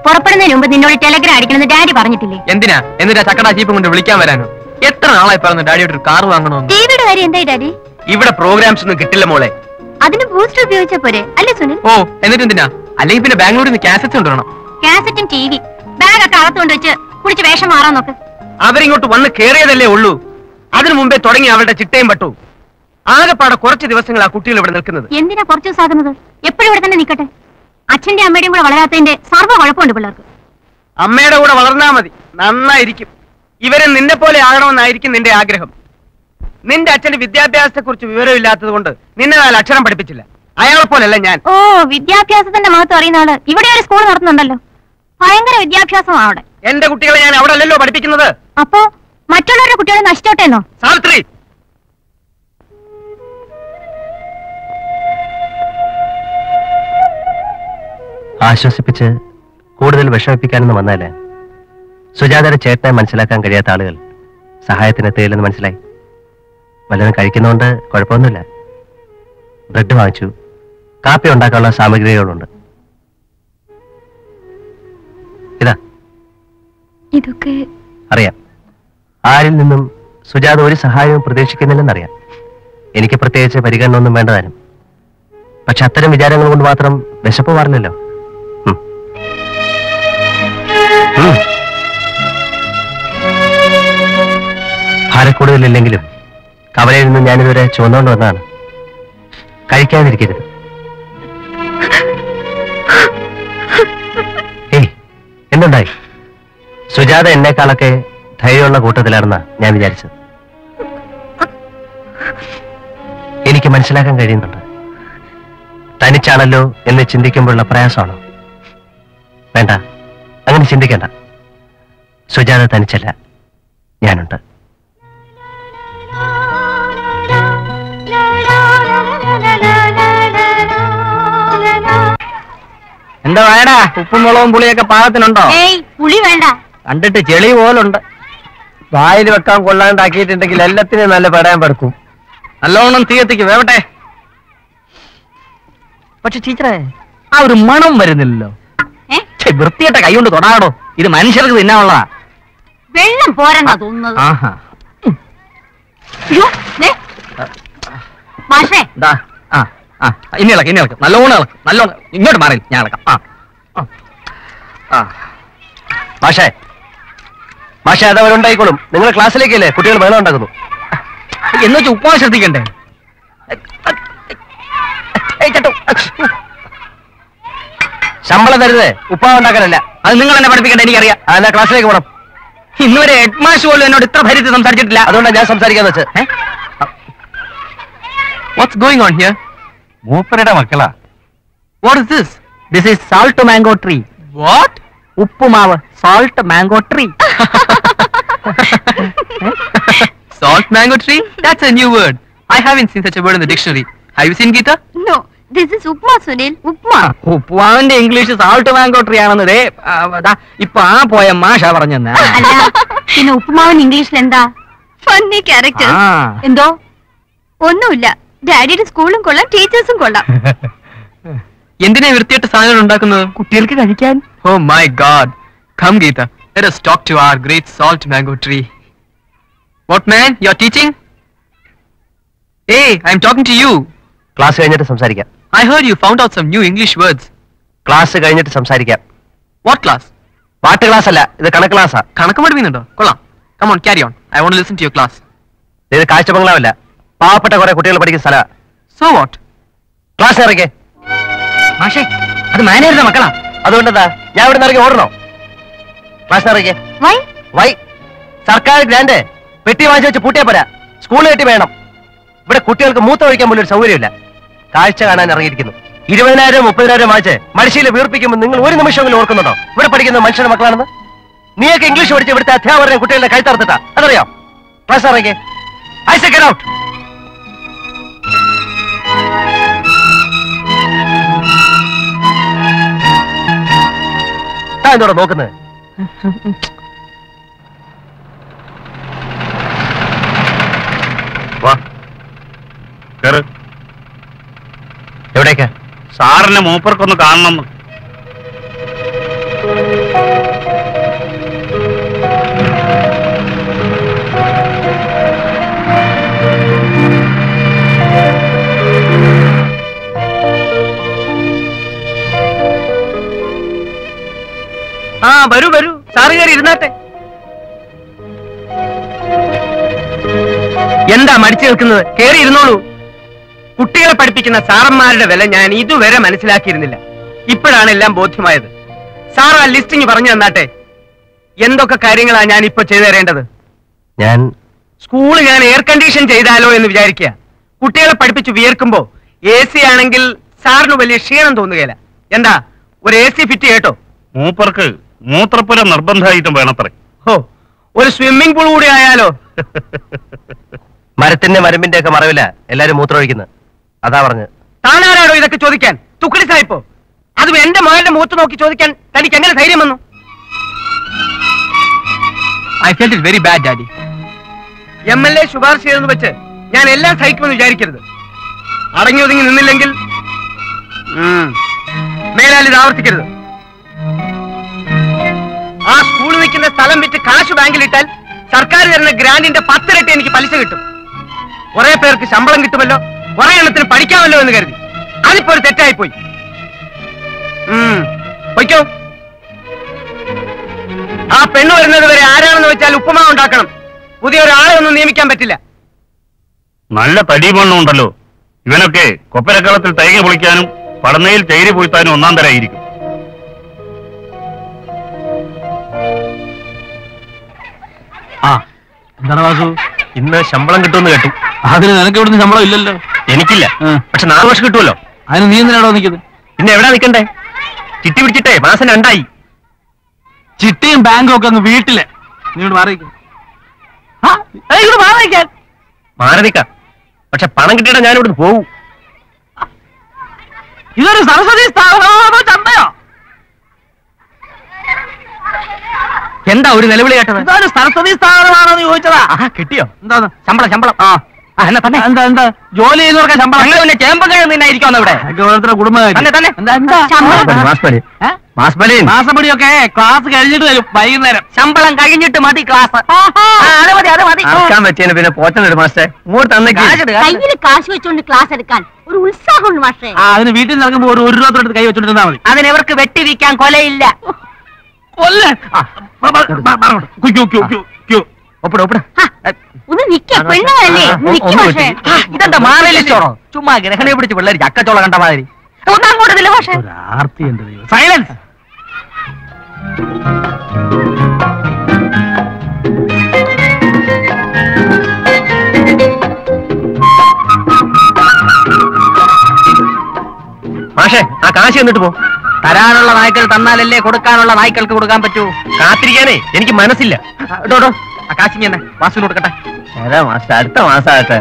പുറപ്പെടുന്നതിന് മുമ്പ് നിന്നോട് ടെലഗ്രാം അടിക്കണമെന്ന് ഡാഡി പറഞ്ഞിട്ടില്ലേ? എന്തിനാ? എന്നിട്ട് ചക്കട ചീപ്പും കൊണ്ട് വിളിക്കാൻ വരാനോ? എത്ര നാളായി പറഞ്ഞു ഡാഡിയോട് ഒരു കാർ വാങ്ങണോ ടിവിയുടെ കാര്യം എന്തായി ഡാഡി? ഇവിടെ പ്രോഗ്രാംസ് ഒന്നും കിട്ടില്ല മോളെ. അതിന് ബൂസ്റ്റർ ഉപയോഗിച്ചാ പോരെ? അല്ലേ സുനിൽ? ഓ എന്നിട്ട് എന്തിനാ അല്ലെങ്കിൽ പിന്നെ ബാംഗ്ലൂരിൽ നിന്ന് കാസറ്റ് കൊണ്ടുവരണം. കാസറ്റും ടി വി ബാഗ് ഒക്കെ അകത്തുകൊണ്ട് വെച്ച് കുടിച്ച് വേഷം മാറാൻ നോക്ക്. അവരിങ്ങോട്ട് വന്ന് കേറിയതല്ലേ ഉള്ളൂ. അതിനു മുമ്പേ തുടങ്ങി അവളുടെ ചിട്ടയും പട്ടു ആകെപ്പാടെ കുറച്ച് ദിവസങ്ങൾ ആ കുട്ടികൾ ഇവിടെ നിൽക്കുന്നത്. എന്തിനാ കുറച്ച് ദിവസം ആകുന്നത്? എപ്പോഴും ഇവിടെ തന്നെ നിൽക്കട്ടെ. അച്ഛന്റെ അമ്മയുടെയും കൂടെ വളരാത്തതിന്റെ സർവ കുഴപ്പമുണ്ട് പിള്ളേർക്ക്. അമ്മയുടെ കൂടെ വളർന്നാ മതി. നന്നായിരിക്കും. ഇവരെ നിന്നെ പോലെ ആകണമെന്നായിരിക്കും നിന്റെ ആഗ്രഹം. നിന്റെ അച്ഛന് വിദ്യാഭ്യാസത്തെ കുറിച്ച് വിവരമില്ലാത്തത് കൊണ്ട് നിന്നെ നാല് അക്ഷരം പഠിപ്പിച്ചില്ല. അയാളെ പോലല്ല ഞാൻ. ഓ വിദ്യാഭ്യാസത്തിന്റെ മഹത്വം അറിയുന്ന ആൾ. ഇവിടെ ഒരു സ്കൂൾ നടത്തുന്നുണ്ടല്ലോ ഭയങ്കര വിദ്യാഭ്യാസമാണ് അവിടെ. എന്റെ കുട്ടികളെ ഞാൻ അവിടെ അല്ലല്ലോ പഠിപ്പിക്കുന്നത്. അപ്പോ മറ്റുള്ളവരുടെ കുട്ടികളെ നശിച്ചോട്ടെന്നോ? സാവിത്രി! ആശ്വസിപ്പിച്ച് കൂടുതൽ വിഷമിപ്പിക്കാനൊന്നും വന്നാലേ സുജാതയുടെ ചേട്ടനെ മനസ്സിലാക്കാൻ കഴിയാത്ത ആളുകൾ സഹായത്തിന് എത്തുകയില്ലെന്ന് മനസ്സിലായി. വല്ലതും കഴിക്കുന്നതുകൊണ്ട് കുഴപ്പമൊന്നുമില്ല. ബ്രെഡ് വാങ്ങിച്ചു. കാപ്പി ഉണ്ടാക്കാനുള്ള സാമഗ്രികളുണ്ട്. ഇതാ. ഇതൊക്കെ അറിയാം. ആരിൽ നിന്നും സുജാത ഒരു സഹായവും പ്രതീക്ഷിക്കുന്നില്ലെന്നറിയാം. എനിക്ക് പ്രത്യേകിച്ച് പരിഗണന ഒന്നും വേണ്ടതാനും പക്ഷെ അത്തരം വിചാരങ്ങൾ കൊണ്ട് മാത്രം വിശപ്പ് മാറില്ലല്ലോ. ഭാരക്കൂടുതലില്ലെങ്കിലും കവലയിൽ നിന്ന് ഞാനിതുവരെ ചുവന്നുകൊണ്ട് വന്നതാണ്. കഴിക്കാതിരിക്കരുത്. ഏയ് സുജാത എന്നെക്കാളൊക്കെ ധൈര്യമുള്ള കൂട്ടത്തിലാണെന്നാ ഞാൻ വിചാരിച്ചത്. എനിക്ക് മനസ്സിലാക്കാൻ കഴിയുന്നുണ്ട്. തനിച്ചാണല്ലോ എന്ന് ചിന്തിക്കുമ്പോഴുള്ള പ്രയാസമാണോ? വേണ്ട അങ്ങനെ ചിന്തിക്കണ്ട. സുജാത തനിച്ചല്ല. ഞാനുണ്ട്. എന്താ വേണ്ട ഉപ്പും മുളകും പുളിയൊക്കെ പാകത്തിനുണ്ടോ? പുളി വേണ്ട. കണ്ടിട്ട് ചെളി പോലുണ്ട്. വായിൽ വെക്കാൻ കൊള്ളാണ്ടാക്കിയിട്ടുണ്ടെങ്കിൽ എല്ലാത്തിനും നല്ല പെടാൻ പെടുക്കും നല്ലോണം തീയത്തിക്ക് വേവട്ടെ. പക്ഷെ ടീച്ചറെ ആ ഒരു മണം വരുന്നില്ലല്ലോ. വൃത്തിയായിട്ട കൈ കൊണ്ട് തൊടാടോ. ഇത് മനുഷ്യർക്ക് തിന്നാനുള്ളതാ. വെള്ളം പോരണ്ട തോന്നുന്നത്. മാഷേ. ആ ഇനി ഇളക്ക് ഇനി ഇളക്കും. നല്ലോണം ഇളക്കും നല്ലോണം. ഇങ്ങോട്ട് മാറി ഞാൻ ഇളക്കാം. ആ ആ. മാഷേ മാഷേ അത് അവരുണ്ടായിക്കോളും. നിങ്ങൾ ക്ലാസ്സിലേക്കല്ലേ കുട്ടികൾ ബഹളം ഉണ്ടാക്കുന്നു? എന്ന് വെച്ചാൽ ഉപ്പാ ശ്രദ്ധിക്കണ്ടേ. ശമ്പളം തരുത് ഉപ്പാ ഉണ്ടാക്കാനല്ല. അത് നിങ്ങൾ എന്നെ പഠിപ്പിക്കണ്ട എനിക്കറിയാം. എന്നാ ക്ലാസ്സിലേക്ക് പോണം? ഇന്നുവരെ ഹെഡ് മാഷ് പോലും എന്നോട് ഇത്ര ഭരിച്ച് സംസാരിച്ചിട്ടില്ല. അതുകൊണ്ടാണ് ഞാൻ സംസാരിക്കാന്ന് വെച്ചത് വാട്ട്സ് ഗോയിങ് ഓൺ ഹിയർ മൂപ്പരുടെ മക്കളാ. What is this this is salt mango tree what uppumavu salt mango tree Salt mango tree? That's a new word. I haven't seen such a word in the dictionary have you seen Geetha no this is upma Sunil upma ഉപ്പുമാവിന്റെ English salt mango tree ആണെന്ന് ദേ ദാ, ഇപ്പൊ ആ പോയ മാഷ പറഞ്ഞു തന്നെ പിന്നെ ഉപ്പുമാവൻ ഇംഗ്ലീഷിൽ എന്താ ഫണ്ണി ക്യാരക്ടർ എന്തോ? ഒന്നുമില്ല. ഡാഡിയുടെ സ്കൂളും കൊള്ളാം ടീച്ചേഴ്സും കൊള്ളാം. എന്തിനാ വൃത്തിയായിട്ട് സാധനങ്ങൾ ഉണ്ടാക്കുന്നത്? കുട്ടികൾക്ക് കഴിക്കാൻ. ഓ my god come Geetha let us talk to our great salt mango tree what man you are teaching hey I am talking to you class കഴിഞ്ഞിട്ട് സംസാരിക്കാം. I heard you found out some new English words class കഴിഞ്ഞിട്ട് സംസാരിക്കാം. What class പാട്ട് class അല്ല ഇത് കണക്ക് class ആണ് കണക്ക് പഠിപ്പിക്കുന്നുണ്ടോ? കൊള്ളാം. Come on carry on I won't listen to your class ഇത് കാഴ്ച ബംഗ്ലാവല്ല. പാവപ്പെട്ട കുറെ കുട്ടികൾ പഠിക്കുന്ന സ്ഥല. സോ വാട്ട് ക്ലാസ് ഇറങ്ങേ. മാഷേ അത് മാനേജറുടെ മക്കളാ. അതുകൊണ്ടെന്താ ഞാൻ ഇവിടെ ഇറങ്ങി ഓടണോ? ക്ലാസ് ഇറങ്ങേ. വൈ വൈ സർക്കാർ ഗ്രാൻഡ് പെട്ടി വാങ്ങിച്ചു വെച്ച് പൂട്ടിയാ പോരാ. സ്കൂൾ കെട്ടി വേണം. ഇവിടെ കുട്ടികൾക്ക് മൂത്ത ഒഴിക്കാൻ പോലും ഒരു സൗകര്യമില്ല. കാഴ്ച കാണാൻ ഇറങ്ങിയിരിക്കുന്നു. ഇരുപതിനായിരം മുപ്പതിനായിരം വാങ്ങിച്ച് മനുഷ്യയിൽ വീർപ്പിക്കുമ്പോൾ നിങ്ങൾ ഒരു നിമിഷമെങ്കിലും ഓർക്കുന്നുണ്ടോ? ഇവിടെ പഠിക്കുന്ന മനുഷ്യരുടെ മക്കളാണെന്ന്? നീയൊക്കെ ഇംഗ്ലീഷ് പഠിച്ച് ഇവിടുത്തെ അധ്യാപകരെ കുട്ടികളുടെ കഴുത്തറുത്തിട്ടാ അതറിയാം? ക്ലാസ് ഇറങ്ങി. ഐ സെക്കൻഡ് ഔട്ട് താൻ എന്നോട് നോക്കുന്നത് വാ. കേറ്. എവിടേക്കാ? സാറിനെ മൂപ്പർക്കൊന്ന് കാണണം ആ വരൂ വരൂ. സാറ് കയറി ഇരുന്നാട്ടെ. എന്താ മടിച്ചു നിൽക്കുന്നത്? കയറി ഇരുന്നോളൂ. കുട്ടികളെ പഠിപ്പിക്കുന്ന സാറന്മാരുടെ വില ഞാൻ ഇതുവരെ മനസ്സിലാക്കിയിരുന്നില്ല. ഇപ്പോഴാണ് എല്ലാം ബോധ്യമായത്. സാർ ആ ലിസ്റ്റിങ് പറഞ്ഞു തന്നാട്ടെ. എന്തൊക്കെ കാര്യങ്ങളാ ഞാൻ ഇപ്പൊ ചെയ്തു തരേണ്ടത്? ഞാൻ സ്കൂൾ ഞാൻ എയർ കണ്ടീഷൻ ചെയ്താലോ എന്ന് വിചാരിക്കുക. കുട്ടികളെ പഠിപ്പിച്ച് വിയർക്കുമ്പോ എ സി ആണെങ്കിൽ സാറിന് വലിയ ക്ഷീണം തോന്നുകയില്ല. എന്താ? ഒരു എ സി ഫിറ്റ് കേട്ടോ മൂപ്പർക്ക് മൂത്രപ്പുര നിർബന്ധമായിട്ടും വേണത്രേ. ഓ ഒരു സ്വിമ്മിംഗ് പൂൾ കൂടി ആയാലോ? മരത്തിന്റെ മരമ്പിന്റെ ഒക്കെ മറവില്ല എല്ലാരും മൂത്രമൊഴിക്കുന്നത് അതാ പറഞ്ഞു. താനാരാണോ ഇതൊക്കെ ചോദിക്കാൻ? തുക്കടി സായിപ്പോ അതും എന്റെ മകന്റെ മുഖത്ത് നോക്കി ചോദിക്കാൻ തനിക്ക് എങ്ങനെ ധൈര്യം വന്നു? I felt it very bad daddy M L A ശുപാർശ ചെയ്തെന്ന് വെച്ച് ഞാൻ എല്ലാം സഹിക്കുമെന്ന് വിചാരിക്കരുത്. അടങ്ങി ഒതുങ്ങി നിന്നില്ലെങ്കിൽ മേലാലിത് മേലാൽ ഇത് ആവർത്തിക്കരുത്. ആ സ്കൂൾ നിൽക്കുന്ന സ്ഥലം വിറ്റ് കാശ് ബാങ്കിലിട്ടാൽ സർക്കാർ തരുന്ന ഗ്രാൻഡിന്റെ പത്തിരട്ടി എനിക്ക് പലിശ കിട്ടും. കുറെ പേർക്ക് ശമ്പളം കിട്ടുമല്ലോ കുറെ എണ്ണത്തിന് പഠിക്കാമല്ലോ എന്ന് കരുതി. അതിപ്പോ ഒരു തെറ്റായി പോയി പൊയ്ക്കോ. ആ പെണ്ണ് വരുന്നത് വരെ ആരാണെന്ന് വെച്ചാൽ ഉപ്പുമാ ഉണ്ടാക്കണം. പുതിയ ഒരാളെ ഒന്നും നിയമിക്കാൻ പറ്റില്ല. നല്ല തടി മണ്ണുണ്ടല്ലോ ഇവനൊക്കെ കൊപ്പരക്കളത്തിൽ തേങ്ങ പൊളിക്കാനും പടന്നയിൽ തൈര് പൊയ്ത്താനും ഒന്നാം തരായിരിക്കും ആ എന്താണ് വാസു ഇന്ന് ശമ്പളം കിട്ടുമെന്ന് കേട്ടു. അതിന് നിനക്ക് ഇവിടുന്ന് ശമ്പളം ഇല്ലല്ലോ. എനിക്കില്ല. പക്ഷെ നാല് വർഷം കിട്ടുമല്ലോ. അതിന് നീ എന്തിനാണോ നിൽക്കുന്നത്? പിന്നെ എവിടെ നിൽക്കണ്ടേ? ചിട്ടി പിടിച്ചിട്ടേ മാസം രണ്ടായി. ചിട്ടിയും ബാങ്കും ഒക്കെ അങ്ങ് വീട്ടിലെ. നീ മാറി നിൽക്കാം പക്ഷെ പണം കിട്ടിയിട്ട് ഞാൻ ഇവിടുന്ന് പോവും. ഇതൊരു സരസ്വതി സ്ഥാപനമോ അതോ ചന്തയോ? എന്താ ഒരു നിലവിളി കേട്ടത്? ഇതൊരു സരസ്വതി സ്ഥാപനമാണോ എന്ന് ചോദിച്ചതാ കിട്ടിയോ? എന്താണ്? ശമ്പളം ശമ്പളം. ആ. തന്നെ. എന്താ എന്താ? ജോലി ചെയ്യുന്നവർക്ക് ശമ്പളം. ഞങ്ങൾ പിന്നെ ചേമ്പം കഴിഞ്ഞ് നിന്നായിരിക്കും ഇവിടെ. ഓരോരുത്തരുടെ? മാസ്പലി മാസപ്പടിയൊക്കെ ക്ലാസ് കഴിഞ്ഞിട്ട് വരും വൈകുന്നേരം. ശമ്പളം കഴിഞ്ഞിട്ട് മതി ക്ലാസ്. അത് മതി അത് മതി. പറ്റിയതിന് പിന്നെ പോച്ചനിട് മാസ്റ്റേ ഇങ്ങോട്ട്. കയ്യിൽ കാശ് വെച്ചോണ്ട് ക്ലാസ് എടുക്കാൻ ഒരു ഉത്സാഹമുണ്ട് ആ അതിന് വീട്ടിൽ നിന്ന് ഇറങ്ങുമ്പോ ഒരു രൂപ തൊട്ട് കൈ വെച്ചോണ്ടിരുന്നാ മതി. അതിനവർക്ക് വെട്ടി വിൽക്കാൻ കൊലയില്ല. ഇതെന്താ മാറലി സ്റ്റോറോ ചുമ്മാ ഗ്രഹണയെ പിടിച്ച് പിള്ളേർ ചക്കച്ചോള കണ്ട മാതിരി. സൈലൻസ് മാഷേ ആ കാശി എന്നിട്ട് പോ. തരാനുള്ള നായ്ക്കൾ തന്നാലല്ലേ കൊടുക്കാനുള്ള നായ്ക്കൾക്ക് കൊടുക്കാൻ പറ്റൂ? കാത്തിരിക്കാനേ എനിക്ക് മനസ്സില്ല. ഡോ, ഡോ, ആ തന്നെ. വാസുവിന് കൊടുക്കട്ടെ. ഏതാ അടുത്ത മാസമാകട്ടെ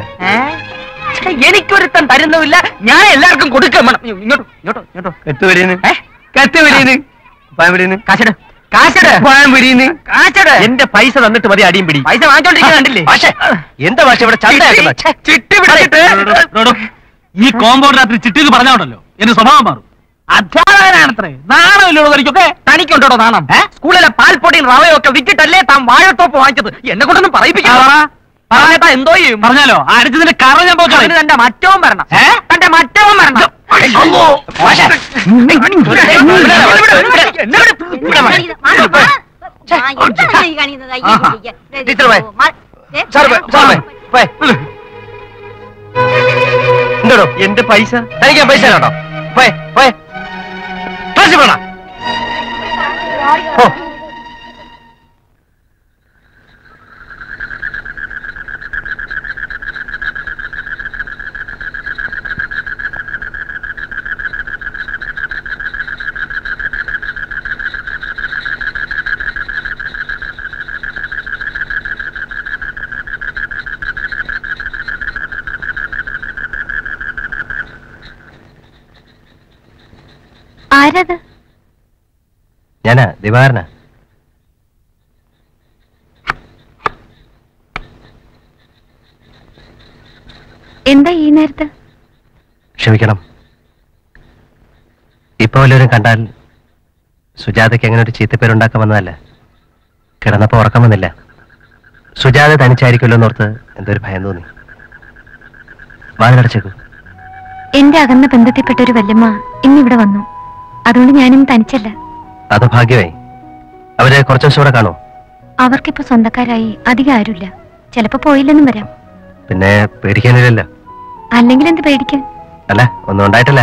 എനിക്കൊരുത്തൻ തരുന്നുമില്ല. ഞാൻ എല്ലാവർക്കും കൊടുക്കാൻ വേണം. ഇങ്ങോട്ടോ ഇങ്ങോട്ടോ ഇങ്ങോട്ടോ. കെട്ടുവരീന്ന് ഏ? കെട്ടുവരീന്ന് പാമ്പരീന്ന് കാശെട്. കാശെട്. പാമ്പരീന്ന് കാശെട്. എന്റെ പൈസ തന്നിട്ട് മതി അടിയും പിടി പൈസ വാങ്ങിച്ചോണ്ടിരിക്കുന്നത് കണ്ടില്ലേ? എന്താ ഭാഷ ഇവിടെ ചിട്ടി പിടിച്ചിട്ട്. ഈ കോമ്പൗണ്ട് രാത്രി ചിട്ടിന്ന് പറഞ്ഞോണ്ടല്ലോ എന്റെ സ്വഭാവം മാറും. അധ്യാപകനാണത്രേ. നാണമില്ലോടോ തനിക്കൊക്കെ തനിക്കുണ്ടോ നാണം? സ്കൂളിലെ പാൽപ്പൊടിയും റവയും ഒക്കെ വിറ്റിട്ടല്ലേ താൻ വാഴത്തോപ്പ് വാങ്ങിച്ചത്? എന്നെ കൊണ്ടൊന്നും പറയിപ്പിക്കാ എന്തോ ചെയ്യും? പറഞ്ഞാലോ? അടിച്ചതിന്റെ കറ ഞാൻ പോയി തന്റെ മറ്റവും വരണം. തന്റെ മറ്റവും വരണം. എന്റെ പൈസ? തനിക്കാൻ പൈസ കേട്ടോ പോയെ പോയെ ക്ലാസ്സിൽ പോണ ഓ ആരത് ഞാനാ ദിവാരനാ എന്താ ഈ നേരത്ത്? ക്ഷമിക്കണം. ഇപ്പൊ വല്ലവരും കണ്ടാൽ സുജാതയ്ക്ക് എങ്ങനെ ഒരു ചീത്തപ്പേരുണ്ടാക്കാൻ വന്നതല്ല? കിടന്നപ്പോ ഉറക്കം വന്നില്ല. സുജാത തനിച്ചായിരിക്കുമല്ലോ എന്നോർത്ത് എന്തൊരു ഭയം തോന്നി. വാതിലടച്ചേക്കൂ എന്റെ അകന്ന ബന്ധത്തിൽപ്പെട്ട ഒരു വല്യമ്മ ഇന്നിവിടെ വന്നു. അതുകൊണ്ട് ഞാനും തനിച്ചല്ല. അത് ഭാഗ്യമായി. അവരെ കുറച്ചു ദിവസം കൂടെ കാണോ. അവർക്കിപ്പോ സ്വന്തക്കാരായി അധികം ആരുമില്ല. ചിലപ്പോ പോയില്ലെന്നും വരാം. പിന്നെ പേടിക്കാനില്ലല്ലോ. അല്ലെങ്കിൽ എന്ത് പേടിക്കാൻ? അല്ല ഒന്നും ഉണ്ടായിട്ടല്ല.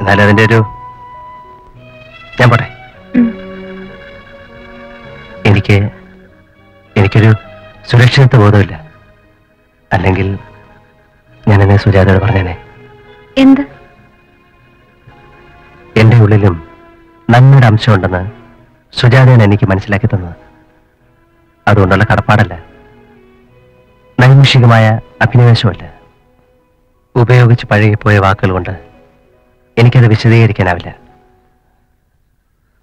എന്നാലും അതിന്റെ ഒരു ഞാൻ പോട്ടെ. എനിക്ക് എനിക്കൊരു സുരക്ഷിതത്വ ബോധമില്ല. അല്ലെങ്കിൽ ഞാൻ എന്നെ സുജാതയോട് പറഞ്ഞേനെ. എന്ത്? എന്റെ ഉള്ളിലും നന്മയുടെ അംശമുണ്ടെന്ന് സുജാതയാണ് എനിക്ക് മനസ്സിലാക്കി തന്നത്. അതുകൊണ്ടുള്ള കടപ്പാടല്ല. നൈമിഷികമായ അഭിനിവേശമല്ല. ഉപയോഗിച്ച് പഴകിപ്പോയ വാക്കുകൾ കൊണ്ട് എനിക്കത് വിശദീകരിക്കാനാവില്ല.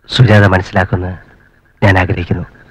സുജാത മനസ്സിലാക്കുന്ന ഞാൻ ആഗ്രഹിക്കുന്നു.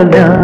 ಕಲ್ಯಾಣ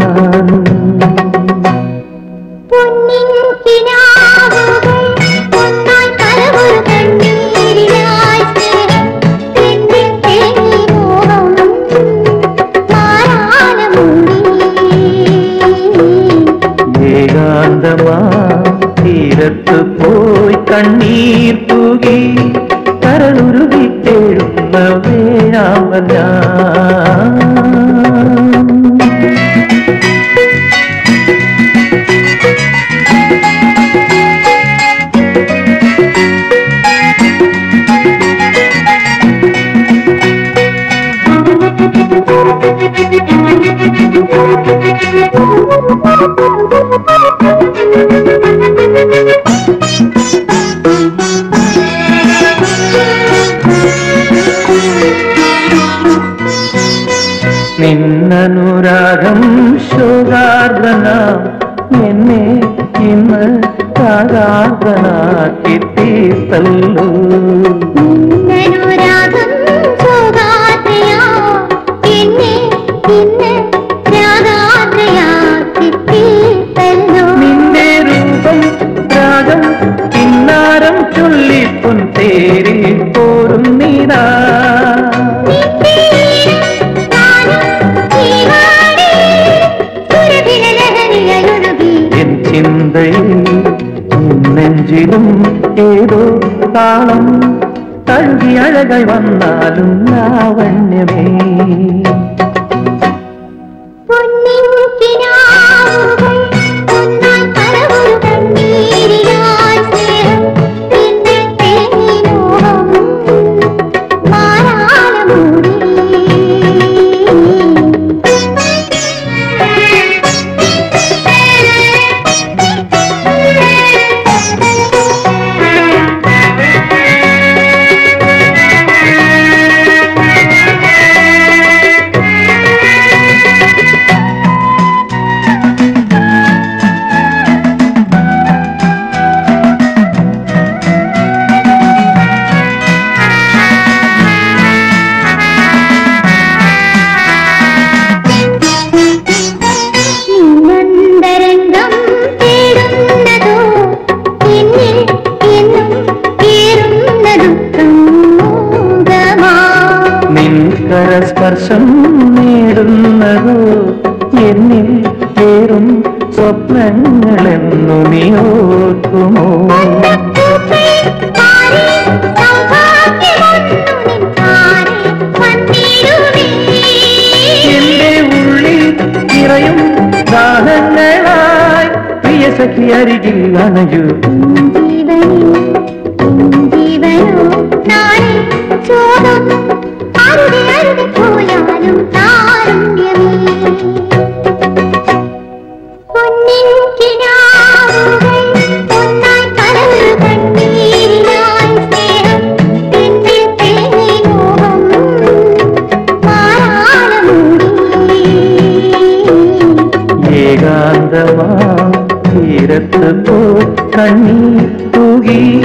കണ്ണി തൂകി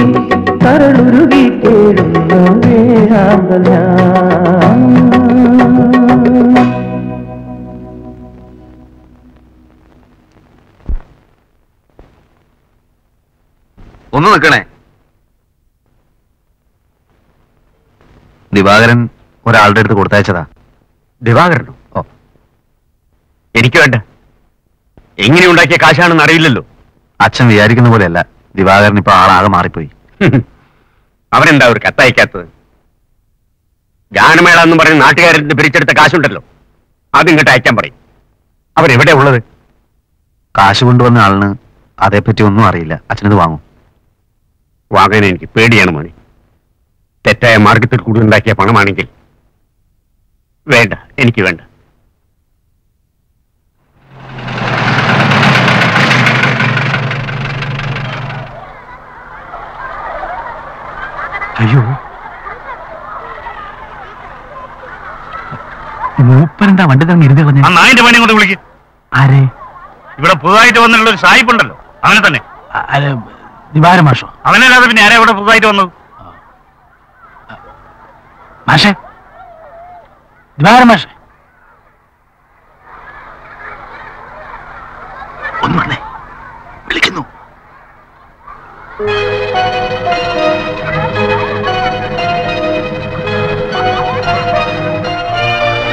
കരളുരുകി കേഴുന്നു വേഴാമ്പല ഒന്ന് നിൽക്കണേ. ദിവാകരൻ ഒരാളുടെ അടുത്ത് കൊടുത്തയച്ചതാ. ദിവാകരനോ? ഓ. എനിക്ക് വേണ്ട. എങ്ങനെ ഉണ്ടാക്കിയ കാശാണെന്ന് അറിയില്ലല്ലോ. അച്ഛൻ വിചാരിക്കുന്ന പോലെയല്ല. ദിവാകരൻ ഇപ്പൊ ആളാകെ മാറിപ്പോയി. അവനെന്താ ഒരു കത്തയക്കാത്തത്? ഗാനമേള എന്ന് പറഞ്ഞ് നാട്ടുകാരിൽ പിരിച്ചെടുത്ത കാശുണ്ടല്ലോ. അത് ഇങ്ങോട്ട് അയക്കാൻ പറയും. അവരെവിടെ ഉള്ളത്? കാശ് കൊണ്ടുവന്ന ആളിന് അതേപ്പറ്റി ഒന്നും അറിയില്ല. അച്ഛനത് വാങ്ങും. വാങ്ങാൻ എനിക്ക് പേടിയാണ് മോനെ. തെറ്റായ മാർഗത്തിൽ കൂടുതലുണ്ടാക്കിയ പണമാണെങ്കിൽ വേണ്ട എനിക്ക് വേണ്ട. അയ്യോ. മൂപ്പരെന്താ വണ്ടി തന്നെ ഇരുന്ന് കളഞ്ഞു ആ നായിന്റെ പണി കൊണ്ട് വിളിക്കും. ആരെ? ഇവിടെ പുതുതായിട്ട് വന്നിട്ടുള്ള ഒരു സായിപ്പ് ഉണ്ടല്ലോ അവനെ തന്നെ. അ- മാഷോ? അവനല്ലാതെ പിന്നെ ആരാ ഇവിടെ പുതുതായിട്ട് വന്നത്? മാഷേ. ദിവാരം മാഷേ. ഒന്ന് വന്നേ. വിളിക്കുന്നു.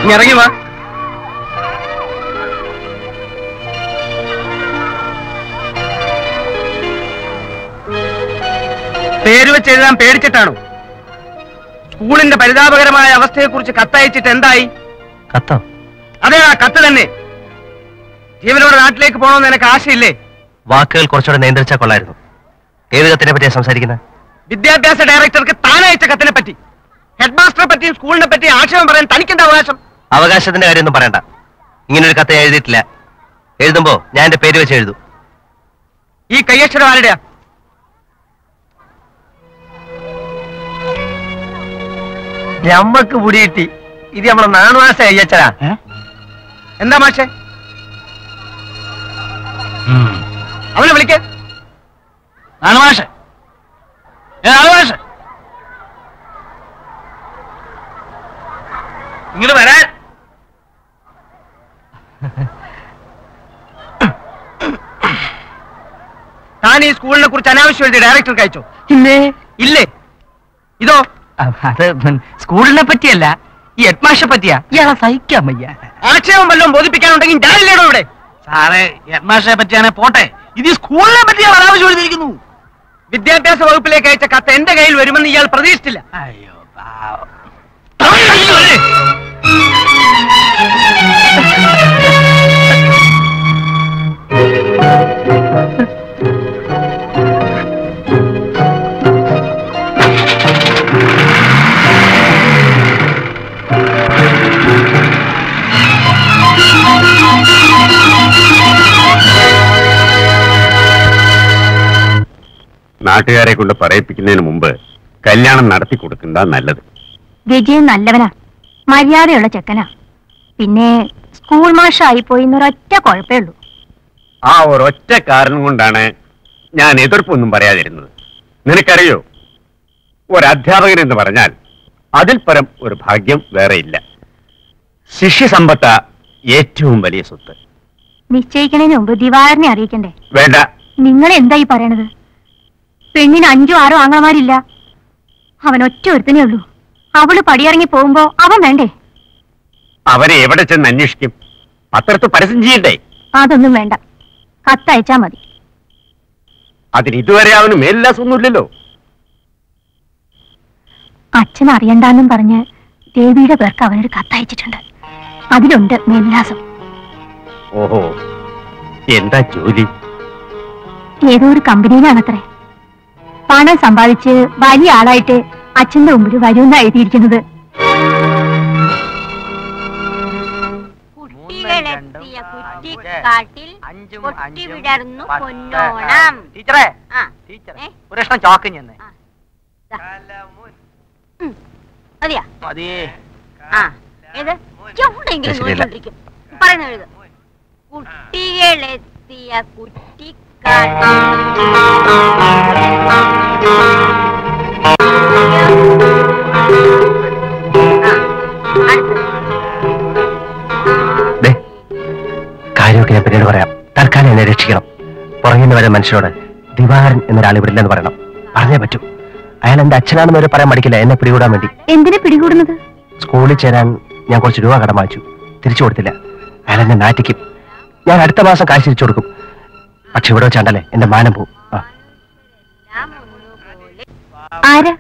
ഇറങ്ങി വാ. പേര് വെച്ച് എഴുതാൻ പേടിച്ചിട്ടാണോ? സ്കൂളിന്റെ പരിതാപകരമായ അവസ്ഥയെക്കുറിച്ച് കത്തയച്ചിട്ട് എന്തായി? കത്തോ? അതെ ആ കത്ത് തന്നെ. ജീവനോട് നാട്ടിലേക്ക് പോകണമെന്ന് എനിക്ക് ആശയില്ലേ? വാക്കുകൾ കുറച്ചുകൂടെ നിയന്ത്രിച്ചാൽ കൊള്ളായിരുന്നു. ഏത് കത്തിനെ പറ്റിയാ സംസാരിക്കുന്നത് വിദ്യാഭ്യാസ ഡയറക്ടർക്ക് താനയച്ച കത്തിനെ പറ്റി. ഹെഡ് മാസ്റ്ററെ പറ്റിയും സ്കൂളിനെ പറ്റിയും ആക്ഷേപം പറയാൻ തനിക്കെന്താ അവകാശം? അവകാശത്തിന്റെ കാര്യമൊന്നും പറയണ്ട. ഇങ്ങനൊരു കത്ത് ഞാൻ എഴുതിയിട്ടില്ല. എഴുതുമ്പോ ഞാൻ എന്റെ പേര് വെച്ച് എഴുതും. ഈ കയ്യക്ഷരം ആരുടെയാ? നമ്മക്ക് പിടികിട്ടി ഇത് നമ്മളെ നാണുവാസ അയ്യച്ചടാ എന്താ മാഷെ? അവനെ വിളിക്ക. ആണ് മാഷേ ഏ, ആണ് ഇങ്ങോട്ട് വരാൻ. താൻ ഈ സ്കൂളിനെ കുറിച്ച് അനാവശ്യം എഴുതി ഡയറക്ടർക്ക് അയച്ചോ? ഇല്ലേ? ഇല്ലേ? ഇതോ? അത് സ്കൂളിനെ പറ്റിയല്ല ഈ ഹെഡ്മാഷെ പറ്റിയാ. ഇയാളെ സഹിക്കാൻ വയ്യ. ആക്ഷേപം വല്ലതും ബോധിപ്പിക്കാനുണ്ടെങ്കിൽ ഞാനില്ലേടോ ഇവിടെ? സാറേ ഹെഡ്മാഷെ പറ്റിയാണെ പോട്ടെ. ഇത് സ്കൂളിനെ സ്കൂളിനെ ഞാൻ അനാവശ്യം എഴുതിയിരിക്കുന്നു. വിദ്യാഭ്യാസ വകുപ്പിലേക്ക് അയച്ച കത്ത് എന്റെ കയ്യിൽ വരുമെന്ന് ഇയാൾ പ്രതീക്ഷിച്ചില്ല. അയ്യോ നാട്ടുകാരെ കൊണ്ട് പറയിപ്പിക്കുന്നതിന് മുമ്പ് കല്യാണം നടത്തി കൊടുക്കുന്നതാ നല്ലത്. വിജയൻ നല്ലവനാ. മര്യാദയുള്ള ചെക്കനാ. പിന്നെ സ്കൂൾ മാഷായി പോയി എന്നൊരൊറ്റ കുഴപ്പമേ ഉള്ളൂ. ആ ഒരൊറ്റ കാരണം കൊണ്ടാണ് ഞാൻ എതിർപ്പൊന്നും പറയാതിരുന്നത്. നിനക്കറിയോ? ഒരധ്യാപകൻ എന്ന് പറഞ്ഞാൽ അതിൽ പരം ഒരു ഭാഗ്യം വേറെയില്ല ശിഷ്യസമ്പത്ത ഏറ്റവും വലിയ സ്വത്ത്. നിശ്ചയിക്കണതിന് മുമ്പ് ദിവാറിനെ അറിയിക്കണ്ടേ? വേണ്ട. നിങ്ങൾ എന്തായി പറയണത്? പെണ്ണിന് അഞ്ചോ ആറോ ആങ്ങളമാരില്ല അവൻ ഒറ്റ ഒരുത്തനേ ഉള്ളൂ. അവൾ പടിയിറങ്ങി പോകുമ്പോ അവൻ വേണ്ടേ? അവരെ എവിടെ ചെന്ന് അന്വേഷിക്കും? പത്രത്ത് പരസ്യം ചെയ്യണ്ടേ? അതൊന്നും വേണ്ട. കത്തയച്ചാ മതി. അതിന് ഇതുവരെ അവന് മേലില്ലാസൊന്നുമില്ലല്ലോ അച്ഛൻ അറിയണ്ടെന്നും പറഞ്ഞ് ദേവിയുടെ പേർക്ക് അവനൊരു കത്തയച്ചിട്ടുണ്ട്. അതിലുണ്ട് മേൽവിലാസം. ഓഹോ എന്താ ജോലി? ഏതോ ഒരു കമ്പനിയിലാണത്രേ. പണം സമ്പാദിച്ച് വലിയ ആളായിട്ട് അച്ഛന്റെ മുമ്പിൽ വരുമെന്നാ എഴുതിയിരിക്കുന്നത്. കുട്ടി ടീച്ചറെ ആ. ടീച്ചറെ ഒരു കഷ്ണം ചോക്ക് ചെന്നേ ഉം. മതിയാ. മതിയേ ആ. ഏത്? എവിടെയെങ്കിലും ശരിയല്ല. നോക്കിക്കൊണ്ടിരിക്കും. പറയുന്ന എഴുത് കുട്ടികളെത്തിയ ദേ, കാര്യമൊക്കെ ഞാൻ പിന്നീട് പറയാം. തൽക്കാലം എന്നെ രക്ഷിക്കണം. പുറകിൽ വരെ മനുഷ്യരോട് ദിവാരൻ എന്നൊരാൾ ഇവിടെ ഇല്ലെന്ന് പറയണം. പറഞ്ഞേ പറ്റൂ. അയാൾ എന്റെ അച്ഛനാണെന്ന് വരെ പറയാൻ മടിക്കില്ല. എന്നെ പിടികൂടാൻ വേണ്ടി. എന്തിനെ പിടികൂടുന്നത്? സ്കൂളിൽ ചേരാൻ ഞാൻ കുറച്ച് രൂപ കടം വാങ്ങിച്ചു. തിരിച്ചു കൊടുത്തില്ല. അയാൾ എന്നെ നാറ്റിക്കും. ഞാൻ അടുത്ത മാസം കാശ് തിരിച്ചു കൊടുക്കും. പക്ഷെ ഇവിടെ വെച്ചാണ്ടല്ലേ? എന്റെ മാനം പോവും. ആ. ആരാ?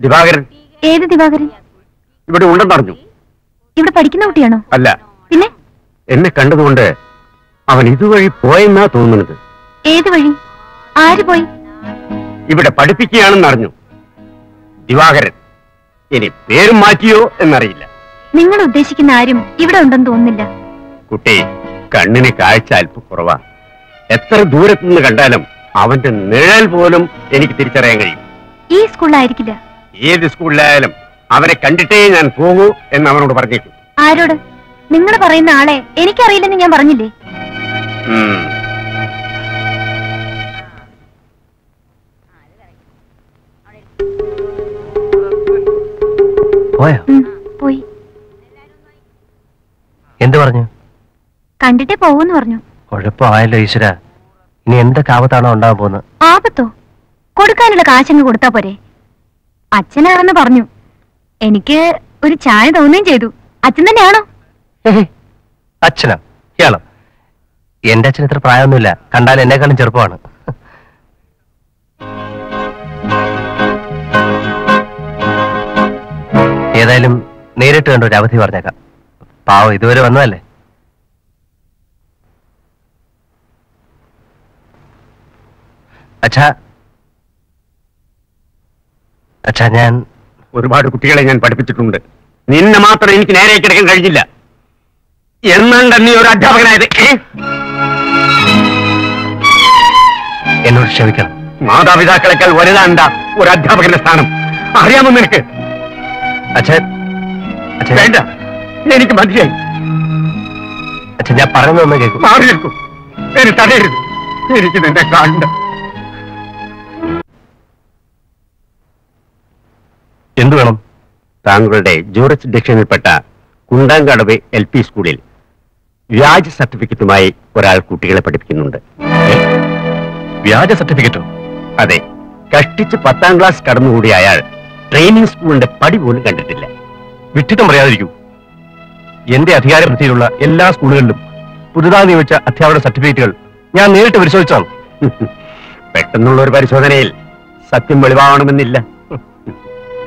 ദിവാകരൻ. ഏത് ദിവാകരൻ? ഇവിടെ ഉണ്ടെന്ന് പറഞ്ഞു ഇവിടെ പഠിക്കുന്ന കുട്ടിയാണോ? അല്ല. പിന്നെ? എന്നെ കണ്ടതുകൊണ്ട് അവൻ ഇതുവഴി പോയെന്നാ തോന്നുന്നത്. ഏത് വഴി? ആര് പോയി? ഇവിടെ പഠിപ്പിക്കുകയാണെന്ന് അറിഞ്ഞു. ദിവാകരൻ. ഇനി പേരും മാറ്റിയോ എന്നറിയില്ല. നിങ്ങൾ ഉദ്ദേശിക്കുന്ന ആരും ഇവിടെ ഉണ്ടെന്ന് തോന്നുന്നില്ല. കുട്ടി കണ്ണിന് കാഴ്ച അല്പ കുറവാ. എത്ര ദൂരത്തു നിന്ന് കണ്ടാലും അവന്റെ നിഴൽ പോലും എനിക്ക് തിരിച്ചറിയാൻ കഴിയും. ഈ സ്കൂളിലായിരിക്കില്ല. ഏത് സ്കൂളിലായാലും അവനെ കണ്ടിട്ടേ ഞാൻ പോകൂ എന്ന് അവനോട് പറഞ്ഞേക്കും. ആരോട്? നിങ്ങൾ പറയുന്ന ആളെ എനിക്കറിയില്ലെന്ന് ഞാൻ പറഞ്ഞില്ലേ? എന്ത് പറഞ്ഞു? കണ്ടിട്ടേ പോകൂന്ന് പറഞ്ഞു. കുഴപ്പമായല്ലോ ഈശ്വര. ഇനി എന്തൊക്കെ ആപത്താണോ ഉണ്ടാവാൻ പോകുന്നത്? ആപത്തോ? കൊടുക്കാനുള്ള കാശങ്ങ് കൊടുത്താ പോരെ. അച്ഛനാണെന്ന് പറഞ്ഞു. എനിക്ക് ഒരു ചായ തോന്നുകയും ചെയ്തു. അച്ഛൻ തന്നെയാണോ? അച്ഛനാ ഇയാളോ. എന്റെ അച്ഛൻ ഇത്ര പ്രായമൊന്നുമില്ല. കണ്ടാൽ എന്നെക്കാളും ചെറുപ്പമാണ്. ഏതായാലും നേരിട്ട് കണ്ട ഒരു അവധി പറഞ്ഞേക്കാം. പാവം ഇതുവരെ വന്നതല്ലേ? അച്ഛാ. അച്ഛാ ഞാൻ ഒരുപാട് കുട്ടികളെ ഞാൻ പഠിപ്പിച്ചിട്ടുണ്ട്. നിന്നെ മാത്രം എനിക്ക് നേരെ കിടക്കാൻ കഴിഞ്ഞില്ല. എന്നാണ്ട് നീ ഒരു അധ്യാപകനായത്? എന്നോട് ക്ഷമിക്കണം. മാതാപിതാക്കളെക്കാൾ വലുതാണ്ട ഒരു അധ്യാപകന്റെ സ്ഥാനം? അറിയാമോ നിനക്ക്? അച്ഛൻ വേണ്ട. എനിക്ക് മതിയായി. അച്ഛൻ ഞാൻ പറഞ്ഞതൊന്ന് കേൾക്കും. മാറി നിൽക്കും. എന്നെ തടയരുത്. എനിക്ക് നിന്നെ കാണണ്ട. എന്തു വേണം? താങ്കളുടെ ജൂറിസ്ഡിക്ഷനിൽപ്പെട്ട കുണ്ടാങ്കടവ് എൽ പി സ്കൂളിൽ വ്യാജ സർട്ടിഫിക്കറ്റുമായി ഒരാൾ കുട്ടികളെ പഠിപ്പിക്കുന്നുണ്ട്. വ്യാജ സർട്ടിഫിക്കറ്റോ? അതെ. കഷ്ടിച്ച് പത്താം ക്ലാസ് കടന്നുകൂടി അയാൾ ട്രെയിനിങ് സ്കൂളിന്റെ പടി പോലും കണ്ടിട്ടില്ല. വിട്ടിത്തം പറയാതിരിക്കൂ. എന്റെ അധികാരപരിധിയിലുള്ള എല്ലാ സ്കൂളുകളിലും പുതുതായി നിയമിച്ച അധ്യാപക സർട്ടിഫിക്കറ്റുകൾ ഞാൻ നേരിട്ട് പരിശോധിച്ചാണ്. പെട്ടെന്നുള്ള ഒരു പരിശോധനയിൽ സത്യം വെളിവാകണമെന്നില്ല.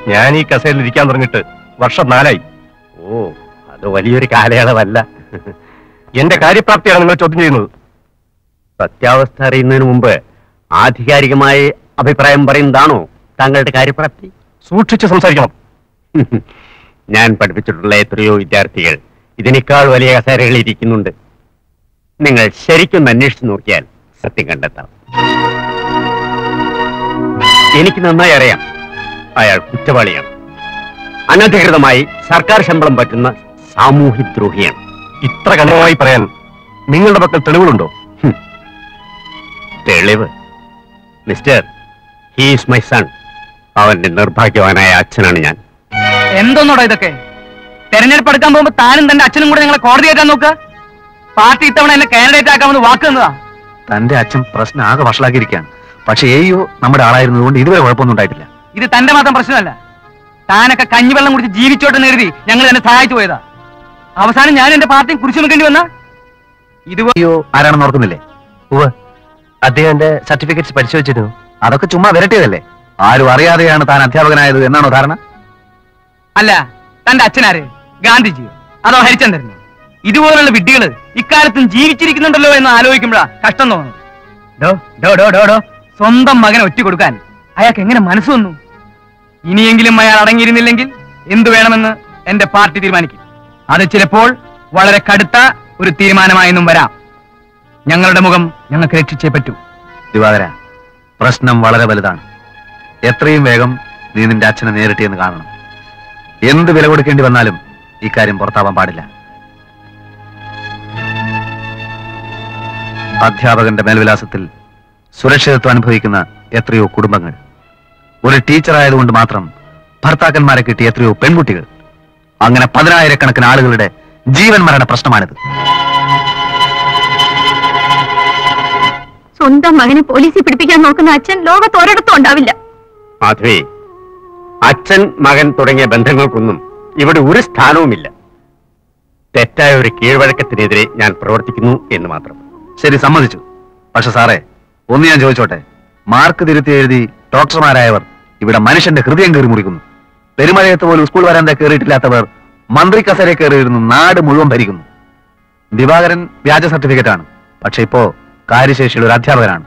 ഞാൻ ഈ കസേരയിൽ ഇരിക്കാൻ തുടങ്ങിട്ട് വർഷം നാലായി. ഓ അത് വലിയൊരു കാലയളവല്ല. എന്റെ കാര്യപ്രാപ്തിയാണ് നിങ്ങൾ ചോദ്യം ചെയ്യുന്നത്. സത്യാവസ്ഥ അറിയുന്നതിന് മുമ്പ് ആധികാരികമായി അഭിപ്രായം പറയുന്നതാണോ താങ്കളുടെ കാര്യപ്രാപ്തി? സൂക്ഷിച്ച് സംസാരിക്കണം. ഞാൻ പഠിപ്പിച്ചിട്ടുള്ള എത്രയോ വിദ്യാർത്ഥികൾ ഇതിനേക്കാൾ വലിയ കസേരകളിൽ ഇരിക്കുന്നുണ്ട്. നിങ്ങൾ ശരിക്കും അന്വേഷിച്ചു നോക്കിയാൽ സത്യം കണ്ടെത്താം. എനിക്ക് നന്നായി അറിയാം. അയാൾ കുറ്റവാളിയാണ്. അനധികൃതമായി സർക്കാർ ശമ്പളം പറ്റുന്ന സാമൂഹ്യദ്രോഹിയാണ് ഇത്ര കഠിനമായി പറയാൻ നിങ്ങളുടെ പക്കൽ തെളിവുകളുണ്ടോ? തെളിവ്. മിസ്റ്റർ ഹീസ് മൈ സൺ അവന്റെ നിർഭാഗ്യവാനായ അച്ഛനാണ് ഞാൻ. എന്തൊന്നോടാ ഇതൊക്കെ? തെരഞ്ഞെടുപ്പ് എടുക്കാൻ പോകുമ്പോ താനും തന്റെ അച്ഛനും കൂടെ ഞങ്ങളെ കോടതി ഏറ്റാൻ നോക്കുക പാർട്ടി ഇത്തവണ എന്നെ കാൻഡിഡേറ്റ് ആക്കാമെന്ന് വാക്ക് തന്നതാ. തന്റെ അച്ഛൻ പ്രശ്നം ആകെ വഷളാക്കിയിരിക്കുകയാണ്. പക്ഷേ ഏയോ നമ്മുടെ ആളായിരുന്നതുകൊണ്ട് ഇതുവരെ കുഴപ്പമൊന്നും ഉണ്ടായിട്ടില്ല. ഇത് തന്റെ മാത്രം പ്രശ്നമല്ല. താനൊക്കെ കഞ്ഞിവെള്ളം കുടിച്ച് ജീവിച്ചോട്ടെന്ന് കരുതി ഞങ്ങൾ എന്നെ സഹായിച്ചു പോയതാ. അവസാനം ഞാൻ എന്റെ പാർട്ടിയും കുറിച്ചു നിൽക്കേണ്ടി വന്ന? ഇത് അയ്യോ ആരാണെന്ന് ഓർക്കുന്നില്ലേ? ഉവ്വ്. അദ്ദേഹം എന്റെ സർട്ടിഫിക്കറ്റ്സ് പരിശോധിച്ചിരുന്നു. അതൊക്കെ ചുമ്മാ വിരട്ടിയതല്ലേ? ആരും അറിയാതെയാണ് താൻ അധ്യാപകനായത് എന്നാണോ ധാരണ? അല്ല തന്റെ അച്ഛനാര്? ഗാന്ധിജി അതോ ഹരിചന്ദ്രനോ? ഇതുപോലുള്ള വിഡ്ഢികൾ ഇക്കാലത്തും ജീവിച്ചിരിക്കുന്നുണ്ടല്ലോ എന്ന് ആലോചിക്കുമ്പോഴാ കഷ്ടം തോന്നുന്നു സ്വന്തം മകനെ ഒറ്റ കൊടുക്കാൻ അയാൾക്ക് എങ്ങനെ മനസ്സ് വന്നു? ഇനിയെങ്കിലും അയാൾ അടങ്ങിയിരുന്നില്ലെങ്കിൽ എന്തു വേണമെന്ന് എന്റെ പാർട്ടി തീരുമാനിക്കും. അത് ചിലപ്പോൾ വളരെ കടുത്ത ഒരു തീരുമാനമായെന്നും വരാം. ഞങ്ങളുടെ മുഖം ഞങ്ങൾക്ക് രക്ഷിച്ചേ പറ്റൂ. ദിവാകര പ്രശ്നം വളരെ വലുതാണ്. എത്രയും വേഗം നീ നിന്റെ അച്ഛനെ നേരിട്ട് എന്ന് കാണണം. എന്ത് വില കൊടുക്കേണ്ടി വന്നാലും ഇക്കാര്യം പുറത്താവാൻ പാടില്ല. അധ്യാപകന്റെ മേൽവിലാസത്തിൽ സുരക്ഷിതത്വം അനുഭവിക്കുന്ന എത്രയോ കുടുംബങ്ങൾ ഒരു ടീച്ചർ ആയതുകൊണ്ട് മാത്രം ഭർത്താക്കന്മാരെ കിട്ടിയ എത്രയോ പെൺകുട്ടികൾ. അങ്ങനെ പതിനായിരക്കണക്കിന് ആളുകളുടെ ജീവൻ മരണ പ്രശ്നമാണിത്. സ്വന്തം മകനെ പോലീസിൽ പിടിപ്പിക്കാൻ നോക്കുന്ന അച്ഛൻ ലോകത്ത് ഒരിടത്തും ഉണ്ടാവില്ല. മാധവി അച്ഛൻ മകൻ തുടങ്ങിയ ബന്ധങ്ങൾക്കൊന്നും ഇവിടെ ഒരു സ്ഥാനവുമില്ല. തെറ്റായ ഒരു കീഴ്വഴക്കത്തിനെതിരെ ഞാൻ പ്രവർത്തിക്കുന്നു എന്ന് മാത്രം. ശരി സമ്മതിച്ചു. പക്ഷെ സാറേ ഒന്ന് ഞാൻ ചോദിച്ചോട്ടെ? മാർക്ക് തിരുത്തി എഴുതി ഡോക്ടർമാരായവർ ഇവിടെ മനുഷ്യന്റെ ഹൃദയം കയറി മുറിക്കുന്നു. പെരുമഴയത്ത് പോലും സ്കൂൾ വരാന്ത കയറിയിട്ടില്ലാത്തവർ മന്ത്രി കസരെ കയറിയിരുന്നു നാട് മുഴുവൻ ഭരിക്കുന്നു. ദിവാകരൻ വ്യാജ സർട്ടിഫിക്കറ്റ് ആണ്. പക്ഷെ ഇപ്പോ കാര്യശേഷിയുടെ ഒരു അധ്യാപകനാണ്?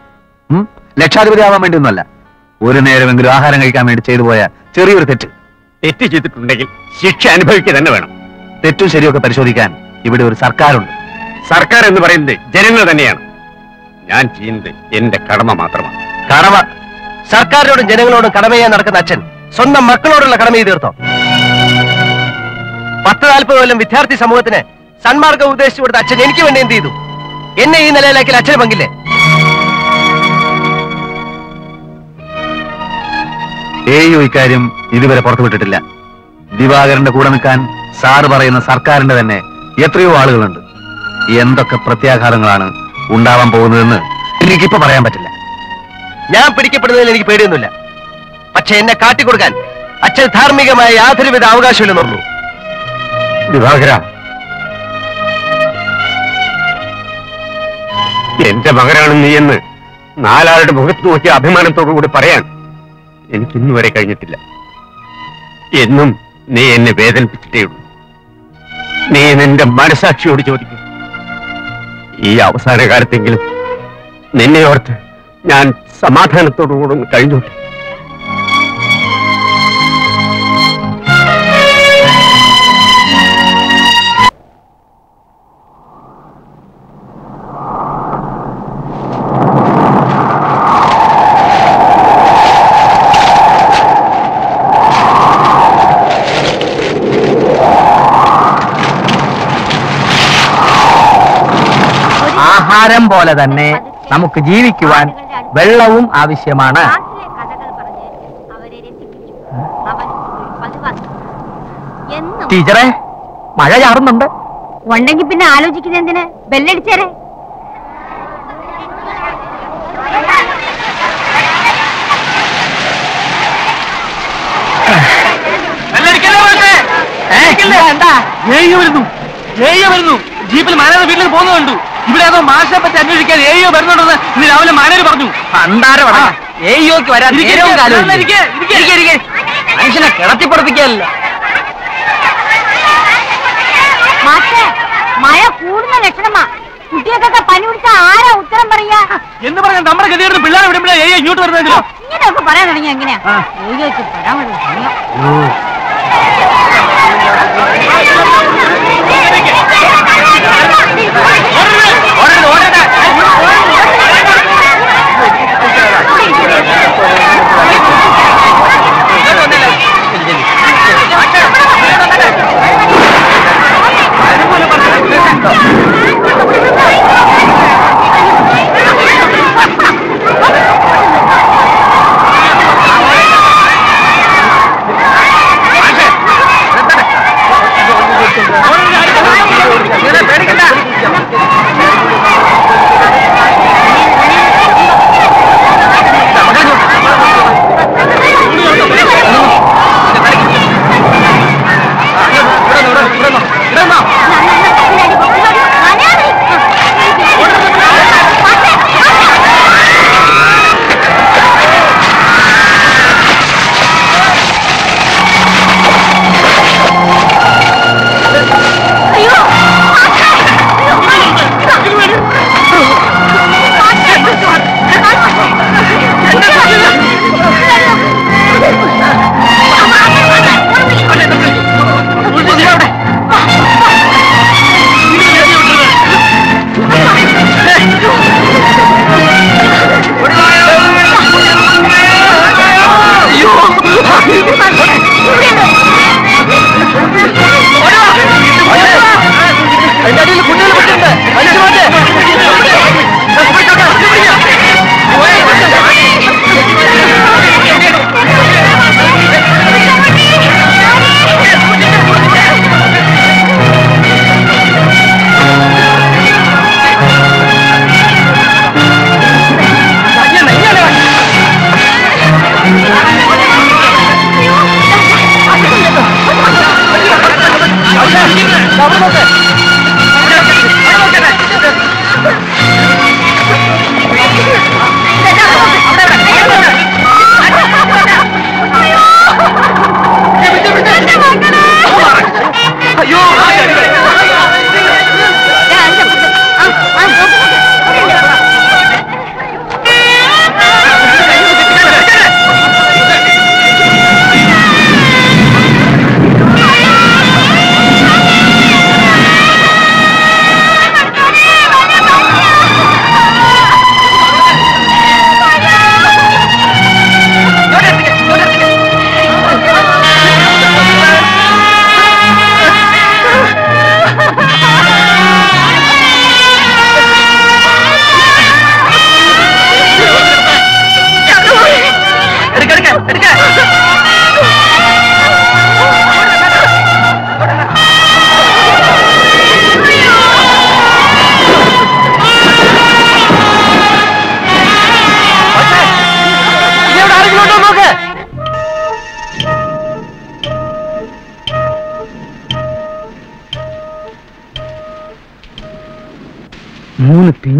ലക്ഷാധിപതി ആവാൻ വേണ്ടി ഒന്നുമല്ല ഒരു നേരമെങ്കിലും ആഹാരം കഴിക്കാൻ വേണ്ടി ചെയ്തു പോയ ചെറിയൊരു തെറ്റ്. തെറ്റ് ചെയ്തിട്ടുണ്ടെങ്കിൽ ശിക്ഷ അനുഭവിക്കുക തന്നെ വേണം. തെറ്റും ശരിയൊക്കെ പരിശോധിക്കാൻ ഇവിടെ ഒരു സർക്കാരുണ്ട്. സർക്കാർ എന്ന് പറയുന്നത് ജനങ്ങൾ തന്നെയാണ്. ഞാൻ ചെയ്യുന്നത് എന്റെ കടമ മാത്രമാണ്. കടമ സർക്കാരിനോടും ജനങ്ങളോടും കടമയെ നടക്കുന്ന അച്ഛൻ സ്വന്തം മക്കളോടുള്ള കടമയെ തീർത്തോ? പത്ത് നാൽപ്പത് കൊല്ലം വിദ്യാർത്ഥി സമൂഹത്തിന് സന്മാർഗം ഉദ്ദേശിച്ചു കൊടുത്ത അച്ഛൻ എനിക്ക് വേണ്ടി എന്ത് ചെയ്തു? എന്നെ ഈ നിലയിലാക്കിയാൽ അച്ഛന് പങ്കില്ലേ? എയോ ഇക്കാര്യം ഇതുവരെ പുറത്തുവിട്ടിട്ടില്ല ദിവാകരന്റെ കൂടെ നിൽക്കാൻ സാറ് പറയുന്ന സർക്കാരിന്റെ തന്നെ എത്രയോ ആളുകളുണ്ട്. എന്തൊക്കെ പ്രത്യാഘാതങ്ങളാണ് ഉണ്ടാവാൻ പോകുന്നതെന്ന് എനിക്കിപ്പോ പറയാൻ പറ്റില്ല. ഞാൻ പിടിക്കപ്പെടുന്നതിൽ എനിക്ക് പേടിയൊന്നുമില്ല. പക്ഷെ എന്നെ കാട്ടിക്കൊടുക്കാൻ അച്ഛൻ ധാർമ്മികമായ യാതൊരുവിധ അവകാശമില്ലെന്ന് പറഞ്ഞു എന്റെ മകനാണ് നീ എന്ന് നാലാളുടെ മുഖത്ത് നോക്കി അഭിമാനത്തോടു കൂടി പറയാൻ എനിക്ക് ഇന്ന് വരെ കഴിഞ്ഞിട്ടില്ല. എന്നും നീ എന്നെ വേദനിപ്പിച്ചിട്ടേ ഉള്ളൂ. നീ നിന്റെ മനസാക്ഷിയോട് ചോദിക്കും. ഈ അവസാന കാലത്തെങ്കിലും നിന്നെ ഓർത്ത് ഞാൻ സമാധാനത്തോടു കൂടെ ഒന്ന് ആഹാരം പോലെ തന്നെ നമുക്ക് ജീവിക്കുവാൻ വെള്ളവും ആവശ്യമാണ്. ടീച്ചറെ മഴ ചാറുന്നുണ്ട്. ഉണ്ടെങ്കിൽ പിന്നെ ആലോചിക്കുന്നത് എന്തിന്? ബെല്ലടിച്ചേരെ. വരുന്നു. വരുന്നു. ജീപ്പിൽ മാനേജർ വീട്ടിൽ പോകുന്നത് കണ്ടു ഇവിടെ ഏതോ മാഷെ പറ്റി അന്വേഷിക്കാൻ ഏയോ വരുന്നുണ്ടെന്ന് ഇന്ന് രാവിലെ മാനേജർ പറഞ്ഞു. ഏയ്യോക്ക് വരാൻ. മനുഷ്യനെ കിടത്തിപ്പുറപ്പിക്കാനല്ല മാഷേ മഴ കൂടുന്ന ലക്ഷണമാ. കുട്ടികൾക്കൊക്കെ പനി പിടിച്ച ആരാ ഉത്തരം പറയാ? എന്ന് പറഞ്ഞാൽ നമ്മുടെ ഗതിയുടെ പിള്ളേരെ വിടുമ്പോഴേ ഏയ്യോ ഇങ്ങോട്ട് വരുന്നതിലോ ഇങ്ങനെയൊക്കെ പറയാൻ തുടങ്ങി എങ്ങനെയാ? ഏരിയക്ക് വരാൻ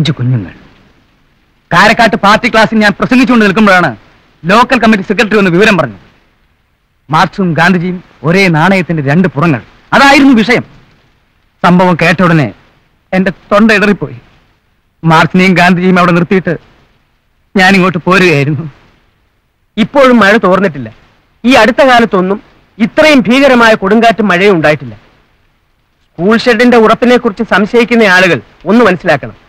പിഞ്ചു കുഞ്ഞുങ്ങൾ. കാരക്കാട്ട് പാർട്ടി ക്ലാസ്സിൽ ഞാൻ പ്രസംഗിച്ചുകൊണ്ട് നിൽക്കുമ്പോഴാണ് ലോക്കൽ കമ്മിറ്റി സെക്രട്ടറി ഒന്ന് വിവരം പറഞ്ഞു. മാർക്സും ഗാന്ധിജിയും ഒരേ നാണയത്തിന്റെ രണ്ട് പുറങ്ങൾ. അതായിരുന്നു വിഷയം. സംഭവം കേട്ട ഉടനെ എന്റെ തൊണ്ട ഇടറിപ്പോയി. മാർക്സിനെയും ഗാന്ധിജിയും അവിടെ നിർത്തിയിട്ട് ഞാൻ ഇങ്ങോട്ട് പോരുകയായിരുന്നു. ഇപ്പോഴും മഴ തോർന്നിട്ടില്ല. ഈ അടുത്ത കാലത്തൊന്നും ഇത്രയും ഭീകരമായ കൊടുങ്കാറ്റും മഴയും ഉണ്ടായിട്ടില്ല. സ്കൂൾ ഷെഡിന്റെ ഉറപ്പിനെ കുറിച്ച് സംശയിക്കുന്ന ആളുകൾ ഒന്ന് മനസ്സിലാക്കണം.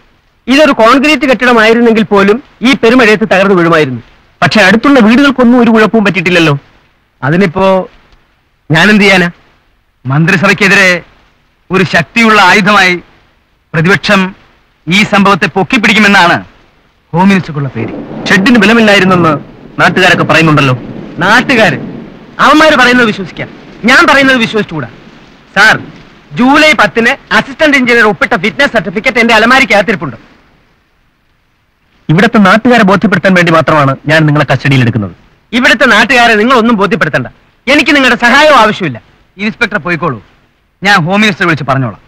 ഇതൊരു കോൺക്രീറ്റ് കെട്ടിടമായിരുന്നെങ്കിൽ പോലും ഈ പെരുമഴയത്ത് തകർന്നു വീഴുമായിരുന്നു. പക്ഷെ അടുത്തുള്ള വീടുകൾക്കൊന്നും ഒരു കുഴപ്പവും പറ്റിയിട്ടില്ലല്ലോ. അതിനിപ്പോ ഞാനെന്ത് ചെയ്യാനാ? മന്ത്രിസഭയ്ക്കെതിരെ ഒരു ശക്തിയുള്ള ആയുധമായി പ്രതിപക്ഷം ഈ സംഭവത്തെ പൊക്കിപ്പിടിക്കുമെന്നാണ് ഹോം മിനിസ്റ്റർക്കുള്ള പേര് ഷെഡിന് ബലമില്ലായിരുന്നെന്ന് നാട്ടുകാരൊക്കെ പറയുന്നുണ്ടല്ലോ. നാട്ടുകാര് അവന്മാര് പറയുന്നത് വിശ്വസിക്കാം. ഞാൻ പറയുന്നത് വിശ്വസിച്ചുകൂടാ. സാർ ജൂലൈ പത്തിന് അസിസ്റ്റന്റ് എഞ്ചിനീയർ ഒപ്പിട്ട ഫിറ്റ്നസ് സർട്ടിഫിക്കറ്റ് എന്റെ അലമാരിക്കകത്തിരിപ്പുണ്ട്. ഇവിടുത്തെ നാട്ടുകാരെ ബോധ്യപ്പെടുത്താൻ വേണ്ടി മാത്രമാണ് ഞാൻ നിങ്ങളെ കസ്റ്റഡിയിൽ എടുക്കുന്നത്. ഇവിടുത്തെ നാട്ടുകാരെ നിങ്ങൾ ഒന്നും ബോധ്യപ്പെടുത്തണ്ട. എനിക്ക് നിങ്ങളുടെ സഹായവും ആവശ്യമില്ല. ഇൻസ്പെക്ടർ പോയിക്കോളൂ. ഞാൻ ഹോം മിനിസ്റ്റർ വിളിച്ച് പറഞ്ഞോളാം.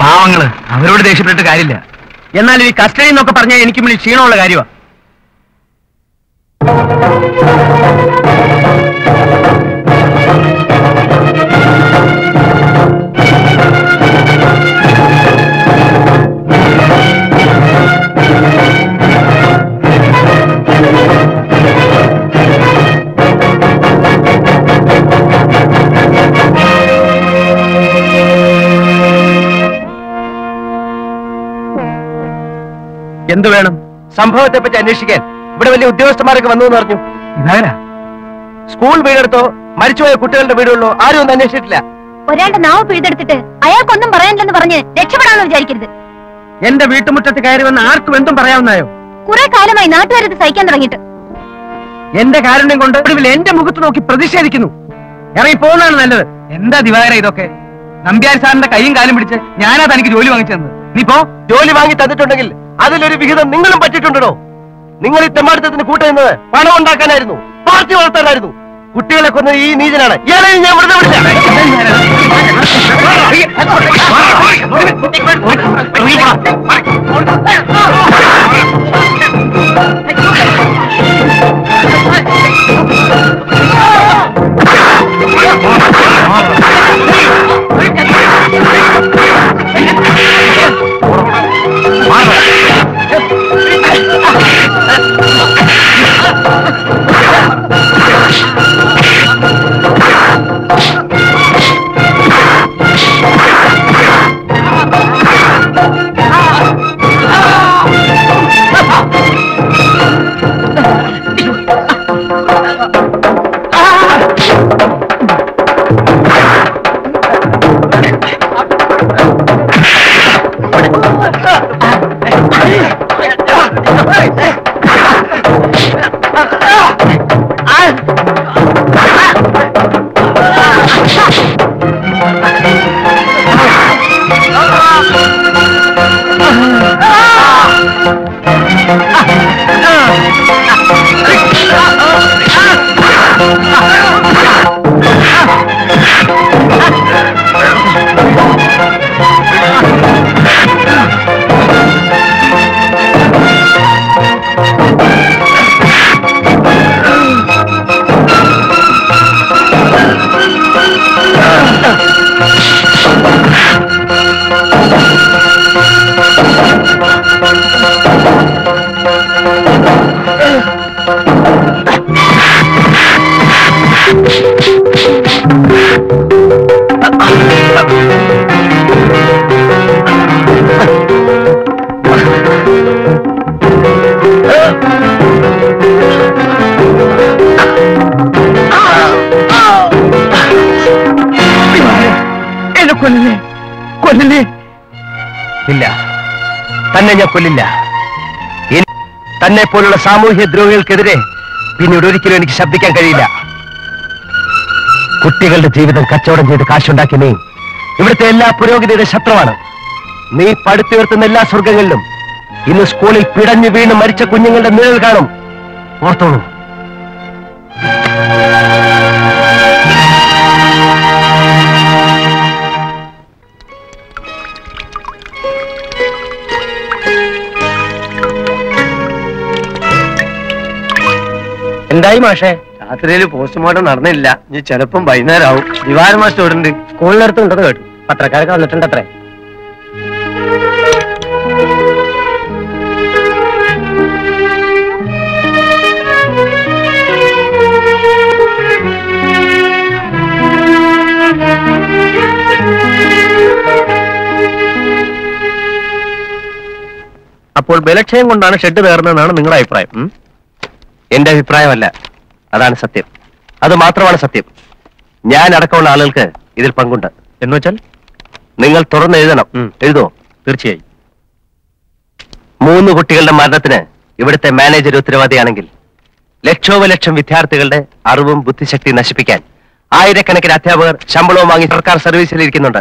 പാവങ്ങൾ അവരോട് ദേഷ്യപ്പെട്ടിട്ട് കാര്യമില്ല. എന്നാൽ ഈ കസ്റ്റഡി എന്നൊക്കെ പറഞ്ഞാൽ എനിക്ക് ക്ഷീണമുള്ള കാര്യമാണ്. എന്തു വേണം? സംഭവത്തെ പറ്റി അന്വേഷിക്കാൻ ഇവിടെ വലിയ ഉദ്യോഗസ്ഥന്മാരൊക്കെ വന്നു എന്ന് പറഞ്ഞു. ഇതാരാ? സ്കൂൾ വീടെടുത്തോ മരിച്ചുപോയ കുട്ടികളുടെ വീടുകളിലോ ആരും ഒന്നും അന്വേഷിച്ചിട്ടില്ല. ഒരാളുടെ നാവ് പിഴുതെടുത്തിട്ട് അയാൾക്കൊന്നും പറയാനില്ലെന്ന് പറഞ്ഞ് രക്ഷപ്പെടാമെന്ന് വിചാരിക്കരുത്. എന്റെ വീട്ടുമുറ്റത്ത് കയറി വന്ന ആർക്കും എന്തും പറയാവുന്നായോ കുറെ കാലമായി നാട്ടുകാരത് സഹിക്കാൻ തുടങ്ങിയിട്ട്. എന്റെ കാരുണ്യം കൊണ്ട് ഒടുവിൽ എന്റെ മുഖത്ത് നോക്കി പ്രതിഷേധിക്കുന്നു. ഇറങ്ങി പോകുന്നതാണ് നല്ലത്. എന്താ ദിവാകര ഇതൊക്കെ? നമ്പ്യാർ സാറിന്റെ കൈയും കാലും പിടിച്ച് ഞാനാ തനിക്ക് ജോലി വാങ്ങിച്ചു തന്നത് നീ പോ. ജോലി വാങ്ങി തന്നിട്ടുണ്ടെങ്കിൽ അതിലൊരു വിഹിതം നിങ്ങളും പറ്റിയിട്ടുണ്ടോ നിങ്ങൾ ഈ തെമ്മാടിത്തത്തിന് കൂട്ടുന്നത് പണം ഉണ്ടാക്കാനായിരുന്നു പാർട്ടി വളർത്താനായിരുന്നു. കുട്ടികളെ കൊന്ന ഈ നീചനാണ്. ഇയാളെ ഞാൻ വെറുതെ എന്നെ തന്നെ ഞാൻ കൊല്ലില്ല തന്നെ പോലുള്ള സാമൂഹ്യ ദ്രോഹികൾക്കെതിരെ പിന്നീട് ഒരിക്കലും എനിക്ക് ശബ്ദിക്കാൻ കഴിയില്ല. കുട്ടികളുടെ ജീവിതം കച്ചവടം ചെയ്ത് കാശുണ്ടാക്കി നീ. ഇവിടുത്തെ എല്ലാ പുരോഗതിയുടെ ശത്രുവാണ്. നീ പടുത്തുയർത്തുന്ന എല്ലാ സ്വർഗങ്ങളിലും ഇന്ന് സ്കൂളിൽ പിടഞ്ഞു വീണ് മരിച്ച കുഞ്ഞുങ്ങളുടെ നിഴൽ കാണും. ഓർത്തോളൂ. എന്തായി മാഷേ? രാത്രിയിൽ പോസ്റ്റ്മോർട്ടം നടന്നില്ല. ഇനി ചിലപ്പം വൈകുന്നേരം ആവും ദിവാര മാസ്റ്റർ ഉണ്ട് സ്കൂളിനടുത്ത് ഉണ്ടെന്ന് കേട്ടു. പത്രക്കാരൊക്കെ വന്നിട്ടുണ്ട് അത്രേ അപ്പോൾ ബലക്ഷയം കൊണ്ടാണ് ഷെഡ് കയറുന്നതെന്നാണ് നിങ്ങളുടെ അഭിപ്രായം? എന്റെ അഭിപ്രായമല്ല. അതാണ് സത്യം. അത് മാത്രമാണ് സത്യം. ഞാൻ അടക്കമുള്ള ആളുകൾക്ക് ഇതിൽ പങ്കുണ്ട്. എന്ന് വെച്ചാൽ? നിങ്ങൾ തുറന്ന് എഴുതണം. എഴുതോ? തീർച്ചയായും. മൂന്ന് കുട്ടികളുടെ മരണത്തിന് ഇവിടുത്തെ മാനേജർ ഉത്തരവാദിയാണെങ്കിൽ ലക്ഷോപലക്ഷം വിദ്യാർത്ഥികളുടെ അറിവും ബുദ്ധിശക്തി നശിപ്പിക്കാൻ ആയിരക്കണക്കിന് അധ്യാപകർ ശമ്പളവും വാങ്ങി സർക്കാർ സർവീസിൽ ഇരിക്കുന്നുണ്ട്.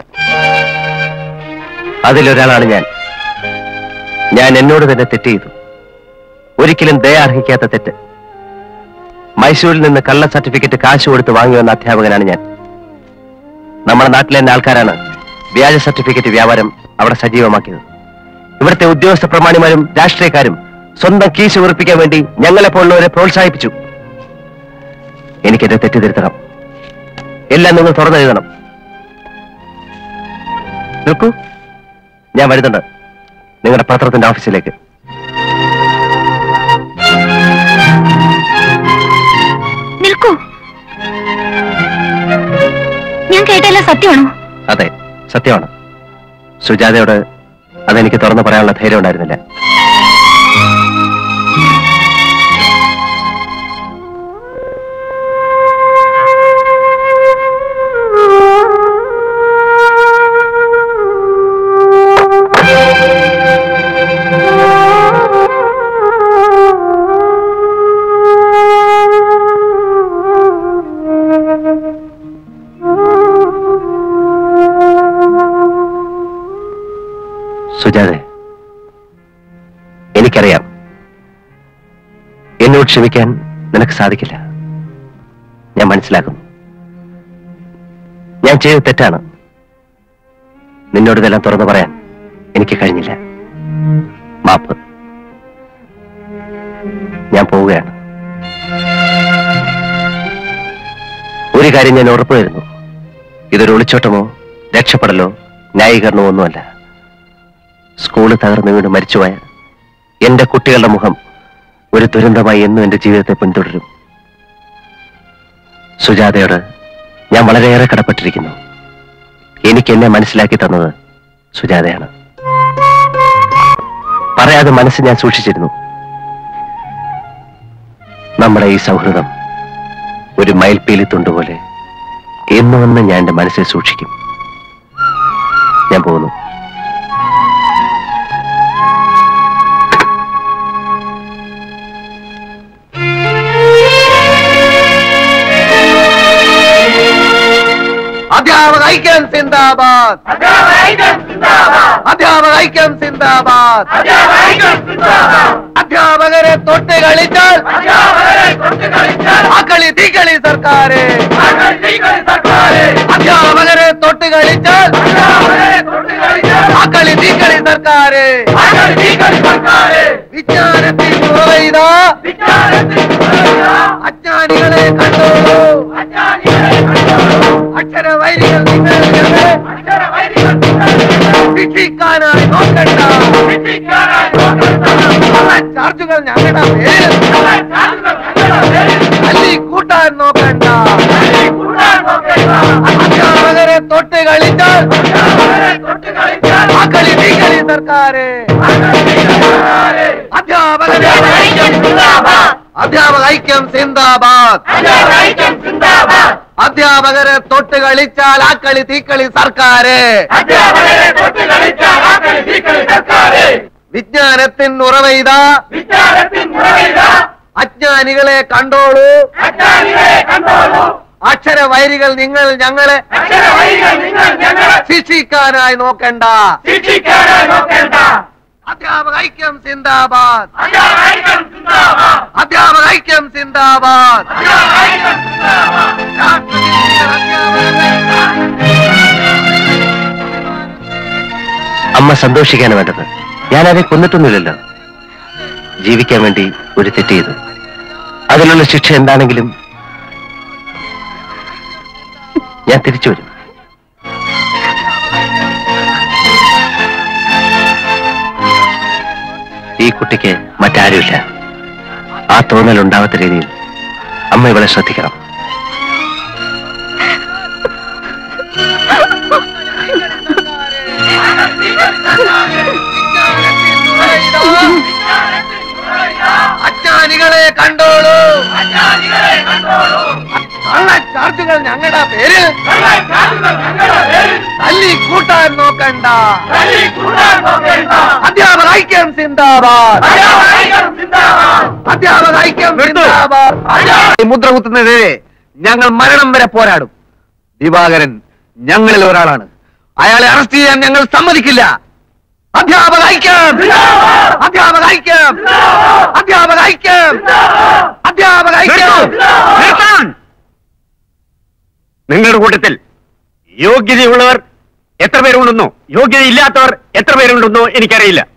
അതിലൊരാളാണ് ഞാൻ. ഞാൻ എന്നോട് തന്നെ തെറ്റ് ചെയ്തു. ഒരിക്കലും ദയ അർഹിക്കാത്ത തെറ്റ്. മൈസൂരിൽ നിന്ന് കള്ള സർട്ടിഫിക്കറ്റ് കാശ് കൊടുത്ത് വാങ്ങി വന്ന അധ്യാപകനാണ് ഞാൻ. നമ്മുടെ നാട്ടിലെ തന്നെ ആൾക്കാരാണ് വ്യാജ സർട്ടിഫിക്കറ്റ് വ്യാപാരം അവിടെ സജീവമാക്കിയത്. ഇവിടുത്തെ ഉദ്യോഗസ്ഥ പ്രമാണിമാരും രാഷ്ട്രീയക്കാരും സ്വന്തം കീശ് ഉറപ്പിക്കാൻ വേണ്ടി ഞങ്ങളെ പോലുള്ളവരെ പ്രോത്സാഹിപ്പിച്ചു. എനിക്കെന്റെ തെറ്റിദ്ധരുത്തണം എല്ലാം നിങ്ങൾ തുറന്നെഴുതണം. നിൽക്കൂ. ഞാൻ വരുന്നുണ്ട്. നിങ്ങളുടെ പത്രത്തിന്റെ ഓഫീസിലേക്ക്. നിൽക്കൂ ഞാൻ കേട്ടല്ല സത്യമാണോ? അതെ സത്യമാണ്. സുജാതയോട് അതെനിക്ക് തുറന്നു പറയാനുള്ള ധൈര്യം ഉണ്ടായിരുന്നില്ല. സുജാതെ എനിക്കറിയാം. എന്നോട് ക്ഷമിക്കാൻ നിനക്ക് സാധിക്കില്ല. ഞാൻ മനസ്സിലാക്കുന്നു. ഞാൻ ചെയ്ത തെറ്റാണ്. നിന്നോട് ഇതെല്ലാം തുറന്നു പറയാൻ എനിക്ക് കഴിഞ്ഞില്ല. മാപ്പ്. ഞാൻ പോവുകയാണ്. ഒരു കാര്യം ഞാൻ ഉറപ്പുവരുന്നു ഇതൊരു ഒളിച്ചോട്ടമോ രക്ഷപ്പെടലോ ന്യായീകരണമോ ഒന്നുമല്ല. സ്കൂൾ തകർന്നു വീണ് മരിച്ചുപോയ എന്റെ കുട്ടികളുടെ മുഖം ഒരു ദുരന്തമായി എന്നും എന്റെ ജീവിതത്തെ പിന്തുടരും. സുജാതയോട് ഞാൻ വളരെയേറെ കടപ്പെട്ടിരിക്കുന്നു. എനിക്ക് എന്നെ മനസ്സിലാക്കി തന്നത് സുജാതയാണ്. പറയാതെ മനസ്സ് ഞാൻ സൂക്ഷിച്ചിരുന്നു. നമ്മുടെ ഈ സൗഹൃദം ഒരു മയിൽപ്പീലിത്തുണ്ട് പോലെ എന്നുവെന്ന് ഞാൻ എന്റെ മനസ്സിൽ സൂക്ഷിക്കും. ഞാൻ പോകുന്നു. അധ്യാപക ഐക്യം സിന്ദാബാദ് അധ്യാപക ഐക്യം സിന്ദാബാദ് അധ്യാപകരെ തൊട്ട് കളിച്ചാൽ അക്കളി തീക്കളി സർക്കാര് അധ്യാപകരെ തൊട്ട് കളിച്ചാൽ അക്കളി തീക്കളി സർക്കാര് വിജ്ഞാനത്തിൽ കുറവെയ്ത അജ്ഞാനികളെ കണ്ടോളൂ അക്ഷരവൈരികൾ നിങ്ങൾ ശിക്ഷിക്കാനായി നോക്കണ്ട ചാർജുകൾ ഞങ്ങളുടെ പേര് തല്ലി കൂട്ടാൻ നോക്കണ്ട അധ്യാപകരെ തൊട്ട് കളിച്ചാൽ ആ കളി നീ കളി സർക്കാര് അധ്യാപകരെ അധ്യാപക ഐക്യം സിന്ദാബാദ്. അധ്യാപകരെ തൊട്ട് കളിച്ചാൽ ആ കളി തീക്കളി സർക്കാര്. വിജ്ഞാനത്തിൻ ഉറവെയ്ത അജ്ഞാനികളെ കണ്ടോളൂ. അക്ഷര വൈരികൾ നിങ്ങൾ ഞങ്ങളെ ശിക്ഷിക്കാനായി നോക്കണ്ട. ശിക്ഷിക്കാനായി നോക്കണ്ട. അധ്യാപക ഐക്യം സിന്ദാബാദ്. അധ്യാപക ഐക്യം സിന്ദാബാദ്. അമ്മ സന്തോഷിക്കാണ് വേണ്ടത്. ഞാൻ അവരെ കൊന്നിട്ടൊന്നുമില്ലല്ലോ. ജീവിക്കാൻ വേണ്ടി ഒരു തെറ്റ് ചെയ്തു. അതിനുള്ള ശിക്ഷ എന്താണെങ്കിലും ഞാൻ തിരിച്ചു വരും. ഈ കുട്ടിക്ക് മറ്റാരുമില്ല. ആ തോന്നൽ ഉണ്ടാവാത്ത രീതിയിൽ അമ്മ ഇവളെ ശ്രദ്ധിക്കണം. അജ്ഞാനികളെ കണ്ടോളൂ. കള്ള ചാർജുകൾ ഞങ്ങളുടെ പേര് തല്ലി കൂട്ടാൻ നോക്കണ്ട. അധ്യാപക ഐക്യം സിന്ദാബാദ്. അധ്യാപക ഐക്യം സിന്ദാബാദ്. മുദ്ര കുത്തുന്നതിനെതിരെ ഞങ്ങൾ മരണം വരെ പോരാടും. ദിവാകരൻ ഞങ്ങളിൽ ഒരാളാണ്. അയാളെ അറസ്റ്റ് ചെയ്യാൻ ഞങ്ങൾ സമ്മതിക്കില്ല. അധ്യാപക ഐക്യം. അധ്യാപക ഐക്യം. അധ്യാപക ഐക്യം. അധ്യാപക ഐക്യം! നിങ്ങളുടെ കൂട്ടത്തിൽ യോഗ്യതയുള്ളവർ എത്ര പേരുണ്ടെന്നോ യോഗ്യതയില്ലാത്തവർ എത്ര പേരുണ്ടെന്നോ എനിക്കറിയില്ല.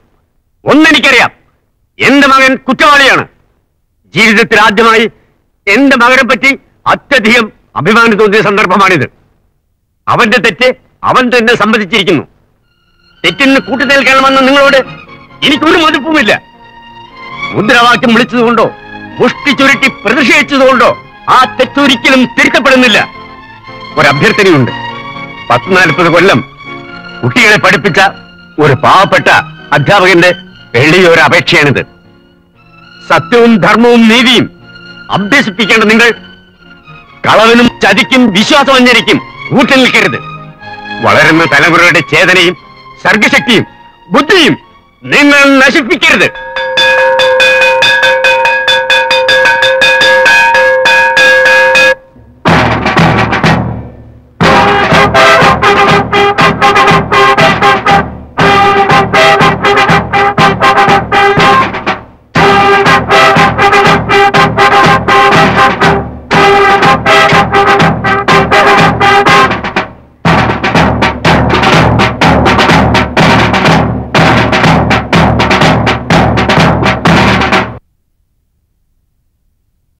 ഒന്നെനിക്കറിയാം എന്റെ മകൻ കുറ്റവാളിയാണ്. ജീവിതത്തിൽ ആദ്യമായി എന്റെ മകനെ പറ്റി അത്യധികം അഭിമാനം തോന്നിയ സന്ദർഭമാണിത്. അവന്റെ തെറ്റ് അവൻ തന്നെ സമ്മതിച്ചിരിക്കുന്നു. തെറ്റിന് കൂട്ടുനിൽക്കണമെന്ന് നിങ്ങളോട് എനിക്കൊരു മതിപ്പുമില്ല. മുദ്രാവാക്യം വിളിച്ചതുകൊണ്ടോ മുഷ്ടി ചുരുട്ടി പ്രതിഷേധിച്ചതുകൊണ്ടോ ആ തെറ്റൊരിക്കലും തിരുത്തപ്പെടുന്നില്ല. ഒരഭ്യർത്ഥനയുണ്ട്. പത്ത് നാൽപ്പത് കൊല്ലം കുട്ടികളെ പഠിപ്പിച്ച ഒരു പാവപ്പെട്ട അധ്യാപകന്റെ വലിയൊരു അപേക്ഷയാണിത് സത്യവും ധർമ്മവും നീതിയും അഭ്യസിപ്പിക്കേണ്ട നിങ്ങൾ കളവിനും ചതിക്കും വിശ്വാസവഞ്ചനയ്ക്കും കൂട്ടി നിൽക്കരുത്. വളരുന്ന തലമുറയുടെ ചേതനയും സർഗശക്തിയും ബുദ്ധിയും നിങ്ങൾ നശിപ്പിക്കരുത്.